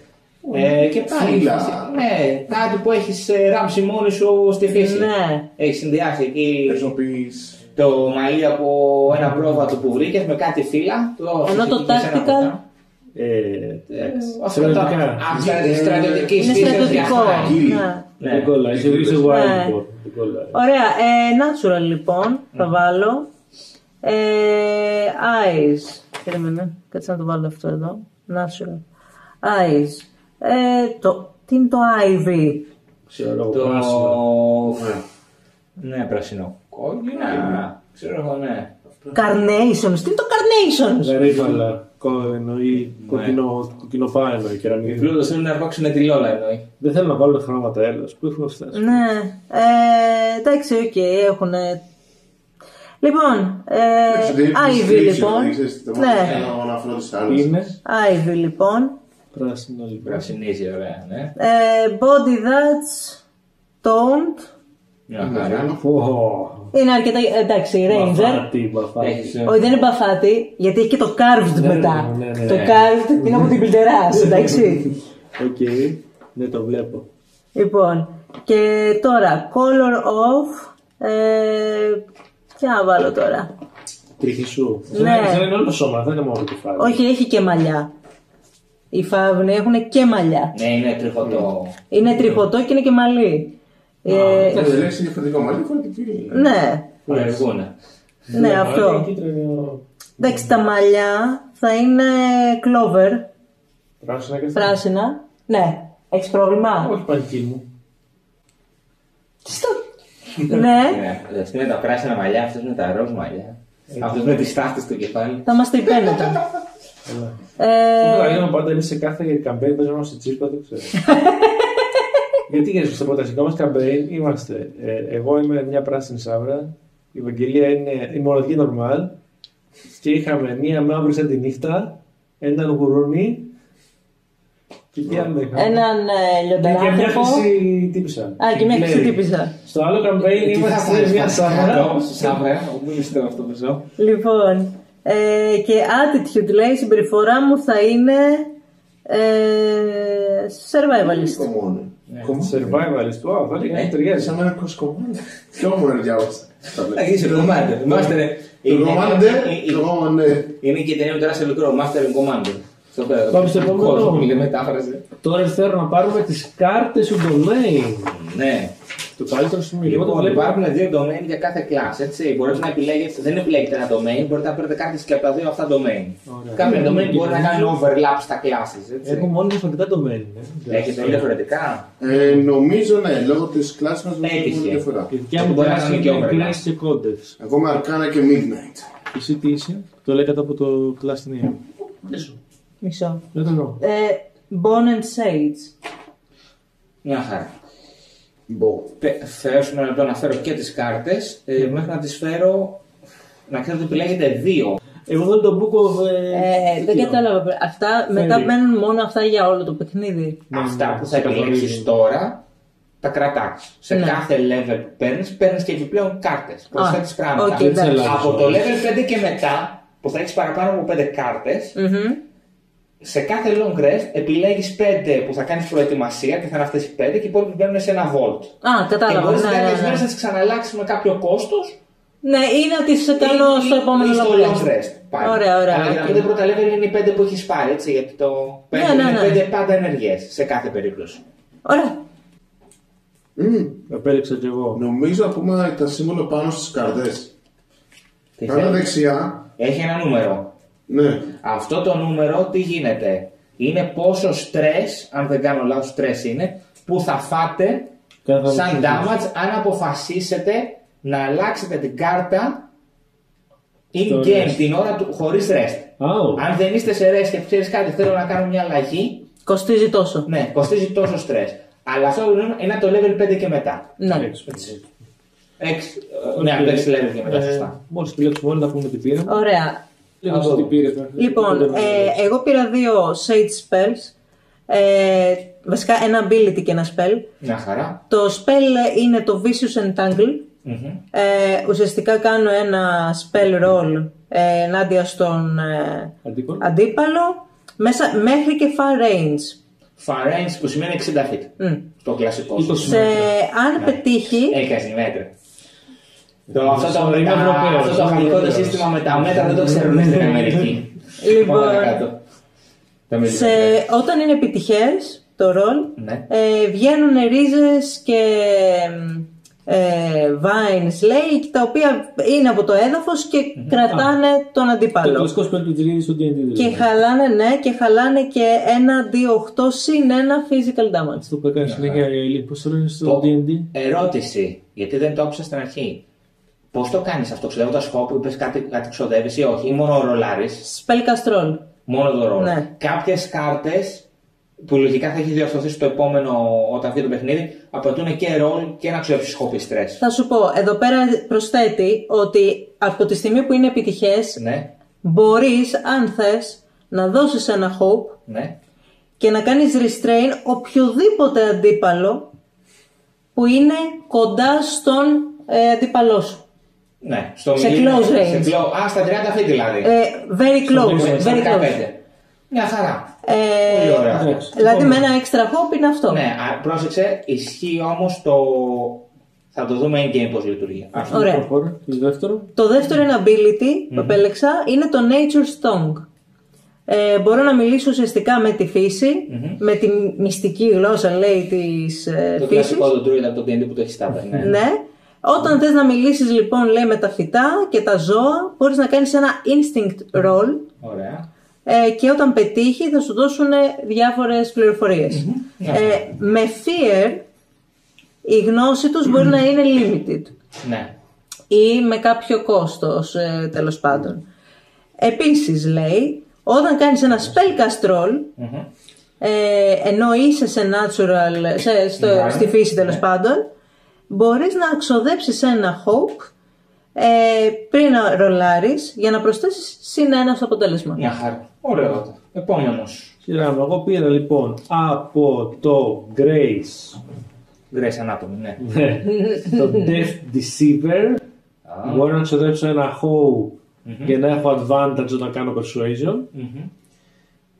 Ε, και πάλι, Φύλλα. ναι, κάτι που έχεις ε, ράψει μόνη σου στη φύση. Ναι. Έχεις συνδυάσει εκεί Χρησιμοποιείς το μαλλί από ένα πρόβατο που βρήκες με κάτι φύλλα. Το Ενώ το συζητήκες ένα tactical- Στρατιωτικά. το- Αυτό είναι τη στρατιωτική Είναι στρατιωτικό. Κύριε. Ναι. Ναι. Δεν κολλάει. Είσαι είσαι Ναι. wild board. Δεν κολλάει. Ωραία, ε, natural λοιπόν, θα βάλω. Ε, eyes. Περίμενε, κάτσε να το βάλω αυτό εδώ. Natural. Eyes. Ε, το, τι είναι το ivy; Ξέρω εγώ. Το. πράσινο. Ναι. Ναι, πράσινο. Κόκκινα. Ξέρω εγώ, ναι. Carnations. Τι είναι το carnations; Δεν ρίβαλα. Κο- Εννοεί κοκκινο- κοκκινοφά εννοεί Οι κεραμική. φλούδε θέλουν να αρπάξουν τη λόλα εννοεί. Δεν θέλω να βάλω χρώματα έλεος. Πού έχουν αυτές. Ναι, ε, εντάξει, οκ, έχουν. Λοιπόν, ε, Εντάξει, δεν είναι Ivy description, λοιπόν. δεν ξέρεις τι το Ναι, μόνο να αναφέρω τις άλλες. Είναι Ivy λοιπόν. πράσινο λοιπόν. Πρασινίζει, ωραία, ναι. Ε, body that's toned. Μια χαρά. Πω. Είναι αρκετά, εντάξει, ranger. Μπαφάτη, μπαφάτη. Έχεις, ε, Όχι, δεν είναι μπαφάτη, γιατί έχει και το carved Ναι, μετά. ναι, ναι, ναι. Το carved είναι από την πλτεράς, εντάξει. Οκ. Ναι, το βλέπω. λοιπόν, και τώρα, color of. Ε, τι να βάλω τώρα; Τριχισού. Ναι. Δεν είναι όλο σώμα, δεν είναι μόνο το κεφάλι. Όχι, έχει και μαλλιά. Οι φαύνοι έχουν και μαλλιά. Ναι, είναι τριχωτό. Είναι τριχωτό και είναι και μαλλί. Ε, Θα διαλέξει διαφορετικό μαλλί, διαφορετική. ναι, Παρεργούν. ναι, αυτό. Κίτρινο. Εντάξει, τα μαλλιά θα είναι clover, Πράσινα και αυτά. πράσινα. Ναι, έχεις πρόβλημα; Όχι πανική μου. ναι, Ναι, Αυτή είναι τα πράσινα μαλλιά, αυτός είναι τα ροζ μαλλιά. Αυτός με τις τάχτες στο κεφάλι. θα είμαστε υπέρμετα. Το ε, καλύτερο πάντα είναι σε κάθε campaign παίζουμε σε τσίπα, δεν ξέρω. Γιατί γιατί στο προτασικό μας campaign είμαστε. ε, εγώ είμαι μια πράσινη σάβρα, η Βαγγελία είναι η μοναδική normal και είχαμε μια μαύρη σαν τη νύχτα, έναν γουρούνι και τι άλλο είχαμε; έναν ε, Και μια λιονταράνθρωπο. χρυσή τύπησα. Α, και μια χρυσή τύπησα. Στο άλλο campaign είμαστε μια σάβρα. Σάβρα, μου είστε αυτό το ζω. Λοιπόν, ε, και attitude λέει, συμπεριφορά μου θα είναι ε, survivalist. Κομμόνε. Survivalist, wow, θα έλεγα ότι ταιριάζει. Σαν ένα κομμόνε. Ποιο μου είναι διάβασα; Είσαι το Commander. Master. Το είναι- κομμόνε, είναι- το κομμόνε. Είναι και η ταινία με το Russell Crowe, Master and Commander. Στο πέρα. Πάμε στο επόμενο. Κόσμος, μιλή μετάφραση. Τώρα θέλω να πάρουμε τις κάρτες του domain. Ναι. Το καλύτερο σημείο. Εγώ το Λοιπόν, βλέπω. υπάρχουν δύο domain για κάθε class. Έτσι. Μπορείτε να επιλέγετε, δεν επιλέγετε ένα domain, μπορείτε να παίρνετε κάρτες και από τα δύο αυτά domain. Ωραία. Κάποια Ναι, domain ναι, μπορεί να ναι. κάνει overlap στα classes. Έτσι. Έχω μόνο διαφορετικά domain. ναι. Έχετε όλοι διαφορετικά. Ε, νομίζω ναι, λόγω της κλάση μας δεν Έτυχε. έχουμε διαφορά. Η δικιά μου Μπορεί να κλάση είναι και είναι overlap. class και codex. Εγώ είμαι Αρκάνα και Midnight. Εσύ τι είσαι; Το λέει κάτω από το class στην ίδια. Μισό. Δεν το εννοώ. Ε, Bone and Sage. Μια χαρά. Μπο. Τε- Θέλω ένα λεπτό να φέρω και τις κάρτες. Ε, μέχρι να τις φέρω, να ξέρετε ότι επιλέγετε δύο. Εγώ θέλω το book of... Ε, δεν κατάλαβα. Αυτά μετά μένουν μόνο αυτά για όλο το παιχνίδι. Ναι, Αυτά που θα επιλέξεις τώρα, τα κρατάς. Σε Ναι. κάθε level που παίρνεις, παίρνεις και επιπλέον κάρτες. Προσθέτεις πράγματα. οκ, εντάξει. Από το level 5 και μετά, που θα έχεις παραπάνω από 5 κάρτες, Μμμ. Σε κάθε long rest επιλέγεις 5 που θα κάνεις προετοιμασία και θα είναι αυτές οι 5 και οι υπόλοιποι μπαίνουν σε ένα vault. Α, Και κατάλαβα. μπορείς Ναι, κάποιε ναι, μέρε ναι. να τι ξαναλλάξει με κάποιο κόστος ναι, είναι ότι σε κάνω στο επόμενο στο level. long rest. πάλι. Ωραία, ωραία, Αλλά για να οκ. δείτε πρώτα level είναι οι 5 που έχεις πάρει, έτσι, γιατί το 5 Ναι, ναι, είναι ναι. 5 πάντα ενεργές σε κάθε περίπτωση. Ωραία. Μμμ. Επέλεξα κι εγώ. Νομίζω να πούμε τα σύμβολα πάνω στις καρδές. Τι Κάνα θέλεις; δεξιά. Έχει ένα νούμερο. Ναι. Αυτό το νούμερο τι γίνεται; είναι πόσο stress, αν δεν κάνω λάθος stress είναι, που θα φάτε Κάθε σαν φορά. damage αν αποφασίσετε να αλλάξετε την κάρτα Στο in-game rest. την ώρα του χωρίς rest. Άου. Αν δεν είστε σε rest και ξέρεις κάτι, θέλω να κάνω μια αλλαγή, Κοστίζει τόσο. ναι, κοστίζει τόσο stress. Αλλά αυτό είναι- είναι από το level 5 και μετά. Ναι. Έτσι. 6, ναι, από το 6 level και μετά, Ε, σωστά. Μόλις επιλέξουμε όλοι να πούμε τι πήραμε. Ωραία. Λίγο τι πήρε. Λοιπόν, ε, εγώ πήρα δύο Sage Spells. Ε, βασικά ένα ability και ένα spell. Μια χαρά. Το spell είναι το Vicious Entangle. Μμμ. Ε, ουσιαστικά κάνω ένα spell roll ε, ενάντια στον ε, Αντίπολο. αντίπαλο μέσα, μέχρι και far range. Far range που σημαίνει 60 feet. Μμ. Το κλασικό. 20 Σε, αν πετύχει, Έχει μέτρα. Το, αυτό το, Είμαι μετα- Ευρωπαίος, αυτό το είμαι γαλλικό το Ευρωπαίος. σύστημα με τα μέτρα δεν το ξέρουν στην Αμερική. Λοιπόν, Πάμε παρακάτω. Τα σε, μιλήματα. όταν είναι επιτυχές το roll, Ναι. ε, βγαίνουν ρίζες και ε, vines λέει, τα οποία είναι από το έδαφος και κρατάνε τον Το αντίπαλο. κλασικό spell του Τζιλίδη στο D&D. Και δηλαδή. χαλάνε, ναι, και χαλάνε και ένα D8 συν ένα physical damage. Αυτό που έκανε συνέχεια η Ελή. Πώς το λένε στο Το- D&D. Ερώτηση, γιατί δεν το άκουσα στην αρχή. Πώς το κάνεις αυτό, ξοδεύοντα χώπ, είπες κάτι, κάτι ξοδεύεις ή όχι, ή μόνο ρολάρει, Spellcast roll. μόνο το ρόλο. Ναι. Κάποιες κάρτες που λογικά θα έχει διορθωθεί στο επόμενο όταν βγει το παιχνίδι, απαιτούν και ρόλ και να ξοδέψει χώπ stress. Θα σου πω, εδώ πέρα προσθέτει ότι από τη στιγμή που είναι επιτυχές, Ναι, μπορείς, αν θες, να δώσεις ένα hope ναι. και να κάνεις restrain οποιοδήποτε αντίπαλο που είναι κοντά στον ε, αντίπαλό σου. Ναι. Στο Σε μιλί- close σε range. close- Α, στα 30 feet δηλαδή. Ε, very close, Στα very 15. close. Μια χαρά. Ε, Πολύ ωραία. εντάξει. δηλαδή με ένα extra hope είναι αυτό. Ναι, α, πρόσεξε, ισχύει όμως το. Θα το δούμε in game πώς λειτουργεί. Αυτό. Ωραία. Προχώρα. Και το δεύτερο. Το δεύτερο είναι ability που επέλεξα είναι το Nature's Tongue. Ε, μπορώ να μιλήσω ουσιαστικά με τη φυση με τη μυστική γλώσσα λέει της ε, Το φύσης. κλασικό το druid από το D&D που το έχεις στάβει. Ναι. Ναι. Όταν θες να μιλήσεις λοιπόν λέει με τα φυτά και τα ζώα μπορείς να κάνεις ένα instinct roll Ωραία. ε, και όταν πετύχει θα σου δώσουν διάφορες πληροφορίες. Ε, με fear η γνώση τους μπορεί να είναι limited Ναι. ή με κάποιο κόστος ε, τέλος πάντων. Επίσης λέει, όταν κάνεις ένα spellcast roll, Μμμ. ε, ενώ είσαι σε natural, σε, στο, Ναι. στη φύση τέλος πάντων, μπορείς να ξοδέψεις ένα hope ε, πριν να ρολάρεις για να προσθέσεις συν ένας στο αποτέλεσμα. Μια χαρά. Ωραίο. Επόμενο. Σειρά μου. Εγώ πήρα λοιπόν από το Grace Grace Anatomy, ναι. ναι, το Death Deceiver. Μπορώ να ξοδέψω ένα hope για να έχω advantage όταν κάνω persuasion. Μμμ.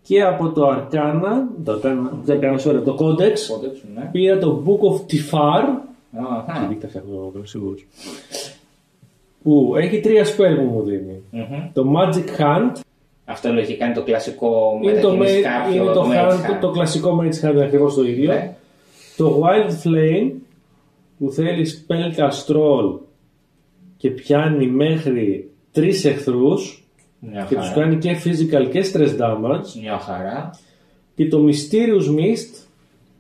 Και από το Arcana, το, δεν κάνω sorry, το Codex, Πότε, ναι. πήρα το Book of Tifar. Αχα. Τι δίκτυα φτιάχνω εγώ, είμαι σίγουρος. Που έχει τρία spell που μου δίνει. Μμμ. Το Magic Hand Αυτό λογικά είναι το κλασικό είναι το, μετακινήσεις ma- κάποιο, είναι το, mage hand, hand. το κλασικό Mage Hand, ακριβώς το ίδιο. Ναι. Το Wild Flame που θέλει spell cast roll και πιάνει μέχρι τρεις εχθρούς Μια και τους χαρά. κάνει και physical και stress damage. Μια χαρά. Και το Mysterious Mist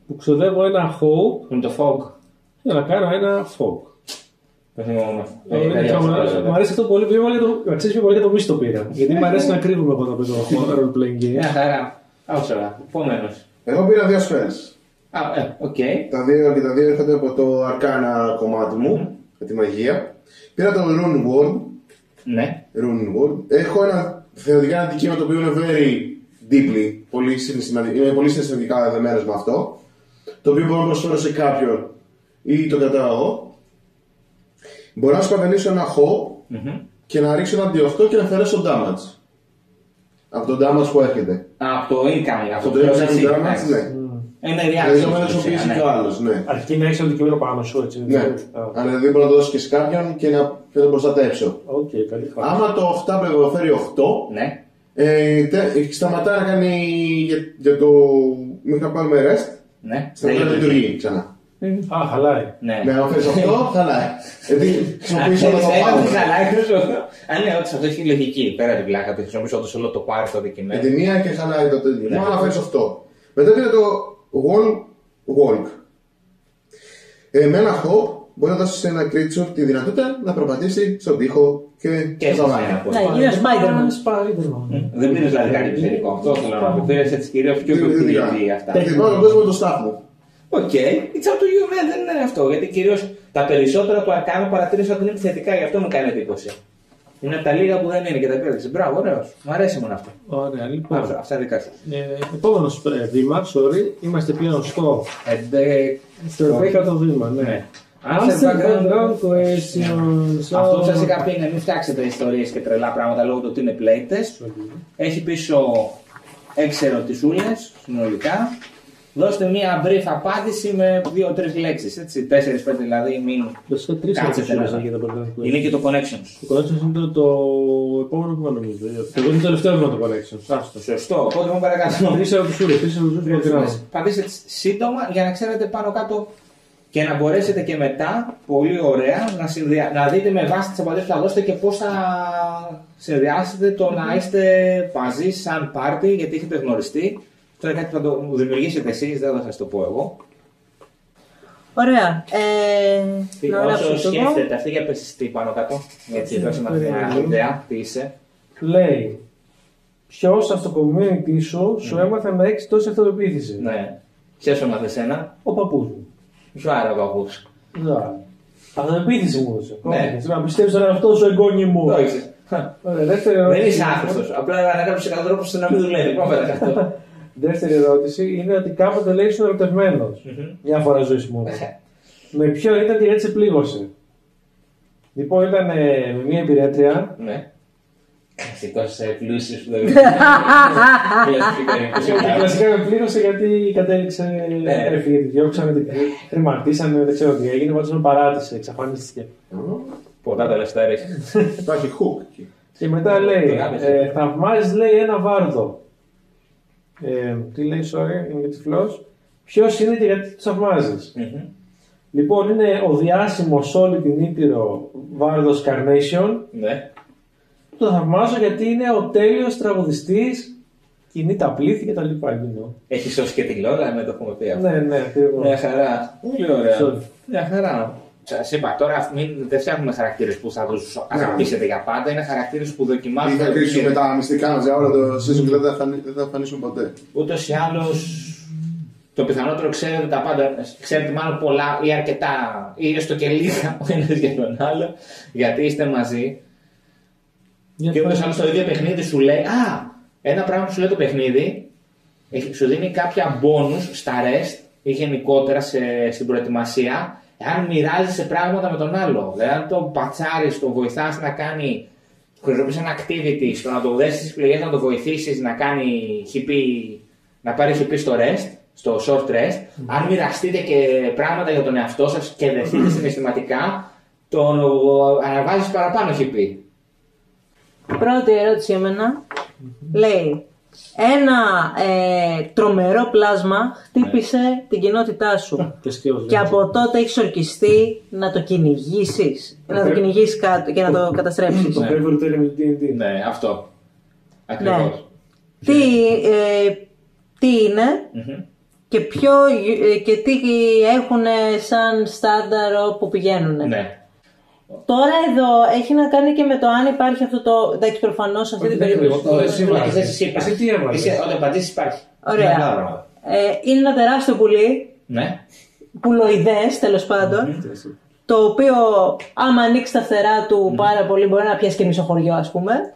που ξοδεύω ένα hope Που είναι το fog. Για να κάνω ένα fog. Δεν θυμόμαι. Ε, Ε, είναι δεν τρομερό. διάβασα, Μ' αρέσει αυτό πολύ πιο πολύ, το- να ξέρεις πιο πολύ για το μίστο πήρα. Γιατί μου αρέσει να κρύβουμε εγώ όταν παίζω role playing game. Μια χαρά. Άκουσα καλά. Επόμενος. Εγώ πήρα δύο spells. Α, ε, οκ. Τα δύο και τα δύο έρχονται από το Arcana κομμάτι μου, με τη μαγεία. Πήρα το Rune Ward. Ναι. Rune Ward. Έχω ένα θεωρητικά ένα αντικείμενο το οποίο είναι very deeply, πολύ συναισθηματικά, είμαι πολύ συναισθηματικά δεμένο με αυτό. Το οποίο μπορώ να προσφέρω σε κάποιον ή το κρατάω εγώ. Μπορώ να σπαταλήσω ένα hope Μμμ. και να ρίξω ένα D8 και να αφαιρέσω damage. Από το damage που έρχεται. Α, Από το incoming, αυτό Από που το λέω incoming εσύ. damage, εντάξει. ναι. Είναι Δηλαδή το reaction. μέλλον στην ουσία, χρησιμοποιήσει ναι. και ο άλλος, ναι. Αρκεί να έχει αντικείμενο πάνω σου, έτσι. Ναι, Α, αλλά δηλαδή μπορώ να το δώσω και σε κάποιον και να, και να τον προστατεύσω. Οκ, καλή φάση. Άμα το 7 προφέρει 8, Ναι. ε, τε- σταματάει να κάνει για, για το. Μέχρι να πάρουμε rest, Ναι. σταματάει να λειτουργεί ξανά. Α, χαλάει. Ναι. Ναι, αν θες αυτό, χαλάει. Γιατί Αν χρησιμοποιείς όλο θέλεις το ένα, power. τι χαλάει, χρυσό. Αν ναι, ότι σε αυτό έχει λογική. Πέρα την πλάκα, ότι χρησιμοποιήσω όντως όλο το πάρει στο Με αντικειμένο. τη μία και χαλάει το τέτοιο. Ναι. Μόνο να φέρεις αυτό. Μετά πήρε το wall walk. Ε, με ένα hop μπορεί να δώσεις σε ένα creature τη δυνατότητα να περπατήσει στον τοίχο και, Και στο στο δάχτυλο. ένα από Ναι, όλα. είναι Spider-Man. Spider-Man. Δεν πήρες δηλαδή κάτι επιθετικό. Αυτό θέλω να πω. Πήρε έτσι κυρίως πιο Θεωρητικά. επιθετική αυτά. Χτυπάω τον κόσμο με το staff μου. OK, it's up to you, ναι, δεν είναι αυτό. Γιατί κυρίως τα περισσότερα που κάνω παρατήρησα ότι είναι επιθετικά, γι' αυτό μου κάνει εντύπωση. Είναι από τα λίγα που δεν είναι και τα πήραξε. Μπράβο, ωραίος. Μ' αρέσει μόνο αυτό. Ωραία, λοιπόν. Αυτά, αυτά δικά σου. Ε, επόμενος ε, βήμα, sorry, είμαστε πλέον στο, Εντε... στο 10ο βήμα. Ναι. Ναι. Answer Answer background questions. Αυτό που σας είχα πει είναι μην φτιάξετε ιστορίες και τρελά πράγματα λόγω του ότι είναι playtest. Έχει πίσω 6 ερωτησούλες συνολικά. Δώστε μία brief απάντηση με 2-3 λέξεις. Έτσι, 4-5 δηλαδή, μην. Βασικά τρεις Κάτσετε ερωτήσεις να- έχει το background Είναι questions. και το connections. Το Connections είναι το, το επόμενο βήμα νομίζω. Εγώ είναι το τελευταίο βήμα το Connections. Άστο. Σωστό. Οπότε μου παρακάτω. Τρεις ερωτησούλες, τρεις ερωτησούλες background. Πατήστε τις σύντομα για να ξέρετε πάνω κάτω και να μπορέσετε και μετά πολύ ωραία να, συνδυα... να δείτε με βάση τις απαντήσεις που θα δώσετε και πώς θα συνδυάσετε το να είστε μαζί σαν πάρτι γιατί έχετε γνωριστεί. Αυτό είναι κάτι που θα το δημιουργήσετε εσείς, δεν θα σας το πω εγώ. Ωραία. Ε, να Όσο γράψω το εγώ. σκέφτεται αυτή για πες τι πάνω κάτω. Έτσι, δώσε μας μια Περίμενε. ιδέα τι είσαι. Λέει, ποιος από το community σου σου έμαθε να έχει τόση αυτοπεποίθηση. Ναι. Ποιος έμαθε εσένα, Ο παππούς μου. σου άρεσε ο παππούς. Ναι. Αυτοπεποίθηση μου έδωσε. Ναι. Να πιστεύει στον εαυτό σου εγγόνι μου. Το έχεις. Ωραία, δεύτερη Δεν ερώτηση. είσαι άχρηστος. Απλά ανακάλυψε έναν τρόπο ώστε να μην δουλεύει. Πάμε παρακάτω. Δεύτερη ερώτηση είναι ότι κάποτε λέει ήσουν ερωτευμένος. Μια φορά ζωή σου μόνο. με ποιον ήταν και γιατί σε πλήγωσε. Λοιπόν, ήταν ε, με μια εμπειρέτρια. Ναι. Εσύ τόσο πλούσιο που δεν Και Κλασικά με πλήγωσε γιατί κατέληξε. Ναι. Έφυγε, τη διώξανε, την χρηματίσανε, δεν ξέρω τι έγινε. Πάντω με παράτησε, εξαφανίστηκε. Ποτά τα λεφτά ρίχνει. Υπάρχει hook εκεί. Και μετά λέει, Το γάμισε. ε, θαυμάζεις λέει ένα βάρδο. Ε, τι λέει, sorry, είμαι τυφλός. Ποιος είναι και γιατί το θαυμάζεις. Λοιπόν, είναι ο διάσημος όλη την Ήπειρο βάρδος Carnation. Ναι. Το θαυμάζω γιατί είναι ο τέλειος τραγουδιστής, κινεί τα πλήθη και τα λοιπά. you know. Έχει σώσει και τη Λόλα, ναι, το έχουμε πει αυτό. Ναι, ναι, ακριβώς. Μια χαρά. Πολύ ωραία. Sorry. Μια χαρά. Σα είπα τώρα, μην, δεν φτιάχνουμε χαρακτήρες που θα τους αγαπήσετε για πάντα. Είναι χαρακτήρες που Ή δοκιμάζονται. θα κρίσουμε τα μυστικά μας για όλο το season και δεν θα φανεί- δεν θα εμφανίσουν ποτέ. Ούτως ή άλλως, το πιθανότερο ξέρετε τα πάντα. Ξέρετε μάλλον πολλά ή αρκετά ή έστω και λίγα ο ένα για τον άλλο, γιατί είστε μαζί. Για Και ούτως ή πες. άλλως το ίδιο παιχνίδι σου λέει, Α, ένα πράγμα που σου λέει το παιχνίδι, έχει- σου δίνει κάποια bonus στα rest ή γενικότερα σε, στην προετοιμασία, αν μοιράζεσαι πράγματα με τον άλλο. Δηλαδή, αν τον πατσάρεις, τον βοηθάς να κάνει. Χρησιμοποιείς ένα activity στο να το δέσεις τις πληγές, να το βοηθήσεις να κάνει HP, να πάρει HP στο rest, στο short rest. Αν μοιραστείτε και πράγματα για τον εαυτό σας και δεθείτε συναισθηματικά, τον αναβάζεις παραπάνω HP. Πρώτη ερώτηση για μένα. Λέει, ένα ε, τρομερό πλάσμα χτύπησε την κοινότητά σου. Και σκύος, και ναι. από τότε έχεις ορκιστεί να το κυνηγήσεις. Να το Ε, κυνηγήσεις κάτω και να το καταστρέψεις. Το favorite element του D&D. Ναι, αυτό. Ακριβώς. Ναι. Τι, ε, τι είναι και, ποιο, ε, και τι έχουν σαν στάνταρ όπου πηγαίνουν. Ναι. Τώρα εδώ έχει να κάνει και με το αν υπάρχει αυτό το. Εντάξει, προφανώς σε αυτή την Όχι, δεν περίπτωση. είναι. Το εσύ βάζεις, εσύ υπάρχει. Εσύ τι έβαλες; Εσύ, Όταν απαντήσεις υπάρχει. Ωραία. Είναι άλλα πράγματα. Ε, είναι ένα τεράστιο πουλί, Ναι. πουλοειδές τέλος πάντων, το οποίο άμα ανοίξεις τα φτερά του πάρα πολύ μπορεί να πιάσει και μισό χωριό, ας πούμε.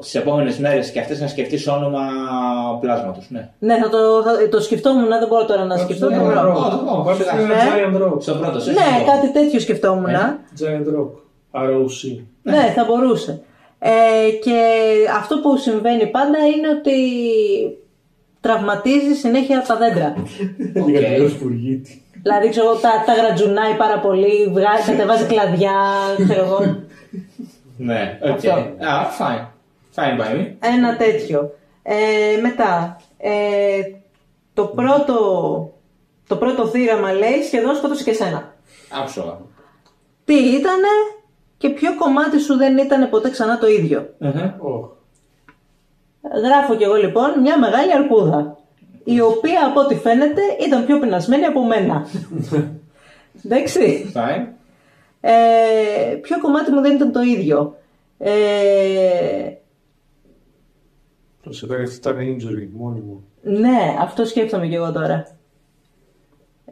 Τις επόμενες μέρες και αυτές να σκεφτείς όνομα πλάσματος. Ναι. Ναι, θα το, θα, το σκεφτόμουν, δεν μπορώ τώρα να σκεφτώ. Ναι, το ναι, μπορώ. ναι. Ω, το πω, Πάμε σιγά. σε ένα Ναι. Giant Rock. Στο πρώτο, σε Ναι, κάτι τέτοιο σκεφτόμουν. Giant Rock. ROC. Ναι, θα μπορούσε. Ε, και αυτό που συμβαίνει πάντα είναι ότι τραυματίζει συνέχεια τα δέντρα. Γαλλιός Φουργίτη. δηλαδή, ξέρω, εγώ, τα, τα γρατζουνάει πάρα πολύ, βγάζει, κατεβάζει κλαδιά, ξέρω εγώ. Ναι, οκ. Αυτό. Α, fine. Fine by me. Ένα τέτοιο. Ε, μετά, ε, το πρώτο, Το πρώτο θύραμα λέει σχεδόν σκότωσε και σένα. Άψογα. Τι ήτανε και ποιο κομμάτι σου δεν ήταν ποτέ ξανά το ίδιο. Οχ. Γράφω κι εγώ λοιπόν μια μεγάλη αρκούδα. Η οποία από ό,τι φαίνεται ήταν πιο πεινασμένη από μένα. Εντάξει. Fine. Ε, ποιο κομμάτι μου δεν ήταν το ίδιο. Ε, Προσεχώ γιατί ήταν injury μόνιμο. ναι, αυτό σκέφτομαι κι εγώ τώρα.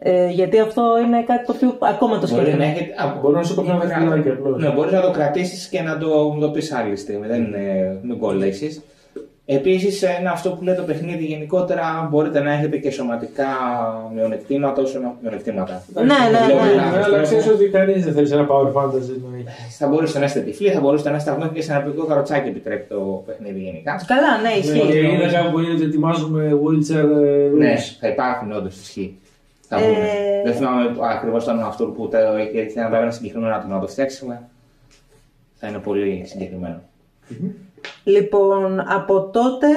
Ε, γιατί αυτό είναι κάτι το οποίο ακόμα το Μπορεί να σκέφτομαι. έχετε. α, Μπορεί να σου κόψει ένα δαχτυλάκι απλώς. Ναι, μπορείς να το κρατήσεις και να το, μου το πεις άλλη στιγμή. Δεν είναι. Μην κολλήσεις. Επίσης, ένα αυτό που λέει το παιχνίδι γενικότερα μπορείτε να έχετε και σωματικά μειονεκτήματα όσο να. Μειονεκτήματα. Ναι, ναι, Λέω ναι. λάθος Ναι, αλλά τρόπο. ξέρεις ότι κανείς δεν θέλει ένα power fantasy να έχει. Θα μπορούσατε να είστε τυφλοί, θα μπορούσατε να είστε αγνώστοι και σε ένα παιδικό καροτσάκι επιτρέπει το παιχνίδι γενικά. Καλά, ναι, Και ισχύει. είδα κάπου που είναι ότι ετοιμάζουμε wheelchair ε, Ναι, rooms. θα υπάρχουν όντως ισχύει. Θα Ε, βγουν. Δεν θυμάμαι ακριβώς το όνομα αυτού που το γιατί θα βέβαια ένα συγκεκριμένο άτομο να το φτιάξει, αλλά θα είναι πολύ συγκεκριμένο. Λοιπόν, από τότε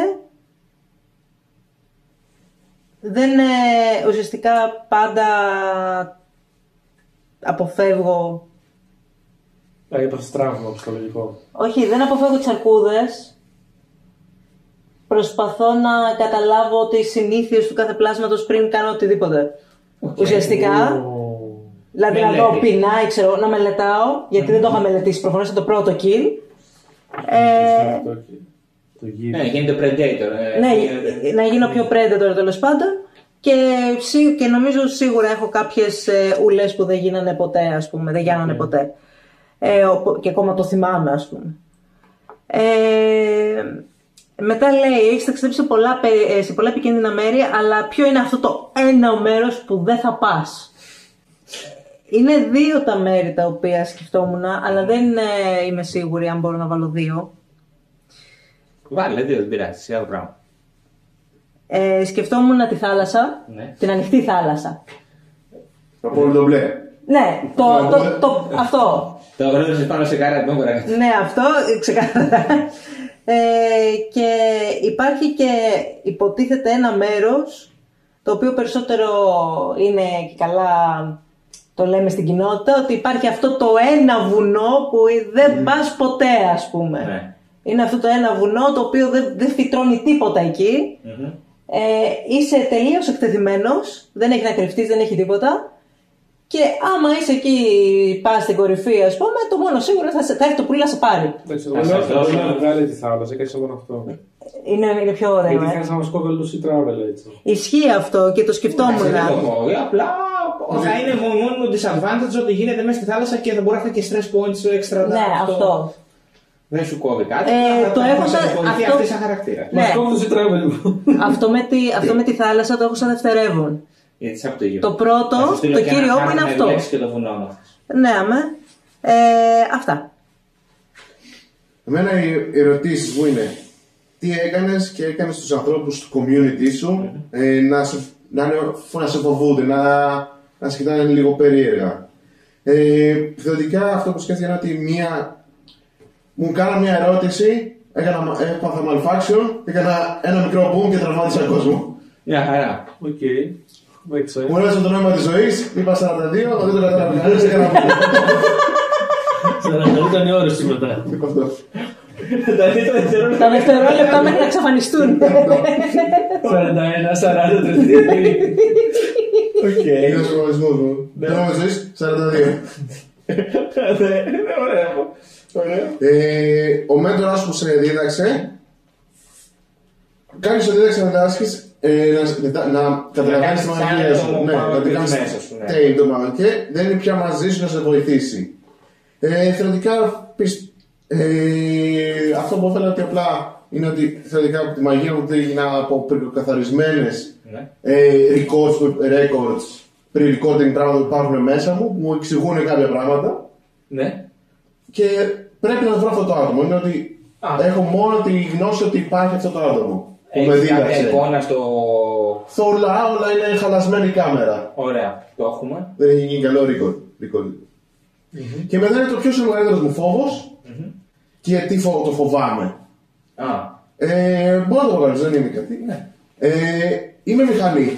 δεν ε, ουσιαστικά πάντα αποφεύγω. Δηλαδή έπαθε τραύμα ψυχολογικό. όχι δεν αποφεύγω τις αρκούδες προσπαθώ να καταλάβω τις συνήθειες του κάθε πλάσματος πριν κάνω οτιδήποτε. Ουσιαστικά Ω, δηλαδή να Μελέτη. δω πεινάει ξέρω να μελετάω γιατί δεν το είχα μελετήσει προφανώς είναι το πρώτο kill ε, αυτό και Το γύρο. Ναι, γίνεται Predator. ε, ναι, γίνεται- να γίνω πιο predator τέλος πάντων. Και, σί- και νομίζω σίγουρα έχω κάποιες ε, ουλές που δεν γίνανε ποτέ, ας πούμε, δεν γίνανε ποτέ. Ε, οπο- και ακόμα το θυμάμαι, ας πούμε. Ε, μετά λέει, έχεις ταξιδέψει σε πολλά, πε- ε, σε πολλά επικίνδυνα μέρη, αλλά ποιο είναι αυτό το ένα μέρος που δεν θα πας; Είναι δύο τα μέρη τα οποία σκεφτόμουν, αλλά δεν ε, είμαι σίγουρη αν μπορώ να βάλω δύο. Βάλε δύο, δεν πειράζει. Σε άλλο πράγμα. Ε, σκεφτόμουν τη θάλασσα, Ναι. την ανοιχτή θάλασσα. Από το μπλε. Ναι, το, το, το, αυτό. Το γνώρισε πάνω σε κάρα, δεν μπορεί να Ναι, αυτό, ε, ξεκάθαρα. Ε, και υπάρχει και υποτίθεται ένα μέρος, το οποίο περισσότερο είναι και καλά, το λέμε στην κοινότητα, ότι υπάρχει αυτό το ένα βουνό που δεν πας ποτέ, ας πούμε. Ναι. Είναι αυτό το ένα βουνό το οποίο δεν, δεν φυτρώνει τίποτα εκεί. Ε, είσαι τελείως εκτεθειμένος, δεν έχει να κρυφτείς, δεν έχει τίποτα. Και άμα είσαι εκεί, πας στην κορυφή, ας πούμε, το μόνο σίγουρο θα, σε- θα έρθει το πουλί να σε πάρει. Εντάξει, Να εγώ σας λέω δώσω- να βγάλει τη θάλασσα, έκανε μόνο αυτό. Είναι, είναι πιο ωραίο. Γιατί Ε. κάνει να μας κόβει το sea travel έτσι. Ισχύει αυτό και το σκεφτόμουν. Δεν το κόβει, απλά θα είναι μόνο μόνο disadvantage ότι γίνεται μέσα στη θάλασσα και θα μπορεί να έχει και stress points extra. ναι, αυτό. Δεν σου κόβει κάτι. Ε, απλά το θα- έχω θα σαν- σε υποδηθεί αυτό- αυτή σαν χαρακτήρα. Ναι. Μα κόβει το sea travel λοιπόν. αυτό, με τη, αυτό με τη θάλασσα το έχω σαν δευτερεύον. Γιατί it's up to you. Το πρώτο, Θα σου στείλω το και ένα κύριο χάρτη είναι με αυτό. λέξεις και το βουνό μας. Ναι, αμέ. Ε, αυτά. Εμένα οι ερωτήσεις μου είναι τι έκανες και έκανες τους ανθρώπους του community σου ε, να, σε, να, είναι- να σε φοβούνται, να, να σε κοιτάνε λίγο περίεργα. Ε, θεωρητικά αυτό που σκέφτηκα είναι ότι μία, μου κάνα μια ερώτηση, έκανα, έπαθα malfunction, έκανα ένα μικρό boom και τραυμάτισα κόσμο. Μια χαρά. OK. Makes sense. Μου έδωσε το νόημα της ζωής, είπα 42, δεν το κατάλαβε κανένας, έκανα boom. Σαράντα ήταν οι ώρες του μετά. Αυτό. Τα δευτερόλεπτα μέχρι να εξαφανιστούν. 41, 40, 32. Οκ. Είναι ο προγραμματισμό μου. Το νόημα τη ζωής, 42. Ωραίο. Ε, ο μέντορας που σε δίδαξε, κάποιος σε δίδαξε να διδάσκεις, ε, να, να, να καταλαβαίνεις τη κάνεις μαγεία σαν σου. το Ναι, power να την quiz κάνεις μέσα σου, ναι. τέλειο το μαγεία και δεν είναι πια μαζί σου να σε βοηθήσει. Ε, θεωρητικά, πισ- ε, αυτό που ήθελα ότι απλά είναι ότι θεωρητικά από τη μαγεία μου έγινα από προκαθαρισμένες Ναι. ε, records, που- records pre-recording πράγματα που υπάρχουν μέσα μου, που μου εξηγούν κάποια πράγματα. Ναι. Και πρέπει να βρω αυτό το άτομο. Είναι ότι Α. έχω μόνο τη γνώση ότι υπάρχει αυτό το άτομο που με Έχεις κάποια δίδαξε. εικόνα στο... Θολά, όλα είναι χαλασμένη κάμερα. Ωραία. Το έχουμε. Δεν έχει γίνει καλό record. record. Και μετά είναι το ποιος είναι ο μεγαλύτερος μου φόβος και τι φο- το φοβάμαι. Α. Ε, μπορώ να το βγάλω, δεν είναι κάτι. Ναι. Ε, είμαι μηχανή.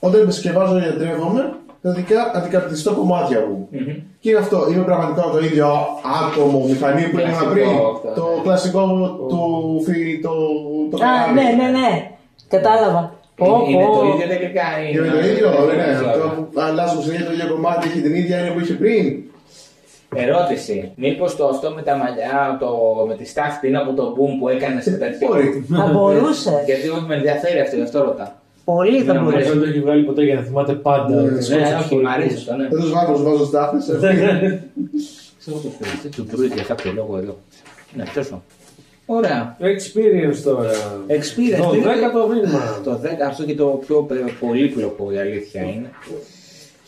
όταν επισκευάζω ή γιατρεύομαι, θα δικα- αντικαταστήσω κομμάτια μου. Και είναι αυτό, είμαι πραγματικά το ίδιο άτομο, μηχανή που ήμουν Κλασικό πριν. αυτό, Το ναι. κλασικό του φίλου, το, το Α, κανάλι. ναι, ναι, ναι. Κατάλαβα. Πω, Είναι πω. το ίδιο τελικά. Και με το ίδιο, ναι, αυτό που αλλάζουμε συνέχεια το ίδιο κομμάτι, έχει την ίδια έννοια που είχε πριν. Ερώτηση. Μήπως το αυτό με τα μαλλιά, το, με τη στάχτη είναι από το boom που έκανες σε τέτοιο; Μπορεί. Θα μπορούσε. Γιατί όχι με ενδιαφέρει αυτό, γι' αυτό ρωτά. Πολύ θα Ναι, μπορούσε. Δεν το έχει βγάλει ποτέ για να θυμάται πάντα. Ναι, τις Ναι, κότσες όχι, του μ' αρέσει αυτό, ναι. Δεν τους βάζω, τους βάζω στάχτες. Ξέρω το θέλει, του Μπρούιτ για κάποιο λόγο εδώ. Ναι, τέλο πάντων. Ωραία. Experience τώρα. Experience. Το τι- δέκατο βήμα. Το 10, αυτό και το πιο πε- πολύπλοκο η αλήθεια είναι.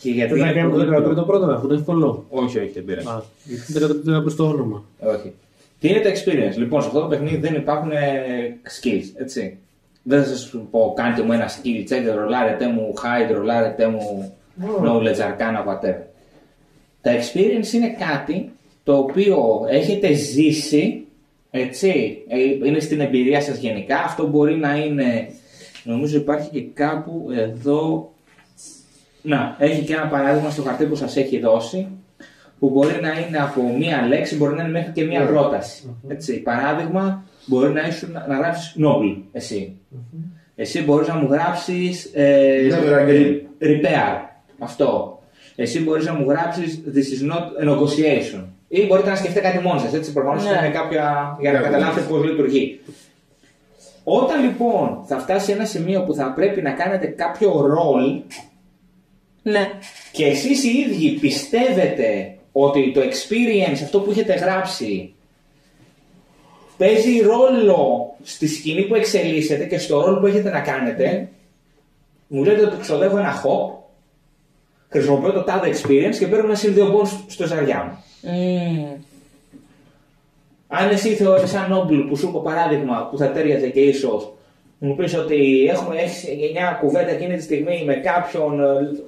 Και γιατί. Δεν θα κάνουμε το 13ο πρώτο, αφού το έχει πολλό. Όχι, όχι, δεν πειράζει. Α, γιατί το 13ο είναι το όνομα. Όχι. Τι είναι το experience; Λοιπόν, σε αυτό το παιχνίδι δεν υπάρχουν ε, skills, έτσι. Δεν θα σας πω, κάντε μου ένα skill check, ρολάρετε μου hide, ρολάρετε μου knowledge arcana, whatever. Τα experience είναι κάτι το οποίο έχετε ζήσει, έτσι, ε, είναι στην εμπειρία σας γενικά. Αυτό μπορεί να είναι, νομίζω υπάρχει και κάπου εδώ, να, έχει και ένα παράδειγμα στο χαρτί που σας έχει δώσει, που μπορεί να είναι από μία λέξη, μπορεί να είναι μέχρι και μία πρόταση. Έτσι, παράδειγμα, μπορεί να, ήσουν, να γράψεις noble, εσύ. Εσύ μπορείς να μου γράψεις ε, Never again. repair, αυτό. Εσύ μπορείς να μου γράψεις this is not a negotiation. Ή μπορείτε να σκεφτείτε κάτι μόνοι σας, έτσι, προφανώς Ναι. είναι κάποια, για να Ναι. καταλάβετε πώς λειτουργεί. Όταν λοιπόν θα φτάσει σε ένα σημείο που θα πρέπει να κάνετε κάποιο ρόλ Ναι. και εσείς οι ίδιοι πιστεύετε ότι το experience, αυτό που έχετε γράψει, παίζει ρόλο στη σκηνή που εξελίσσεται και στο ρόλο που έχετε να κάνετε, μου λέτε ότι ξοδεύω ένα hop, χρησιμοποιώ το τάδε experience και παίρνω ένα συν δύο bonus στο ζαριά μου. Μμμ. Αν εσύ θεωρείς σαν Noble που σου είπα παράδειγμα που θα τέριαζε και ίσως, μου πεις ότι έχουμε έχεις μια κουβέντα εκείνη τη στιγμή με κάποιον ε,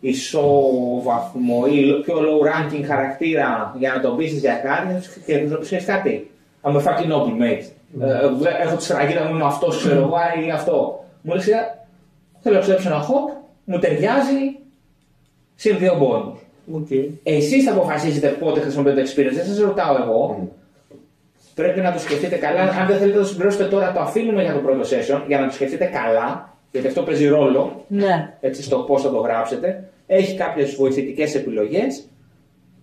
ισόβαθμο ή πιο low ranking χαρακτήρα για να τον πείσεις για κάτι και να τους πεις κάτι. I'm a fucking noble mate. Ε, έχω τη σφραγίδα μου, είμαι αυτός, ξέρω εγώ, ή αυτό. Μου λέει θέλω να ψέψω ένα hop, μου ταιριάζει, συν δύο bonus. Οκ. Εσείς θα αποφασίσετε πότε χρησιμοποιείτε το experience, δεν σας ρωτάω εγώ. Πρέπει να το σκεφτείτε καλά. Αν δεν θέλετε να το συμπληρώσετε τώρα, το αφήνουμε για το πρώτο session για να το σκεφτείτε καλά, γιατί αυτό παίζει ρόλο Ναι. έτσι, στο πώς θα το γράψετε. Έχει κάποιες βοηθητικές επιλογές.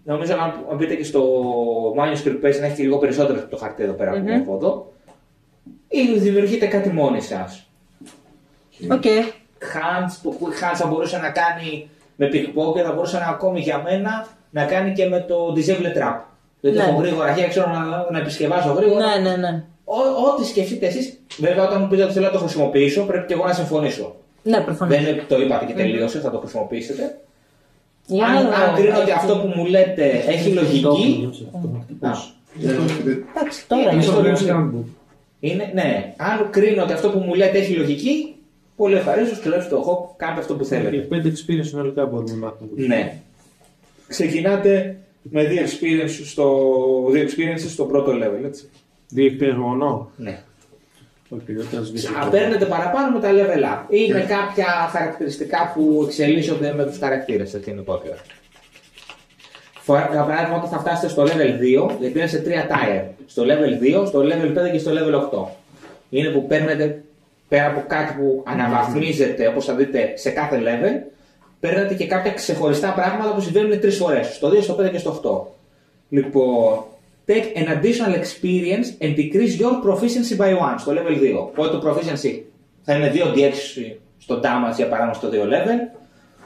Νομίζω αν αν μπείτε και στο manuscript page να έχει και λίγο περισσότερο από το χαρτί εδώ πέρα που έχω εδώ. Ή δημιουργείτε κάτι μόνοι σας. Οκ. Hans, που που Hans θα μπορούσε να κάνει με pickpocket, θα μπορούσε να ακόμη για μένα να κάνει και με το disable trap. Δηλαδή Ναι. έχω γρήγορα αρχαία, ξέρω να, να επισκευάζω γρήγορα. Ναι, ναι, ναι. Ό- Ό,τι σκεφτείτε εσείς, βέβαια όταν μου πείτε ότι θέλω να το χρησιμοποιήσω, πρέπει και εγώ να συμφωνήσω. Ναι, προφανώς. Δεν είναι, το είπατε και τελείωσε, θα το χρησιμοποιήσετε. Για αν, να αν δω. κρίνω ότι αυτό που μου λέτε έχει λογική. Α, Εντάξει, τώρα Είναι είναι. στο Historian's Handbook. είναι, ναι, αν κρίνω ότι αυτό που μου λέτε έχει λογική, πολύ ευχαρίστως και λέω στο hope, κάντε αυτό που Και θέλετε. πέντε experience συνολικά μπορούμε να μάθουμε. Ναι. Ξεκινάτε με δύο experience στο, δύο experiences στο πρώτο level, έτσι. Δύο experience μόνο; Ναι. Οκ, δεν θα σβήσει. Α, Παίρνετε παραπάνω με τα level up ή με κάποια χαρακτηριστικά που εξελίσσονται με τους χαρακτήρες, έτσι είναι το οποίο. For- Για παράδειγμα, όταν θα φτάσετε στο level 2, γιατί είναι σε τρία tier. Στο level 2, στο level 5 και στο level 8. Είναι που παίρνετε πέρα από κάτι που αναβαθμίζεται, όπως θα δείτε, σε κάθε level, παίρνετε και κάποια ξεχωριστά πράγματα που συμβαίνουν τρεις φορές. Στο 2, στο 5 και στο 8. Λοιπόν, take an additional experience and increase your proficiency by 1 στο level 2. Οπότε το proficiency θα είναι 2d6 στο damage για παράδειγμα στο 2 level,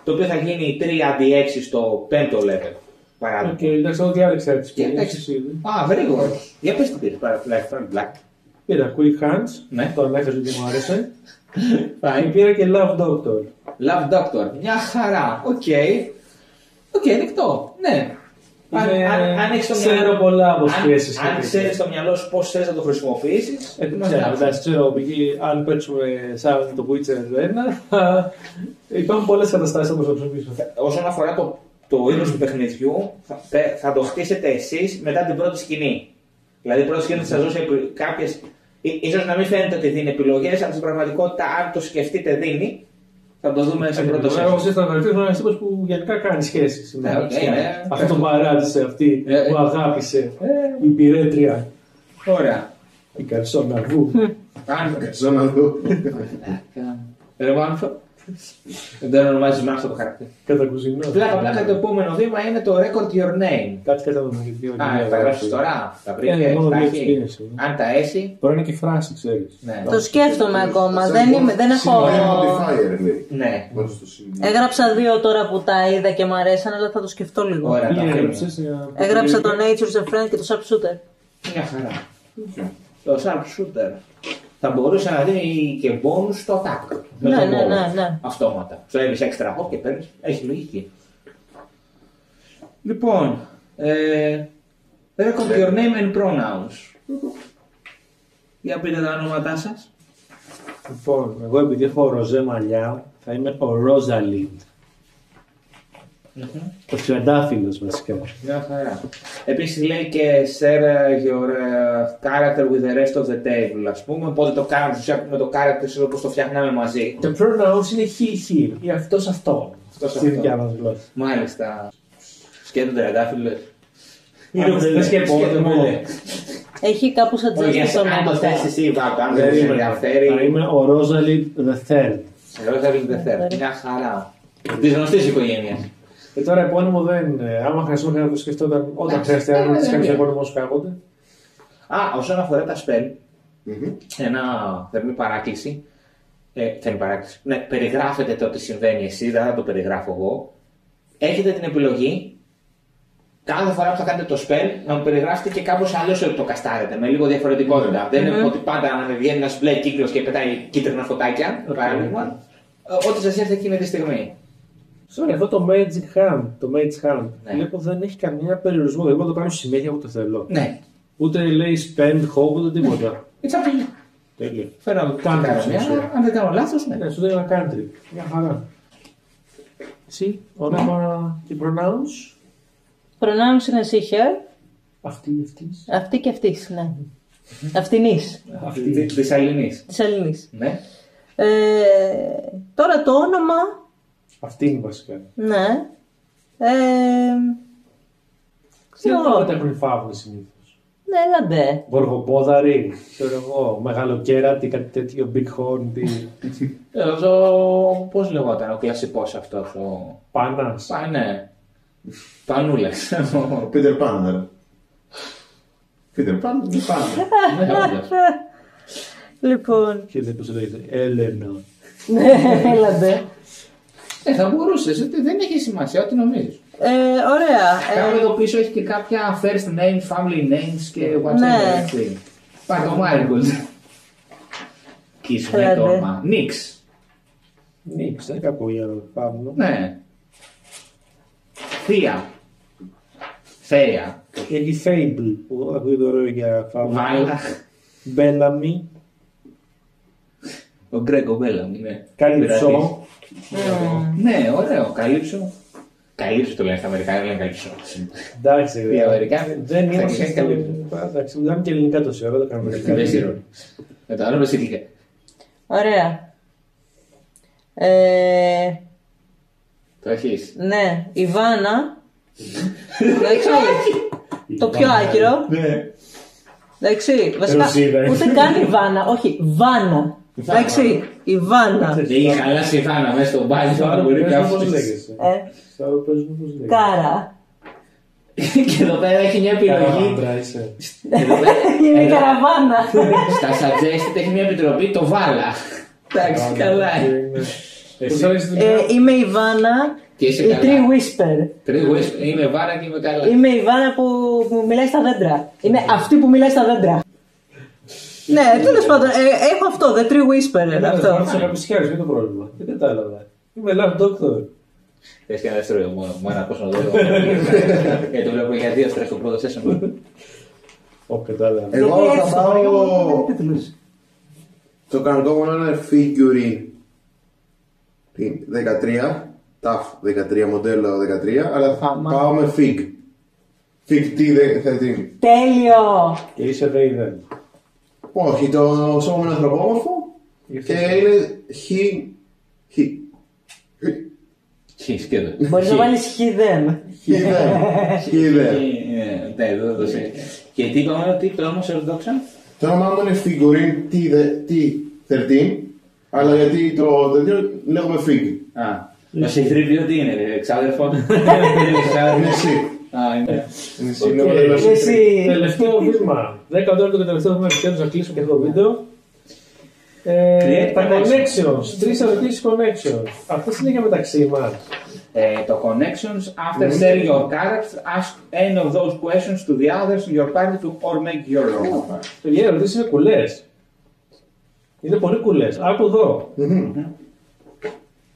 το οποίο θα γίνει 3d6 στο 5ο level. Παράδειγμα. Οκ, εντάξει, εγώ διάλεξα τις Και experience. εντάξει. Α, γρήγορα. Για πες τι πήρες, πάρα Black, Black. Πήρα Quick Hands, Ναι. το ανέφερε ότι μου άρεσε. Και Fine. πήρα και Love Doctor. Love Doctor. Μια χαρά. Οκ. Οκ, δεκτό. Ναι. Αν, Είναι- αν, αν έχεις στο ξέρω μυαλό- πολλά από αν- σχέσεις Αν και ξέρεις τέτοια. στο μυαλό σου πώς θες να το χρησιμοποιήσεις. Ε, δεν ξέρω, εντάξει, ξέρω, π.χ. αν παίξουμε σαν το Witcher 1, θα- υπάρχουν πολλές καταστάσεις που θα χρησιμοποιήσω. Όσον αφορά το, το είδος του παιχνιδιού, θα, τε- θα το χτίσετε εσείς μετά την πρώτη σκηνή. Δηλαδή, η πρώτη σκηνή θα σας δώσει κάποιε. ίσως να μην φαίνεται ότι δίνει επιλογές, αλλά στην πραγματικότητα, αν το σκεφτείτε, δίνει. Θα το δούμε σε πρώτο Εγώ σετ. ήρθα να χαρακτηρίσω ένα τύπο που γενικά κάνει σχέσει. Ναι, οκ, ναι. Αυτό τον παράτησε αυτή Ε, που ε. αγάπησε η πυρέτρια. Ωραία. Η καρσόνα βου. Αν Ζω να δω. Ρε Μάνφο. Δεν τον ονομάζεις Μάνφο το χαρακτήρα. Κατά κουζινό. Πλάκα, πλάκα το επόμενο βήμα είναι το record your name. Κάτι κατά δούμε γιατί Α, θα γράψεις τώρα. Τα Ε, ναι, μόνο πριν δύο έχει. experience, ναι. Αν τα έχει. Τώρα είναι και φράση, ξέρεις. Ναι. Το σκέφτομαι ακόμα. Δεν, είμαι, δεν έχω. Modifier λέει. Ναι. Μόνο στο σημείο. Έγραψα δύο τώρα που τα είδα και μου αρέσαν, αλλά θα το σκεφτώ λίγο. Ωραία. Τι τα έγραψες. αφήνουμε. Έγραψα το Nature's a Friend και το Sharpshooter. Μια χαρά. Το Sharp Shooter. Θα μπορούσε να δίνει και bonus στο attack. Με Ναι, τον ναι, ball. ναι, ναι. Αυτόματα. Ψάχνει έξτρα hop και παίρνεις. Έχει λογική. Λοιπόν. Ε, record your name and pronouns. Για πείτε τα ονόματά σας. Λοιπόν, εγώ επειδή έχω ροζέ μαλλιά, θα είμαι ο Ρόζαλιντ. Ο τριαντάφυλλος βασικά. Μια χαρά. Επίσης λέει και share your uh, character with the rest of the table, ας πούμε. Οπότε το character φτιάχνουμε το character όπως το φτιάχναμε μαζί. Το pronouns είναι he, he ή αυτός αυτό. Αυτός Στη αυτό. δικιά μας γλώσσα. Μάλιστα. Σκέτο τριαντάφυλλο. Είναι ο Δεν σκέφτεται μόνο. Έχει κάπου σαν Όχι, τζέσι αν το ονόματα. θες εσύ, Βάκο, αν δεν σε Θα ενδιαφέρει. είμαι ο Ρόζαλιντ the third. Εγώ θα δεν θέλω. Μια χαρά. Της γνωστής οικογένειας. Και τώρα επώνυμο δεν. ε, Άμα χρειαστούμε να το σκεφτόταν όταν Εντάξει, χρειαστεί ναι, να ρωτήσει ναι, κάποιο ναι. επώνυμο σου κάποτε. Α, όσον αφορά τα spell, Μμμ. ένα θερμή παράκληση. Ε, θερμή παράκληση. Ναι, περιγράφετε το τι συμβαίνει εσύ, δεν θα το περιγράφω εγώ. Έχετε την επιλογή κάθε φορά που θα κάνετε το spell να μου περιγράφετε και κάπως αλλιώς το καστάρετε, με λίγο διαφορετικότητα. Δεν είναι ότι πάντα να με βγαίνει ένας μπλε κύκλος και πετάει κίτρινα φωτάκια, παράδειγμα. Ε, Ό,τι σας έρθει εκείνη τη στιγμή. Sorry, αυτό το Magic Hand, το Mage Hand, Ναι. βλέπω δεν έχει καμία περιορισμό. Δεν μπορώ να το κάνω συνέχεια όποτε θέλω. Ναι. Ούτε λέει spend, hope, ούτε τίποτα. It's up to you. Τέλειο. Φέρω να το Κάντε κάνω το, μια, ουσία. Αν δεν κάνω λάθος, ναι. Ναι, σου δίνει ένα country. Μια χαρά. Εσύ, όνομα και pronouns. Pronouns είναι she, her. Αυτή, αυτής. Αυτή και αυτής, ναι. Αυτινής. Αυτή τη Αλληνή. Της Ελληνής. Ναι. Ε, τώρα το όνομα, Αυτή είναι βασικά. ναι. Ε, Τι ξέρω εγώ. ονόματα έχουν οι φαύλοι συνήθως. Ναι, έλαντε. Γοργοπόδαρη, ξέρω εγώ, μεγαλοκέρατη, κάτι τέτοιο, big horn, τι. Αυτό πώς λεγόταν ο κλασικό αυτός. Ο... Πάνας. Πα, ναι. Πανούλα. Ο Peter Pan, ναι. Peter Pan, δεν πάνε. Λοιπόν, Και δεν πώ λέγεται. Έλενα. ναι, έλαντε. Ε, θα μπορούσες, δεν έχει σημασία, ό,τι νομίζεις. Ε, ωραία. Κάπου Ε, εδώ πίσω έχει και κάποια first name, family names και whatever. Ναι. έτσι. Πάρ' το Μάριγκολ. Kiss με Έλατε. το όνομα. Νίξ. Νίξ, δεν είναι κακό για φαύλο. Ναι. Θεία. Θέα. Έχει Fable που ακούει το ωραίο για φαύλο. Βάλα. Μπέλαμι, Ο Γκρέγκο Μπέλαμ είναι. Καλυψό. Ναι, ωραίο. Καλύψω. Καλύψω το λένε στα Αμερικάνια, δεν λένε καλύψω. Εντάξει, Οι Αμερικάνοι δεν θα είμαστε. ξέρεις στην- καλύτερα. Εντάξει, μιλάμε και ελληνικά τόση ώρα, δεν το κάνουμε Δεν καλύτερα. ξέρω. Με το άλλο με σύγκλια. ωραία. Ε, Το έχεις. ναι, η Βάνα. Εντάξει, το πιο άκυρο. Ναι. Εντάξει, βασικά Ρωσίδα είναι. ούτε καν η Βάνα, όχι, Βάνα. Εντάξει, η Βάνα. Δεν είχε χαλάσει η Βάνα μέσα στο μπάνι, Στο θα άλλο μπορεί παίζουμε πώς κάποιος. λέγεσαι. Ε, Στο άλλο παίζουμε πώς λέγεσαι. κάρα. Και εδώ πέρα έχει μια επιλογή. Καράβαντρα είσαι. Εδώ πέρα- Είναι η εδώ- καραβάνα. Στα suggested έχει μια επιτροπή το βάλα. Εντάξει, καλά. Πώς λέγεσαι την Ε, είμαι η Βάνα, Και είσαι η καλά. Tree Whisper. Τρίγουες, είμαι βάρα και είμαι καλά. Είμαι η Βάνα που, που μιλάει στα δέντρα. Είναι αυτή που μιλάει στα δέντρα. Ναι, τέλο πάντων, ε, έχω αυτό, The Tree Whisper. Αυτό. αυτό. Ρώτησα κάποιος χέρι, ποιο είναι το πρόβλημα. Δεν κατάλαβα. Είμαι lab doctor. Θες και ένα δεύτερο μόνο, μόνο να πω να δω. Γιατί το βλέπω για δύο στρες στο πρώτο session. Ω, κατάλαβα. Εγώ Γιατί έτσι θα το παρακαλώ, δεν πάω. έχει τίτλους. Το κανονικό μου είναι figurine. Είναι 13. TAF 13, μοντέλο 13. Αλλά θα Άμα. πάω με fig. Fig T13. Τέλειο! Και είσαι Raven. Όχι, το σώμα είναι ανθρωπόμορφο. Γι' αυτό Και το- είναι χ. χ. Χι, σκέτο. Μπορείς να βάλεις χιδέμ. Χίδε. Χίδε. Ε, Ναι, εδώ το ξέρει. Και τι είπαμε, τι το όμως ορθόδοξα. Το όνομά μου είναι Figurine T13, αλλά γιατί το τέτοιο λέγουμε Fig. Α, το C3PO τι είναι, ρε, εξάδερφο. Είναι εσύ. Α, είναι. Είναι εσύ. Οκ. είναι ο τέλος. Εσύ. Τελευταίο βήμα. 10 τώρα και το τελευταίο βήμα επιτέλους να κλείσουμε και αυτό το βίντεο. Ε, Create τα connections. connections. Τρεις ερωτήσεις connections. Αυτέ είναι για μεταξύ μας. Ε, το connections after sharing your characters ask any of those questions to the others in your party to or make your own. Παιδιά, οι ερωτήσεις είναι κουλές. Είναι πολύ κουλές. Άκου εδώ.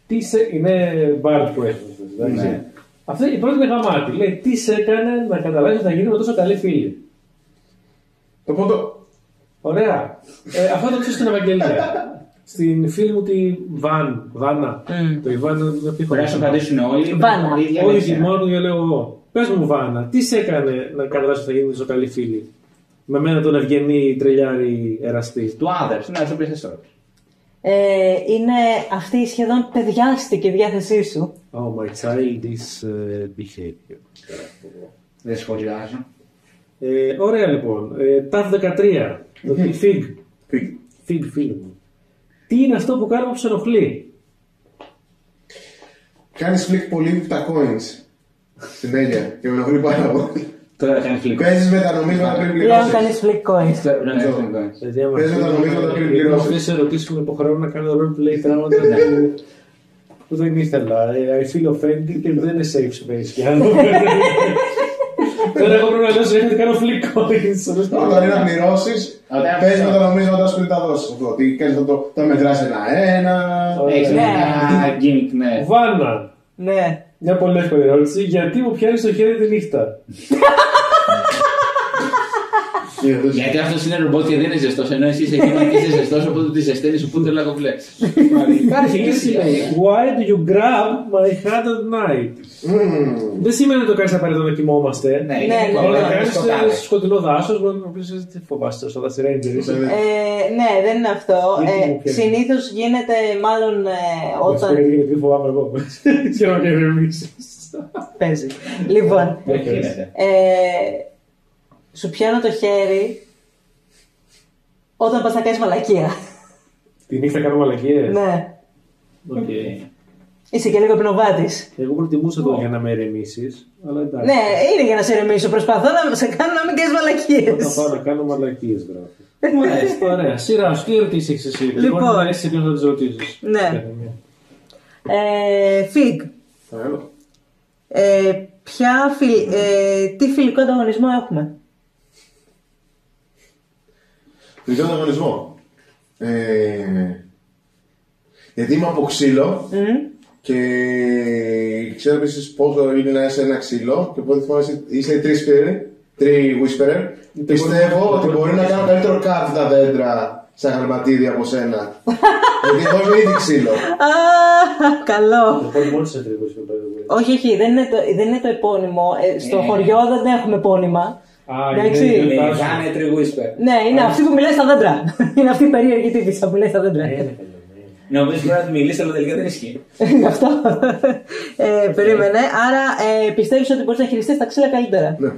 Τι σε. Είναι bad questions. εντάξει. Ναι. Αυτή η πρώτη είναι γαμάτη. Λέει τι σε έκανε να καταλάβεις ότι θα γίνουμε τόσο καλοί φίλοι. Το πρώτο. Ωραία. Ε, αυτό το ξέρω στην Ευαγγελία. Στην φίλη μου τη Βαν, Βάνα. Το Ιβάν είναι πιο Πρέπει να σου απαντήσουν όλοι. Βάνα. η ίδια Όλοι λέξη. τη μόνο για λέω εγώ. Πες μου, Βάνα, τι σε έκανε να καταλάβεις ότι θα γίνουμε τόσο καλοί φίλοι; Με μένα τον Ευγενή τρελιάρη εραστή. Του others, ναι, σου πει εσύ τώρα. Ε, είναι αυτή η σχεδόν παιδιάστικη διάθεσή σου. Oh, my childish uh, behavior. Δεν σχολιάζω. Ε, ωραία λοιπόν. Ε, TAF 13. Το τι Fig. Fig. Fig, φίλε μου. Τι είναι αυτό που κάνουμε που σε ενοχλεί; Κάνεις φλικ πολύ τα coins. Συνέχεια. Και με ενοχλεί πάρα πολύ. Τώρα κάνεις φλικό. Παίζεις με τα νομίσματα πριν Πλέον πληρώσεις. κάνεις flick coins. Πρέπει να Αυτό. κάνεις φλικό. Δηλαδή, άμα Πες με τα νομίσματα πριν πληρώσεις. Αυτές τις ερωτήσεις με υποχρεώνουν να κάνω roleplay πράγματα που- που δεν ήθελα. Ε, I feel offended και δεν είναι safe space πια. Τώρα εγώ πρέπει να λέω συνέχεια ότι κάνω flick coins. Όταν είναι να πληρώσεις, Όταν παίζεις με αυτό. τα νομίσματα σου πριν τα δώσεις. Αυτό. Τι κάνεις αυτό, το- τα μετράς ένα-ένα. Έχεις Ναι. ένα gimmick, ναι. Βάνα. Ναι. Μια πολύ εύκολη ερώτηση. Γιατί μου πιάνεις το χέρι τη νύχτα; Και αυτό- Γιατί αυτός είναι ρομπότ και δεν είναι ζεστός, ενώ εσύ είσαι εκεί και είσαι ζεστός, οπότε τη ζεσταίνει σου πού τελά κομπλέ. Υπάρχει λύση. Why do you grab my hand at night? Μμμ. Δεν σημαίνει ότι το κάνεις απαραίτητο να κοιμόμαστε. Ναι, Ναι, είναι ναι, Μπορεί να ναι. κάνεις σκοτάδι. σε σκοτεινό δάσος, μπορεί να πεις τι φοβάστε, στο δάση Ranger. είσαι. Ε, ναι, δεν είναι αυτό. Γιατί Ε, μου πιάνει. Συνήθως γίνεται μάλλον ε, Αυτό όταν. γιατί γιατί φοβάμαι εγώ. Ξέρω να ηρεμήσει. Παίζει. Λοιπόν, Δεν γίνεται. ε, σου πιάνω το χέρι όταν πας να κάνεις μαλακία. Τη νύχτα κάνω μαλακίες. ναι. Οκ. Είσαι και λίγο υπνοβάτης. Εγώ προτιμούσα το για να με ηρεμήσει. Αλλά εντάξει. Ναι, είναι για να σε ηρεμήσω. Προσπαθώ να σε κάνω να μην κάνεις Θα μαλακίες. πάω να κάνω μαλακίες, γράφει. Μάλιστα, ωραία. Σειρά σου, τι ερωτήσεις έχεις εσύ. Λοιπόν. να εσύ ποιον θα τις ρωτήσεις. Ναι. Ε, Fig. Παρακαλώ. Ε, ποια φιλ- ε, τι φιλικό ανταγωνισμό έχουμε; Φιλικό ανταγωνισμό. Ε, γιατί είμαι από ξύλο Μμ. και ξέρω επίσης πόσο είναι να είσαι ένα ξύλο και πότε φορά είσαι- είσαι τρεις φέρε, τρει whisperer. Πιστεύω ότι μπορεί να κάνω καλύτερο κάτω τα δέντρα σαν γραμματίδια από σένα. Γιατί εγώ είμαι ήδη ξύλο. Α, καλό. Εγώ μόνο σε τρίγω στο Όχι, όχι, δεν είναι το, δεν είναι το επώνυμο. Ε, στο Ε. χωριό δεν έχουμε επώνυμα. Α, Εντάξει. είναι- Είναι είναι- η Γάνε Whisper. Ναι, είναι αυτή που μιλάει στα δέντρα. είναι αυτή η περίεργη τύπησα που μιλάει στα δέντρα. Ε, Νομίζω πρέπει να τη μιλήσει, αλλά τελικά δεν ισχύει. Γι' αυτό. ε, περίμενε. Άρα ε, πιστεύεις ότι μπορείς να χειριστείς τα ξύλα καλύτερα; Ναι.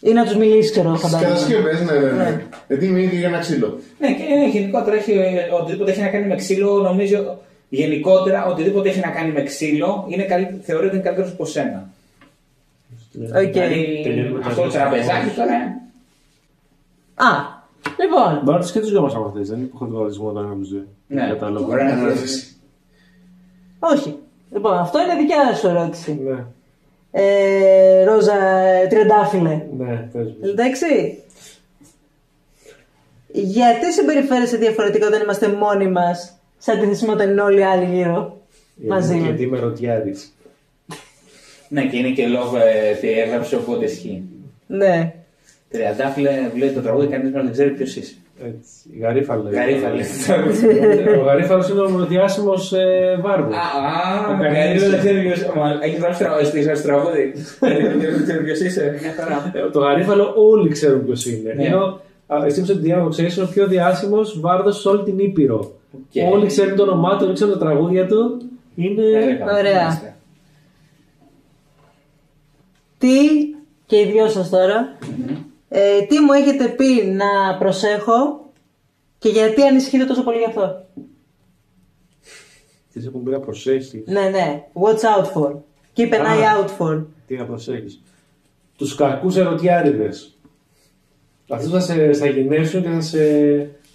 Ή να τους μιλήσεις, ξέρω, Στι φαντάζομαι. κατασκευέ, ναι, ναι, ναι. Ναι. Γιατί είμαι ήδη ένα ξύλο; Ναι, και γενικότερα έχει, ε, οτιδήποτε έχει να κάνει με ξύλο, νομίζω γενικότερα οτιδήποτε έχει να κάνει με ξύλο είναι καλύ, θεωρείται ότι είναι καλύτερος από σένα. Οκ. Δηλαδή Τελειώνουμε αυτό το τα τραπεζάκι τώρα. Α, λοιπόν. Μπορεί να του και του δυο μα άμα θες, Δεν είναι υποχρεωτικό να το ζωή. Ναι, Κατάλαβα. μπορεί να Ένα είναι. ρωτήσει. Όχι. Λοιπόν, αυτό είναι δικιά σου ερώτηση. Ναι, Ε, Ρόζα ε, Τριαντάφυλλε. ναι, πες μου. Εντάξει. Γιατί συμπεριφέρεσαι διαφορετικά όταν είμαστε μόνοι μας, σε αντίθεση με όταν είναι όλοι οι άλλοι γύρω μαζί Γιατί μας; είμαι ερωτιάρης. Ναι, και είναι και λόγω ε, έγραψε οπότε ισχύει. Ναι. Τριαντάφυλλε βλέπει το τραγούδι, κανείς δεν ξέρει ποιος είσαι. Έτσι. Γαρίφαλο. Γαρίφαλε. Ο Γαρίφαλος είναι ο πιο διάσημος ε, βάρδος. Α, Ο κανείς Καρύδης. δεν ξέρει ποιος Έχει γράψει τραγούδι, έχει γράψει τραγούδι. Δεν ξέρει ποιος είσαι. Μια χαρά. Ε, Το Γαρίφαλο όλοι ξέρουν ποιος είναι. Ναι. Ενώ α, εσύ που Διάννα το ξέρεις, είναι ο πιο διάσημος βάρδος σε όλη την Ήπειρο. Οκ. Όλοι ξέρουν το όνομά του, όλοι ξέρουν τα τραγούδια του. Είναι. Έλεγα, Ωραία. Είμαστε. τι, και οι δυο σας τώρα, ε, τι μου έχετε πει να προσέχω και γιατί ανησυχείτε τόσο πολύ γι' αυτό; Τι έχουν πει να προσέχεις. Ναι, ναι. Watch out for. Keep an Α. eye out for. Τι να προσέχεις. Τους κακούς ερωτιάριδες. Αυτούς θα σε θα γεννήσουν και θα, σε,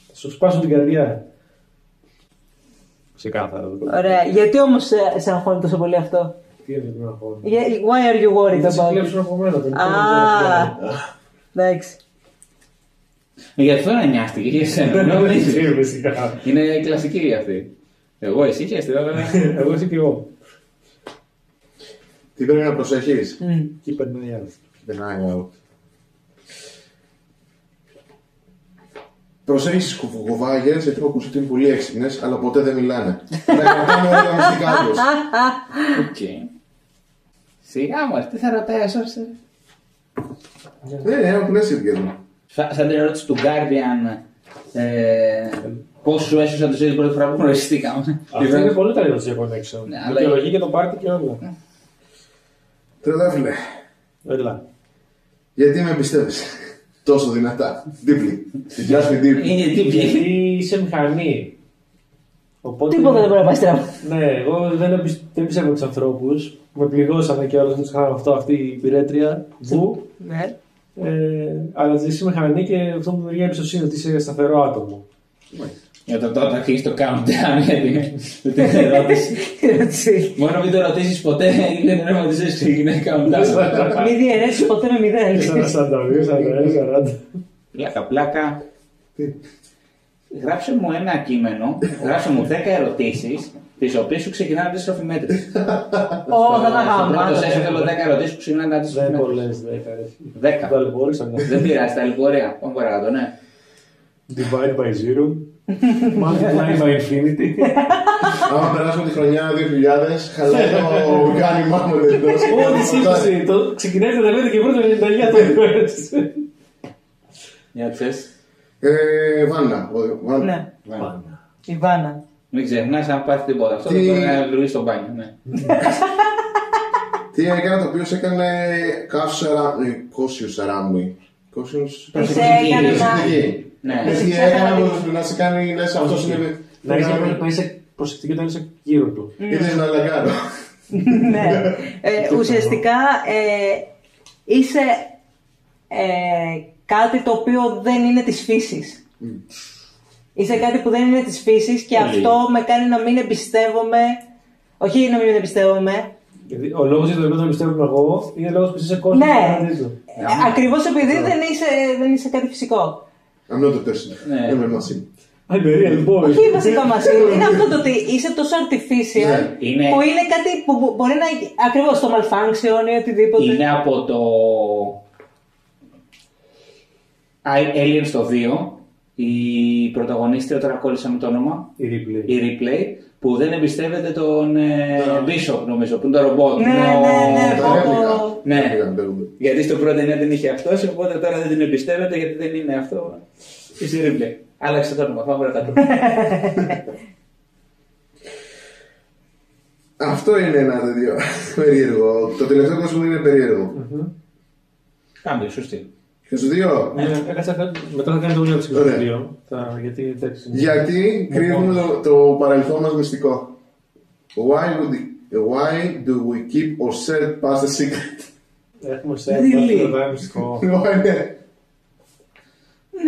θα σου σπάσουν την καρδιά. Ξεκάθαρα. Ωραία. Γιατί όμως σε, σε αγχώνει τόσο πολύ αυτό; Τι είναι το αγχώνει. Για- Why are you worried Θα σε about it; κλέψουν από μένα. δεν Α, εντάξει. Γι' αυτό να νοιάστηκε για εσένα. νομίζεις. ξέρω. Φυσικά. Είναι κλασική αυτή. Εγώ, εσύ και εσύ, βέβαια. Εγώ εσύ και εγώ. Τι πρέπει να προσέχεις; Μμ. Και περνάει άλλο. Keep an eye out. Προσέχεις τις κουκουβάγιες, γιατί έχω ακούσει ότι είναι πολύ έξυπνες, αλλά ποτέ δεν μιλάνε. Να κρατάνε όλα τα μυστικά τους. Οκ. Σιγά μας, τι θα ρωτάει όσο. Ναι, ναι, ένα πλαίσιο βγαίνουν. Σα- Σαν την ερώτηση του Guardian, ε, πώς σου έσωσα τη ζωή την πρώτη φορά που γνωριστήκαμε. Αυτό είναι πολύ καλή ερώτηση για connection. Ναι, αλλά- Δικαιολογεί και το πάρτι και όλα. Τριαντάφυλλε, Έλα. γιατί με πιστεύεις τόσο δυνατά. Deeply. You trust me deeply. Είναι τι Γιατί πει. είσαι μηχανή. Οπότε... Τίποτα δεν μπορεί να πάει στραβά. Ναι, εγώ δεν, εμπισ... δεν πιστεύω τους ανθρώπους. Με πληγώσανε και όλα τους κάναμε αυτό, αυτή η πυρέτρια. Βου. Ναι. Ε, αλλά είσαι μηχανή και αυτό μου δημιουργεί εμπιστοσύνη ότι είσαι σταθερό άτομο. Για το τότε αρχίσει το countdown γιατί δεν την ερώτηση. Έτσι. Μόνο μην το ρωτήσει ποτέ, είναι το νόημα τη ζωή ξεκινάει countdown. Μη διαιρέσεις ποτέ με μηδέν. 42, 41, 40. Πλάκα, πλάκα. Γράψε μου ένα κείμενο, γράψε μου 10 ερωτήσεις, τις οποίες σου ξεκινάνε αντίστροφη μέτρηση. Ω, θα τα Στο πρώτο session γάμω. θέλω 10 ερωτήσεις που ξεκινάνε αντίστροφη Δεν μέτρηση. πολλές, 10. 10. Ταλαιπώρησα. ναι. Δεν πειράζει, τα λιγορία. Πάμε παρακάτω, ναι. Divide by zero. Multiply by infinity. Άμα περάσουμε τη χρονιά 2000, χαλάει το οργάνημά μου εντός. Ό,τι σύμφωση. το- Ξεκινάει το 95 και πρώτο 99 το έτσι. Για ξέρεις. Ε, Βάννα. ο- Βάννα. Ναι, Βάλε. η Βάνα. Μην ξεχνάς αν πάθεις τίποτα. Αυτό Τι- δεν μπορεί να λειτουργήσει στο μπάνιο. Ναι. Τι έκανε το οποίος σε έκανε κόσιος σαράμι. Κόσιο. Σε έκανε να- Ναι. Τι έκανε που να σε κάνει, λες αυτός είναι... Να είσαι- να είσαι προσεκτική όταν είσαι γύρω του. Ήθελες να λαγκάρω. ναι. Ε, ουσιαστικά ε, είσαι ε, κάτι το οποίο δεν είναι της φύσης. Είσαι κάτι που δεν είναι της φύσης και Πολύ. αυτό με κάνει να μην εμπιστεύομαι. Όχι να μην εμπιστεύομαι. Γιατί ο λόγος για τον οποίο τον πιστεύω εγώ είναι λόγος που είσαι κόσμος Ναι, ε, ακριβώς επειδή δεν είσαι, δεν είσαι κάτι φυσικό. I'm not a person. Ναι. I'm a machine. I'm a real boy. Όχι βασικά μας είναι αυτό το ότι είσαι τόσο artificial Ναι. Είναι- που είναι κάτι που μπο- μπορεί να. ακριβώς το malfunction ή οτιδήποτε. Είναι από το I- Alien στο 2. Η πρωταγωνίστρια, τώρα κόλλησα με το όνομα, Η replay. η Replay, που δεν εμπιστεύεται τον ε, Bishop, νομίζω, που είναι το ρομπότ. Ναι, Είναι ο- ναι, ναι, Τα πω, ρέπλικα. πω. Ναι. Ρέπλικα, λέγονται. Γιατί στο πρώτο ταινία δεν είχε αυτός, οπότε τώρα δεν την εμπιστεύεται γιατί δεν είναι αυτό. Είσαι η Replay. Άλλαξε το όνομα, πάμε παρακάτω. Αυτό είναι ένα τέτοιο περίεργο. Το τελευταίο κόσμος είναι περίεργο. Κάμε, σωστή. Και στου δύο, Ναι, έκατσα κάτι- Μετά θα κάνει το γύρο Ωραία. ψυχολογείο. Θα- Γιατί εντάξει. γιατί κρύβουμε το, το παρελθόν μας μυστικό. Why, would, why do we keep or sell past the secret? Έχουμε σε Really? ένα μυστικό. Why, ναι.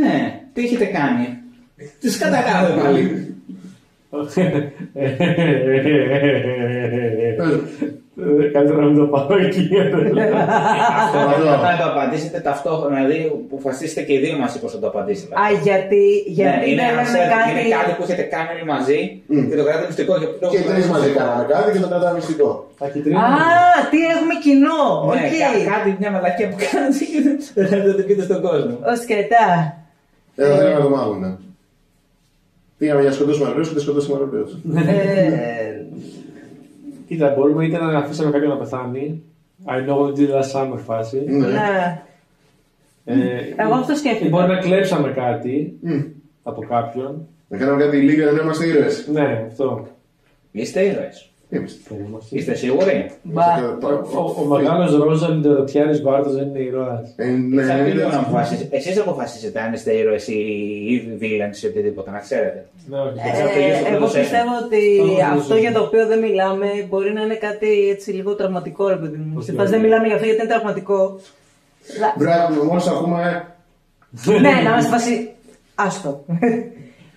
Ναι, τι έχετε κάνει. Τι κατακάνετε πάλι. Ε, Καλύτερα να μην το πάω εκεί. Αυτό να το απαντήσετε ταυτόχρονα, δηλαδή που φασίσετε και οι δύο μαζί πώς θα το απαντήσετε. Α, γιατί, γιατί Ναι, είναι, δεν ένα λέμε set, κάτι. είναι κάτι που έχετε κάνει όλοι μαζί και το κρατάτε μυστικό. Και, Και οι τρεις μαζί κάναμε κάτι και το κρατάμε μυστικό. Τα κυτρίνια. Α, τι έχουμε κοινό. Οκ. Ναι, κα- κάτι, μια μαλακία που κάνετε και δεν θα το πείτε στον κόσμο. Ω κρετά. Ένα θέλουμε να το μάθουμε. Πήγαμε για σκοτώσουμε αρουραίους και δεν σκοτώσουμε αρουραίους. Ε, Κοίτα, μπορούμε είτε να αφήσαμε κάποιον να πεθάνει. I know what did last summer φάση. Ναι. Ναι. Ε, Εγώ αυτό σκέφτηκα. ή Μπορεί να κλέψαμε κάτι Μμ. από κάποιον. Να κάνουμε κάτι λίγο να μην είμαστε ήρωες. Ναι, αυτό. Είστε ήρωες. Είμαστε. Είστε σίγουροι; Μπα. Ο, ο μεγάλος Rosalind ο ερωτιάρης βάρδος δεν είναι ήρωας. Ε, ναι, Θα ναι, πει λίγο ναι. να αποφασίσετε. Εσείς αποφασίσετε αν είστε ήρωες ή ή villains ή οτιδήποτε, να ξέρετε. Ναι, όχι. Ε, να τελειώσει το εγώ πρώτο πιστεύω session. ότι Πάμε να αυτό ζούμε. για το οποίο δεν μιλάμε μπορεί να είναι κάτι έτσι λίγο τραυματικό, ρε παιδί μου. Οκ. Στην φάση δεν μιλάμε για αυτό γιατί είναι τραυματικό. Λα- Μπράβο, μόλις ακούμε. ναι, να είμαστε φάση. Άστο.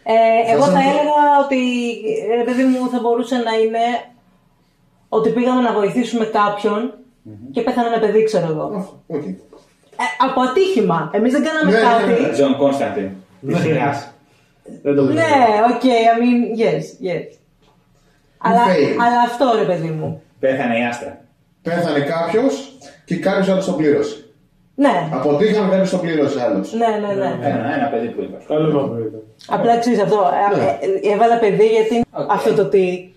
Ε, εγώ σας θα πω- έλεγα ότι ρε παιδί μου θα μπορούσε να είναι ότι πήγαμε να βοηθήσουμε κάποιον και πέθανε ένα παιδί, ξέρω εγώ. Οκ. Ε, από ατύχημα. Εμείς δεν κάναμε Ναι, ναι, κάτι. ναι. Τζον Κόνσταντιν. Της σειράς. Δεν το Ναι, πιστεύω. οκ, I mean, yes, yes. Αλλά, failed; αλλά αυτό ρε παιδί μου. Πέθανε η άστρα. Πέθανε κάποιος και κάποιος άλλος το πλήρωσε. Ναι, Αποτύχαμε κάποιος το πλήρωσε άλλος. ναι, ναι, ναι. Ένα, ένα παιδί που είπα. Καλό νόμο ήταν. Απλά ξέρεις αυτό. ε, ε, ε, έβαλα παιδί γιατί είναι Οκ. αυτό το ότι.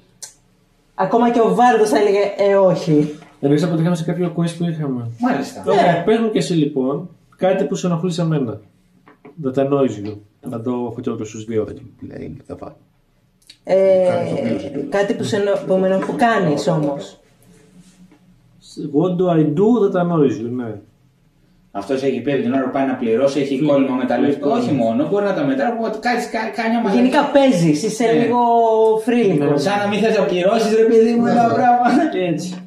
Ακόμα και ο Βάρδος θα έλεγε Ε, όχι. Εμείς αποτύχαμε σε κάποιο quest που είχαμε. Μάλιστα. Ωραία, πες μου και εσύ λοιπόν κάτι που σε ενοχλεί σε μένα. Δεν τα annoys you. Να το έχω και στους δύο. Λέει, θα πάει. Ε, Κάνεις το πλήρωσε. κάτι που, σε, ενο- που, με ενο- που κάνεις όμως. What do I do that annoys you, ναι. Αυτός έχει πει από την ώρα που πάει να πληρώσει, έχει κόλλημα με τα λεφτά. Όχι μόνο, μπορεί να τα μετράει από ότι κάτι κα- κάνει άμα. Γενικά παίζεις, είσαι Ναι. λίγο φρύλικος. Σαν να μην θες να πληρώσεις, ρε παιδί μου, ένα πράγμα. Και έτσι.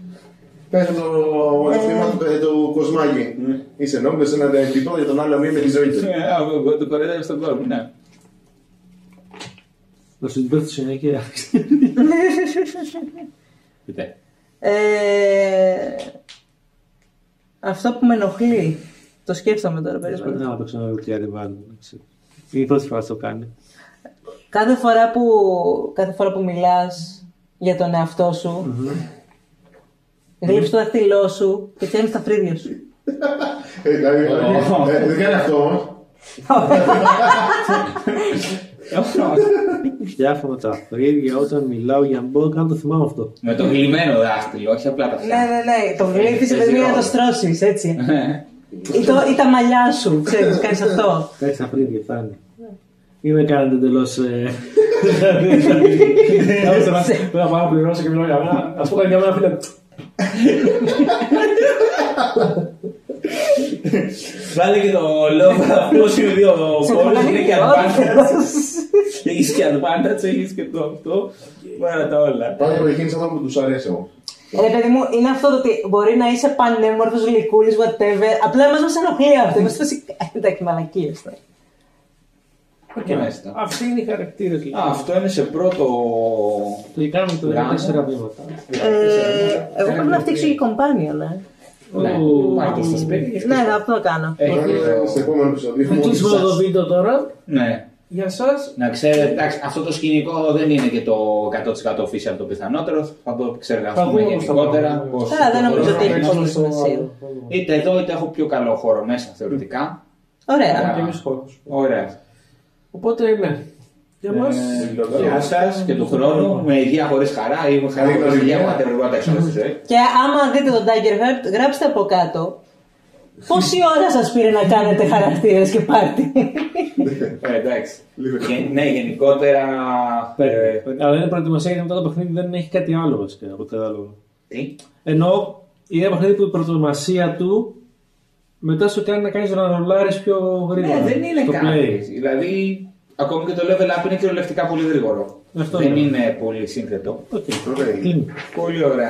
Πες το ευθύμα του, ε, του Κοσμάκη. Είσαι νόμιμος έναν τύπο για τον άλλο μία με τη ζωή του. Ε, α, εγώ Το κορέδευε στον κόσμο, ναι. Να σου την πέφτω συνέχεια. Πείτε. Ε, αυτό που με ενοχλεί. Το σκέφτομαι τώρα Δεν περίπου. θα το ξαναδώ τι άλλη βάλω. Είναι η πρώτη φορά που το κάνει. Κάθε φορά που, κάθε φορά που μιλάς για τον εαυτό σου, γλύψεις το δάχτυλό σου και φτιάχνεις τα φρύδια σου. Ε, Δηλαδή, ε, δεν κάνει αυτό όμως. Φτιάχνω τα φρύδια όταν μιλάω για μπόκα, το θυμάμαι αυτό. Με το γλυμμένο δάχτυλο, όχι απλά τα ναι, αυτιά. ναι, ναι. Το γλύφεις Παίζει επειδή να το ρόλο. στρώσεις, έτσι. Ναι. ή, το, ή τα μαλλιά σου, ξέρεις, κάνεις αυτό. Κάτι τα φρύδια φτάνει. Ή με κάνετε εντελώς. Πρέπει να πάω να πληρώσω και μιλάω για μένα. Α πούμε για μένα, φίλε. Βάλε και το λόγο αυτό είναι δύο πόλεις, είναι και advantage. Έχεις και advantage, έχεις και το αυτό. Πάρα τα όλα. Πάντα το εκείνης αυτό που τους αρέσει όμως. Ρε παιδί μου, είναι αυτό το ότι μπορεί να είσαι πανέμορφος, γλυκούλης, whatever. Απλά εμάς μας ενοχλεί αυτό. Είμαστε φάση, «Ε, εντάξει, μαλακίες τώρα. Και μέσα. Αυτοί είναι οι χαρακτήρες. Α, αυτό είναι σε πρώτο. Το κάνουμε τώρα Γράμμα. τέσσερα βήματα. Ε, εγώ πρέπει να φτιάξω και κομπάνια, ναι. Ναι, Ου. πάει και στις πέντε. Ναι, ναι, αυτό θα κάνω. Έχει Ε, Στο επόμενο επεισόδιο. Θα κλείσουμε το βίντεο τώρα. Ναι. Για εσά. Να ξέρετε, εντάξει, αυτό το σκηνικό δεν είναι και το 100% official το πιθανότερο. Θα το Θα εξεργαστούμε δούμε πώς θα γενικότερα. πάμε. πώς Καλά, δεν το νομίζω ότι προχωράμε. έχει πολύ σημασία. Είτε εδώ είτε έχω πιο καλό χώρο μέσα θεωρητικά. Ωραία. Και εμείς χώρος. Ωραία. Οπότε ναι. Για μας. Ε, Γεια σας και του χρόνου. Με υγεία χωρίς χαρά ή με χαρά Καλή χωρί υγεία. χρονιά. Whatever, what έξω στη ζωή. Και άμα δείτε τον DaggerHeart, γράψτε από κάτω. Πόση ώρα σας πήρε να κάνετε χαρακτήρες και πάρτι; Ε, Εντάξει. Λίγο. Γε- Ναι, γενικότερα. ε, Αλλά είναι προετοιμασία γιατί μετά το παιχνίδι δεν έχει κάτι άλλο βασικά από ό,τι κατάλαβα. Τι; Ενώ είναι ένα παιχνίδι που η προετοιμασία του μετά σου κάνει να κάνεις να ρολάρεις πιο γρήγορα. Ναι, δεν είναι στο κάτι. play. Δηλαδή, ακόμη και το level up είναι κυριολεκτικά πολύ γρήγορο. Αυτό δεν είναι. είναι πολύ σύνθετο. Οκ. Ωραία. Κλείνει. Πολύ ωραία.